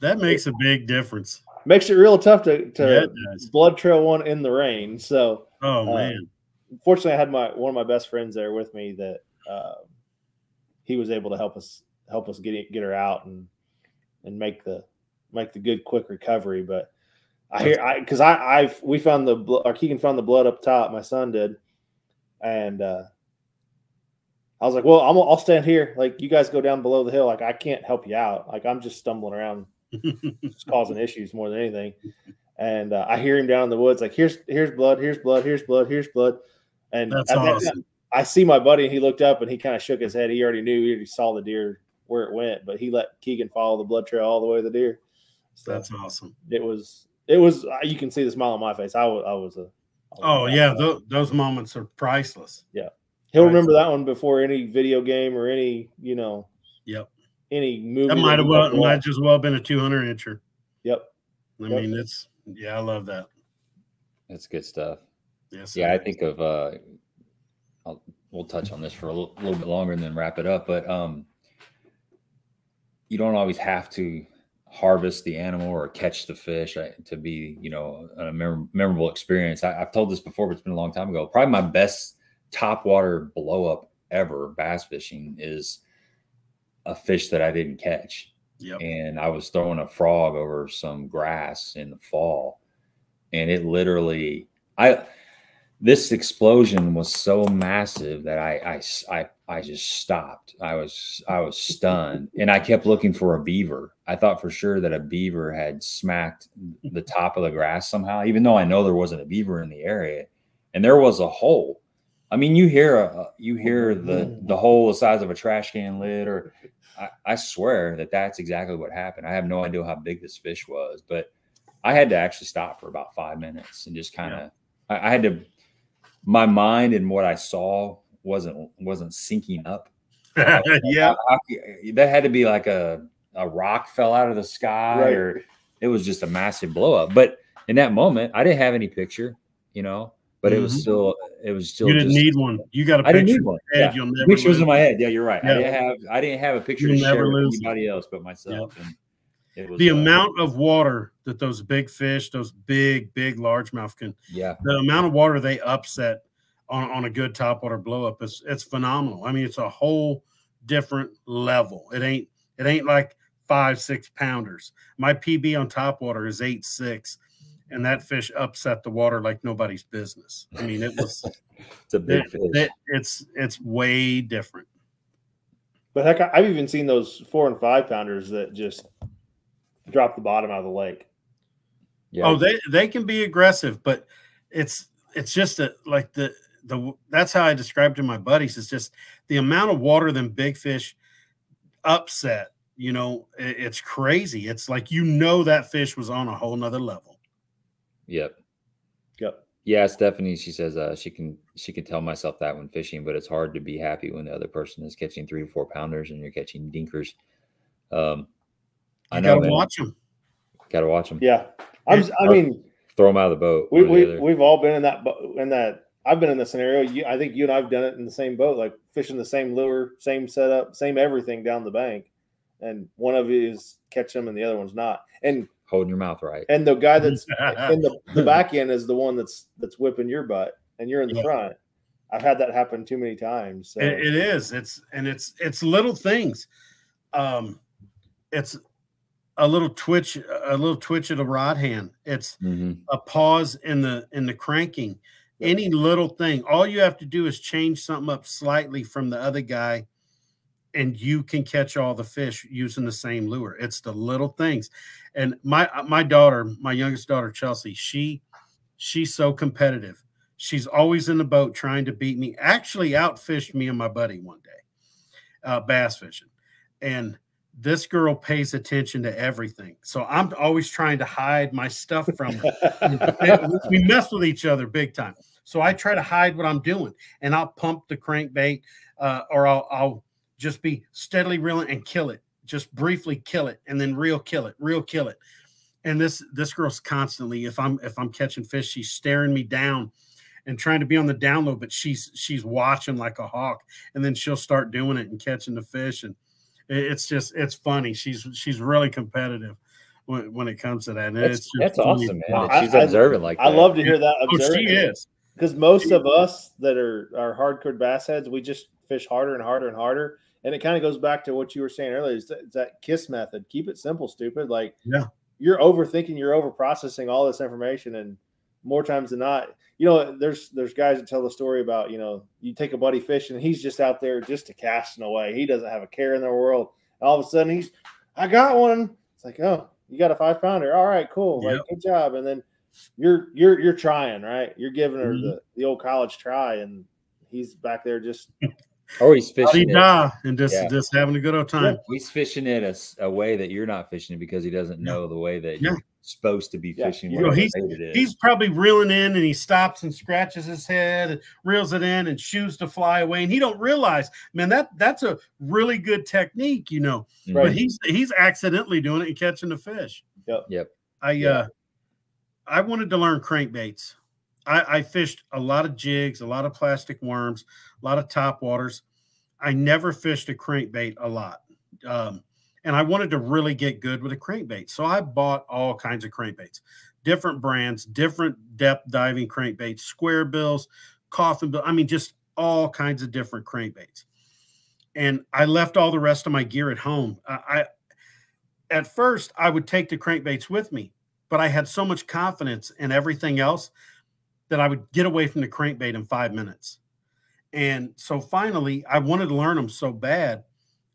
that makes a big difference makes it real tough to to Yeah, blood trail one in the rain. So oh Uh, man fortunately, I had my one of my best friends there with me that uh, he was able to help us help us get it, get her out and and make the make the good quick recovery. But I hear I because I I've we found the blo- or Keegan found the blood up top. My son did, and uh, I was like, well, I'm, I'll stand here. Like you guys go down below the hill. Like I can't help you out. Like I'm just stumbling around just [laughs] causing issues more than anything. And uh, I hear him down in the woods, like here's here's blood, here's blood, here's blood, here's blood. And That's at that awesome. time, I see my buddy, and he looked up and he kind of shook his head. He already knew, he already saw the deer where it went, but he let Keegan follow the blood trail all the way to the deer. So that's awesome it was, it was. uh, You can see the smile on my face. I was, I was a. I was oh yeah those, those moments are priceless Yeah, He'll remember that one before any video game or any, you know, yep any movie. that might have well might watched. just well been a 200 incher Yep. i Yep. mean it's yeah i love that That's good stuff. yes Yeah, it I think of uh I'll, we'll touch on this for a little, little bit longer and then wrap it up, but um you don't always have to harvest the animal or catch the fish to be, you know, a memor- memorable experience. I, I've told this before, but it's been a long time ago. Probably my best top water blow up ever bass fishing is a fish that I didn't catch. Yep. and I was throwing a frog over some grass in the fall, and it literally, I, this explosion was so massive that I, I, I, I just stopped. I was, I was stunned, and I kept looking for a beaver. I thought for sure that a beaver had smacked the [laughs] top of the grass somehow, even though I know there wasn't a beaver in the area, and there was a hole. I mean, you hear a, you oh, hear the the hole the size of a trash can lid, or [laughs] I, I swear that that's exactly what happened. I have no idea how big this fish was, but I had to actually stop for about five minutes and just kind of, I, I had to, my mind and what I saw wasn't wasn't syncing up. [laughs] yeah. How- how- that had to be like a a rock fell out of the sky, Right. or it was just a massive blow up. But in that moment, I didn't have any picture, you know. But it was Mhm. still, it was still. You didn't just- need one. You got a I didn't picture. need one. head, Yeah. You'll never Picture was lose in my head. Yeah, you're right. Yeah. I didn't have I didn't have a picture You'll to share never with lose it. anybody else but myself. And it was The uh, amount of water that those big fish, those big, big largemouth can, yeah, the amount of water they upset on, on a good topwater blow up is it's phenomenal. I mean, it's a whole different level. It ain't it ain't like five, six pounders. My PB on topwater is eight six, and that fish upset the water like nobody's business. I mean, it was [laughs] it's a big it- fish. it- it's it's way different. But heck, I- I've even seen those four and five pounders that just drop the bottom out of the lake. yeah. Oh, they they can be aggressive, but it's it's just that like the the that's how I described to my buddies. It's just the amount of water them big fish upset. You know, i- it's crazy. It's like you know that fish was on a whole nother level. Yep. Yep. Yeah, Stephanie, she says uh, she can she can tell myself that when fishing, but it's hard to be happy when the other person is catching three to four pounders and you're catching dinkers. Um, I You know, gotta man. watch them. Gotta watch them. Yeah, I'm. s- I mean, Throw them out of the boat. we one or the we other. we've all been in that bo- in that. I've been in the scenario. You, I think you and I've done it in the same boat, like fishing the same lure, same setup, same everything down the bank, and one of you is catch them and the other one's not. And holding your mouth right. and the guy [laughs] that's in the, the back end is the one that's that's whipping your butt, and you're in the Yeah. front. I've had that happen too many times. So It- it is. It's and it's it's little things. Um, it's a little twitch, a little twitch of the rod hand. It's Mhm. a pause in the in the cranking. Any little thing, all you have to do is change something up slightly from the other guy, and you can catch all the fish using the same lure. It's the little things. And my my daughter, my youngest daughter Chelsea, she she's so competitive. She's always in the boat trying to beat me. Actually, outfished me and my buddy one day, uh, bass fishing, and this girl pays attention to everything. So I'm always trying to hide my stuff from her. We mess with each other big time. So I try to hide what I'm doing, and I'll pump the crankbait, uh, or I'll, I'll just be steadily reeling and kill it, just briefly kill it, and then reel kill it, reel kill it. And this this girl's constantly, if I'm if I'm catching fish, she's staring me down and trying to be on the down low, but she's she's watching like a hawk, and then she'll start doing it and catching the fish, and it's just it's funny. She's she's really competitive when, when it comes to that. And That's, it's just that's funny. awesome, man. that I- she's I- observant like that. I love to hear that. Oh, she is. because most of us that are are hardcore bass heads, we just fish harder and harder and harder. And it kind of goes back to what you were saying earlier. Is that, is that kiss method? Keep it simple, stupid. Like Yeah. you're overthinking, you're over processing all this information, and more times than not, you know, there's there's guys that tell the story about you know you take a buddy fishing and he's just out there just to casting away. He doesn't have a care in the world. And all of a sudden he's, I got one. It's like, oh, you got a five pounder. All right, cool. Like, good job. And then you're you're you're trying, right? You're giving her Mhm. the, the old college try, and he's back there just [laughs] Or he's fishing it. Da, and just Yeah. just having a good old time. He's fishing it a way that you're not fishing it because he doesn't Yeah. know the way that Yeah. You're supposed to be Yeah. fishing. You know, he's- bait it is. He's probably reeling in and he stops and scratches his head and reels it in and shoos to fly away. And he don't realize, man, that that's a really good technique, you know. Mhm. But he's he's accidentally doing it and catching the fish. Yep. Yep. I Yeah. uh I wanted to learn crankbaits. I, I fished a lot of jigs, a lot of plastic worms, a lot of top waters. I never fished a crankbait a lot. Um, and I wanted to really get good with a crankbait. So I bought all kinds of crankbaits, different brands, different depth diving crankbaits, square bills, coffin bill. I mean, just all kinds of different crankbaits. And I left all the rest of my gear at home. I, I at first I would take the crankbaits with me, but I had so much confidence in everything else that I would get away from the crankbait in five minutes. And so finally, I wanted to learn them so bad.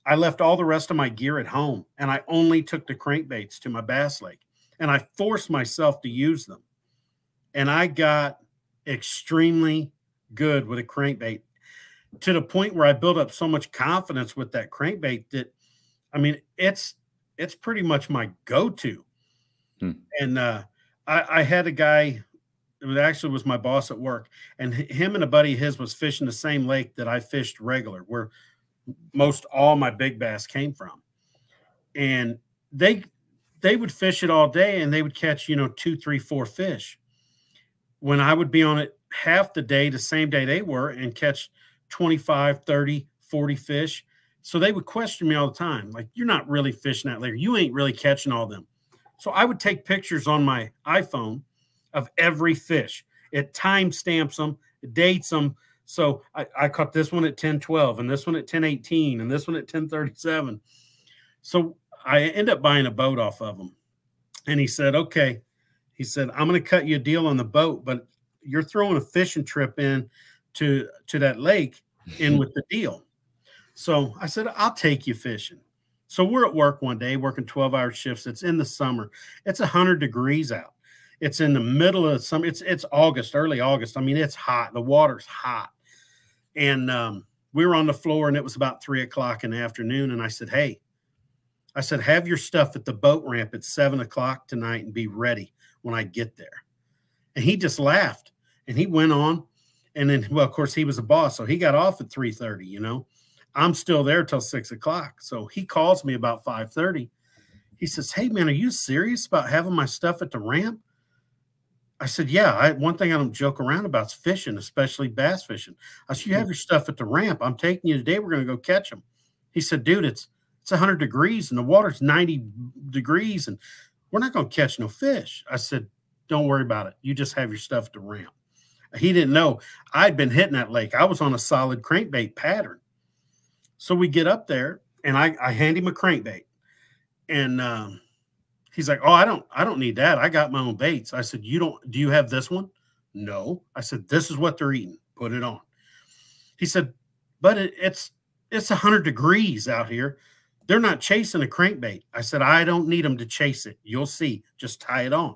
I left all the rest of my gear at home and I only took the crankbaits to my bass lake and I forced myself to use them. And I got extremely good with a crankbait to the point where I built up so much confidence with that crankbait that I mean it's it's pretty much my go-to. Hmm. And uh I, I had a guy it actually was my boss at work, and him and a buddy of his was fishing the same lake that I fished regular, where most all my big bass came from. And they they would fish it all day and they would catch, you know, two, three, four fish. When I would be on it half the day, the same day they were, and catch 25, 30, 40 fish. So they would question me all the time, like, you're not really fishing that lake. You ain't really catching all them. So I would take pictures on my iPhone of every fish. It time stamps them, it dates them. So I, I caught this one at 1012 and this one at 1018 and this one at 1037. So I end up buying a boat off of him. And he said, okay. He said, I'm going to cut you a deal on the boat, but you're throwing a fishing trip in to, to that lake in [laughs] with the deal. So I said, I'll take you fishing. So we're at work one day, working 12 hour shifts. It's in the summer. It's 100 degrees out. It's in the middle of some. It's it's August, early August. I mean, it's hot. The water's hot. And um, we were on the floor, and it was about three o'clock in the afternoon. And I said, "Hey," I said, "have your stuff at the boat ramp at seven o'clock tonight, and be ready when I get there." And he just laughed, and he went on. And then, well, of course, he was a boss, so he got off at three thirty. You know, I'm still there till six o'clock. So he calls me about five thirty. He says, "Hey, man, are you serious about having my stuff at the ramp?" I said, yeah, I, one thing I don't joke around about is fishing, especially bass fishing. I said, you have mm. your stuff at the ramp. I'm taking you today. We're going to go catch them. He said, dude, it's, it's 100 degrees and the water's 90 degrees and we're not going to catch no fish. I said, don't worry about it. You just have your stuff at the ramp. He didn't know I'd been hitting that lake. I was on a solid crankbait pattern. So we get up there and I, I hand him a crankbait and, um, He's like, "Oh, I don't I don't need that. I got my own baits." I said, "You don't do you have this one?" "No." I said, "This is what they're eating. Put it on." He said, "But it, it's it's 100 degrees out here. They're not chasing a crankbait." I said, "I don't need them to chase it. You'll see. Just tie it on."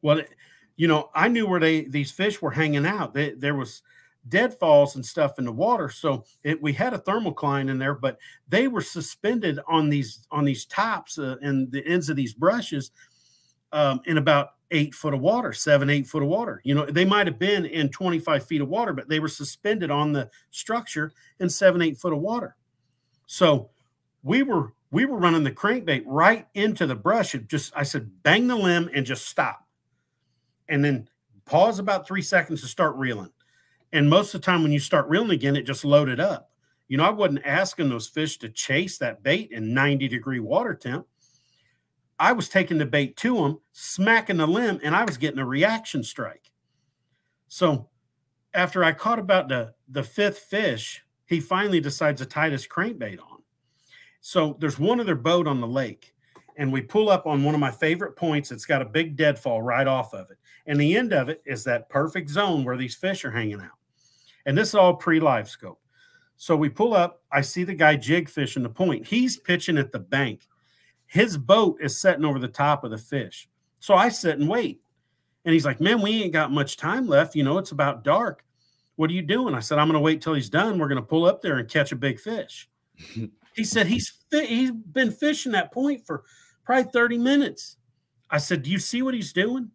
Well, it, you know, I knew where they these fish were hanging out. They, there was deadfalls and stuff in the water. So it, we had a thermocline in there, but they were suspended on these on these tops uh, and the ends of these brushes um, in about eight foot of water, seven, eight foot of water. You know, they might have been in 25 feet of water, but they were suspended on the structure in seven, eight foot of water. So we were we were running the crankbait right into the brush. It just I said, bang the limb and just stop. And then pause about three seconds to start reeling and most of the time, when you start reeling again, it just loaded up. You know, I wasn't asking those fish to chase that bait in 90 degree water temp. I was taking the bait to them, smacking the limb, and I was getting a reaction strike. So after I caught about the, the fifth fish, he finally decides to tie this crankbait on. So there's one other boat on the lake, and we pull up on one of my favorite points. It's got a big deadfall right off of it. And the end of it is that perfect zone where these fish are hanging out. And this is all pre LiveScope. So we pull up. I see the guy jig fishing the point. He's pitching at the bank. His boat is setting over the top of the fish. So I sit and wait. And he's like, Man, we ain't got much time left. You know, it's about dark. What are you doing? I said, I'm going to wait till he's done. We're going to pull up there and catch a big fish. [laughs] he said, He's he's been fishing that point for probably 30 minutes. I said, Do you see what he's doing?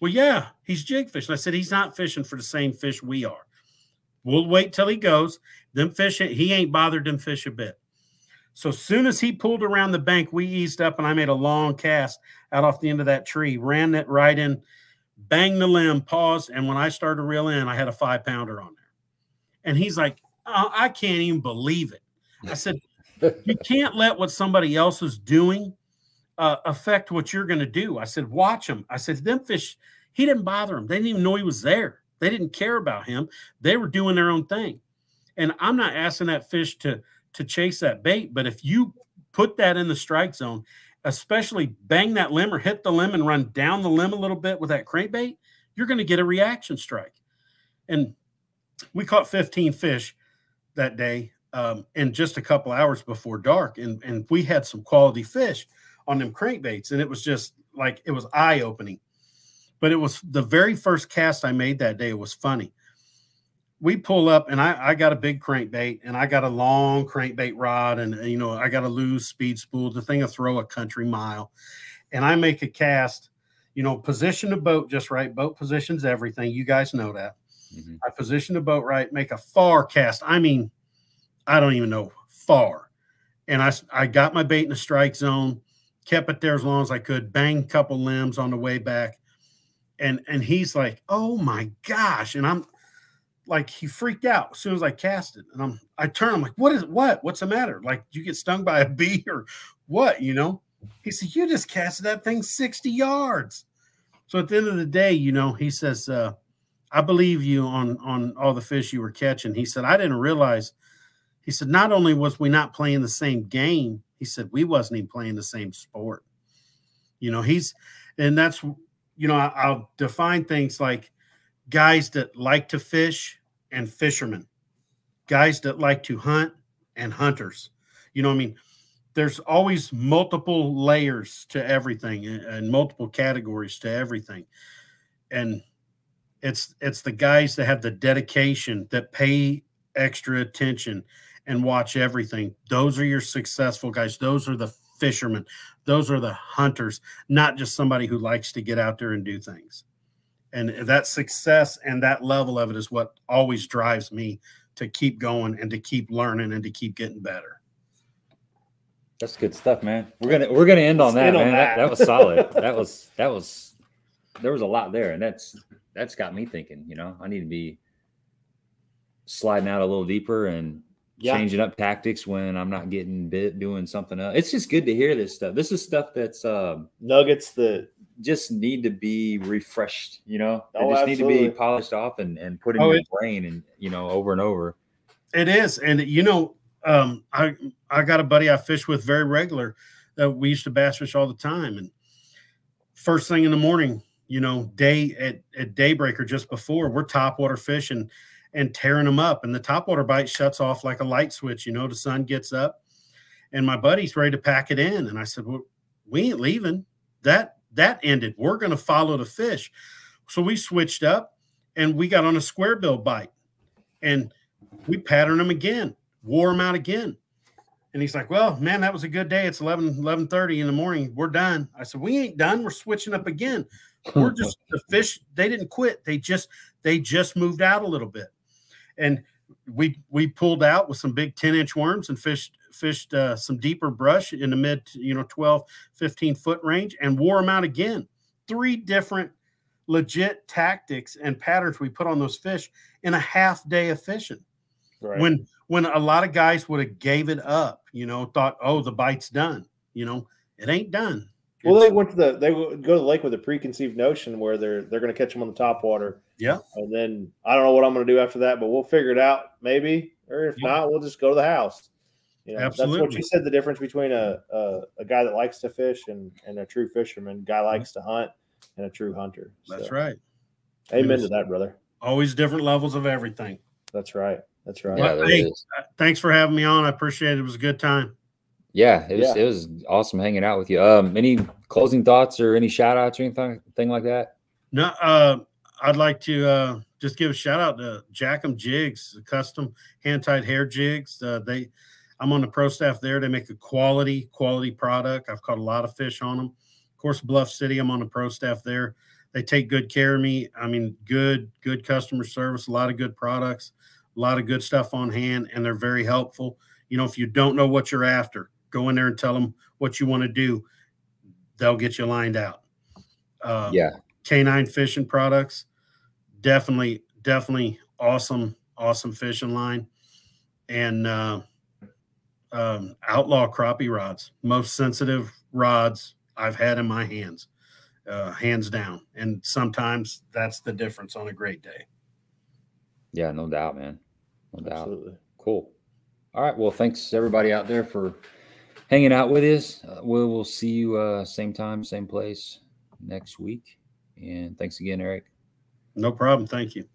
Well, yeah, he's jig fishing. I said, He's not fishing for the same fish we are. We'll wait till he goes. Them fish, he ain't bothered them fish a bit. So soon as he pulled around the bank, we eased up and I made a long cast out off the end of that tree, ran it right in, banged the limb, paused. And when I started to reel in, I had a five pounder on there. And he's like, oh, I can't even believe it. I said, You [laughs] can't let what somebody else is doing uh, affect what you're going to do. I said, Watch him. I said, Them fish, he didn't bother him. They didn't even know he was there. They didn't care about him. They were doing their own thing. And I'm not asking that fish to to chase that bait, but if you put that in the strike zone, especially bang that limb or hit the limb and run down the limb a little bit with that crankbait, you're going to get a reaction strike. And we caught 15 fish that day um, in just a couple hours before dark, and and we had some quality fish on them crankbaits, and it was just like it was eye opening. But it was the very first cast I made that day. It was funny. We pull up, and I, I got a big crankbait, and I got a long crankbait rod, and you know I got a Lew's Speed Spool, the thing to throw a country mile, and I make a cast. You know, position the boat just right. Boat positions everything. You guys know that. Mm-hmm. I position the boat right, make a far cast. I mean, I don't even know far. And I, I got my bait in the strike zone, kept it there as long as I could, bang a couple limbs on the way back. And and he's like, oh my gosh. And I'm like, he freaked out as soon as I cast it. And I'm I turn, I'm like, what is what? What's the matter? Like, you get stung by a [laughs] bee or what? You know? He said, You just casted that thing 60 yards. So at the end of the day, you know, he says, uh, I believe you on on all the fish you were catching. He said, I didn't realize he said, not only was we not playing the same game, he said, we wasn't even playing the same sport. You know, he's, and that's, you know, I, will define things like guys that like to fish and fishermen, guys that like to hunt and hunters. You know, I mean, there's always multiple layers to everything and, and multiple categories to everything. And it's it's the guys that have the dedication that pay extra attention and watch everything. Those are your successful guys. Those are the fishermen. Those are the hunters, not just somebody who likes to get out there and do things. And that success and that level of it is what always drives me to keep going and to keep learning and to keep getting better. That's good stuff, man. We're gonna we're gonna end on that, man. On that. That, that was solid. [laughs] that was that was there was a lot there, and that's that's got me thinking. You know, I need to be sliding out a little deeper and yeah. changing up tactics when I'm not getting bit, doing something else. It's just good to hear this stuff. This is stuff that's uh, nuggets that just need to be refreshed. You know, they oh, just absolutely. need to be polished off and and put in oh, your it, brain and you know over and over. It is, and you know, um, I I got a buddy I fish with very regular that we used to bass fish all the time, and first thing in the morning, you know, day at at daybreak or just before, we're topwater fishing and tearing them up. And the topwater bite shuts off like a light switch. You know, the sun gets up, and my buddy's ready to pack it in. And I said, "Well, we ain't leaving. That that ended. We're going to follow the fish." So we switched up, and we got on a square bill bite, and we patterned them again, wore them out again. And he's like, well, man, that was a good day. It's 11, 11 30 in the morning. We're done. I said, we ain't done. We're switching up again. We're just the fish. They didn't quit. They just, they just moved out a little bit and we we pulled out with some big 10 inch worms and fished fished uh, some deeper brush in the mid you know 12 15 foot range and wore them out again. Three different legit tactics and patterns we put on those fish in a half day of fishing. Right. when when a lot of guys would have gave it up you know thought oh the bite's done you know? It ain't done well, they went to the they go to the lake with a preconceived notion where they're they're going to catch them on the top water. Yeah, and then I don't know what I'm going to do after that, but we'll figure it out maybe, or if yeah. not, we'll just go to the house. You know, Absolutely. that's what you said. The difference between a, a, a guy that likes to fish and and a true fisherman, guy mm-hmm. likes to hunt, and a true hunter. That's right. Amen to that, brother. Always different levels of everything. That's right. That's right. Yeah, hey, thanks for having me on. I appreciate it. It was a good time. Yeah, it was yeah. it was awesome hanging out with you. Um, any closing thoughts or any shout outs or anything thing like that? No, uh, I'd like to uh, just give a shout out to Jackham Jigs, the custom hand tied hair jigs. Uh, they, I'm on the pro staff there. They make a quality quality product. I've caught a lot of fish on them. Of course, Bluff City. I'm on the pro staff there. They take good care of me. I mean, good good customer service. A lot of good products. A lot of good stuff on hand, and they're very helpful. You know, if you don't know what you're after, Go in there and tell them what you want to do. They'll get you lined out. Uh, yeah. K9 fishing products, definitely, definitely awesome, awesome fishing line. And uh, um, outlaw crappie rods, most sensitive rods I've had in my hands, uh, hands down. And sometimes that's the difference on a great day. Yeah, no doubt, man. No doubt. Absolutely. Cool. All right. Well, thanks everybody out there for hanging out with us. Uh, we'll, we'll see you uh, same time, same place next week. And thanks again, Eric. No problem. Thank you.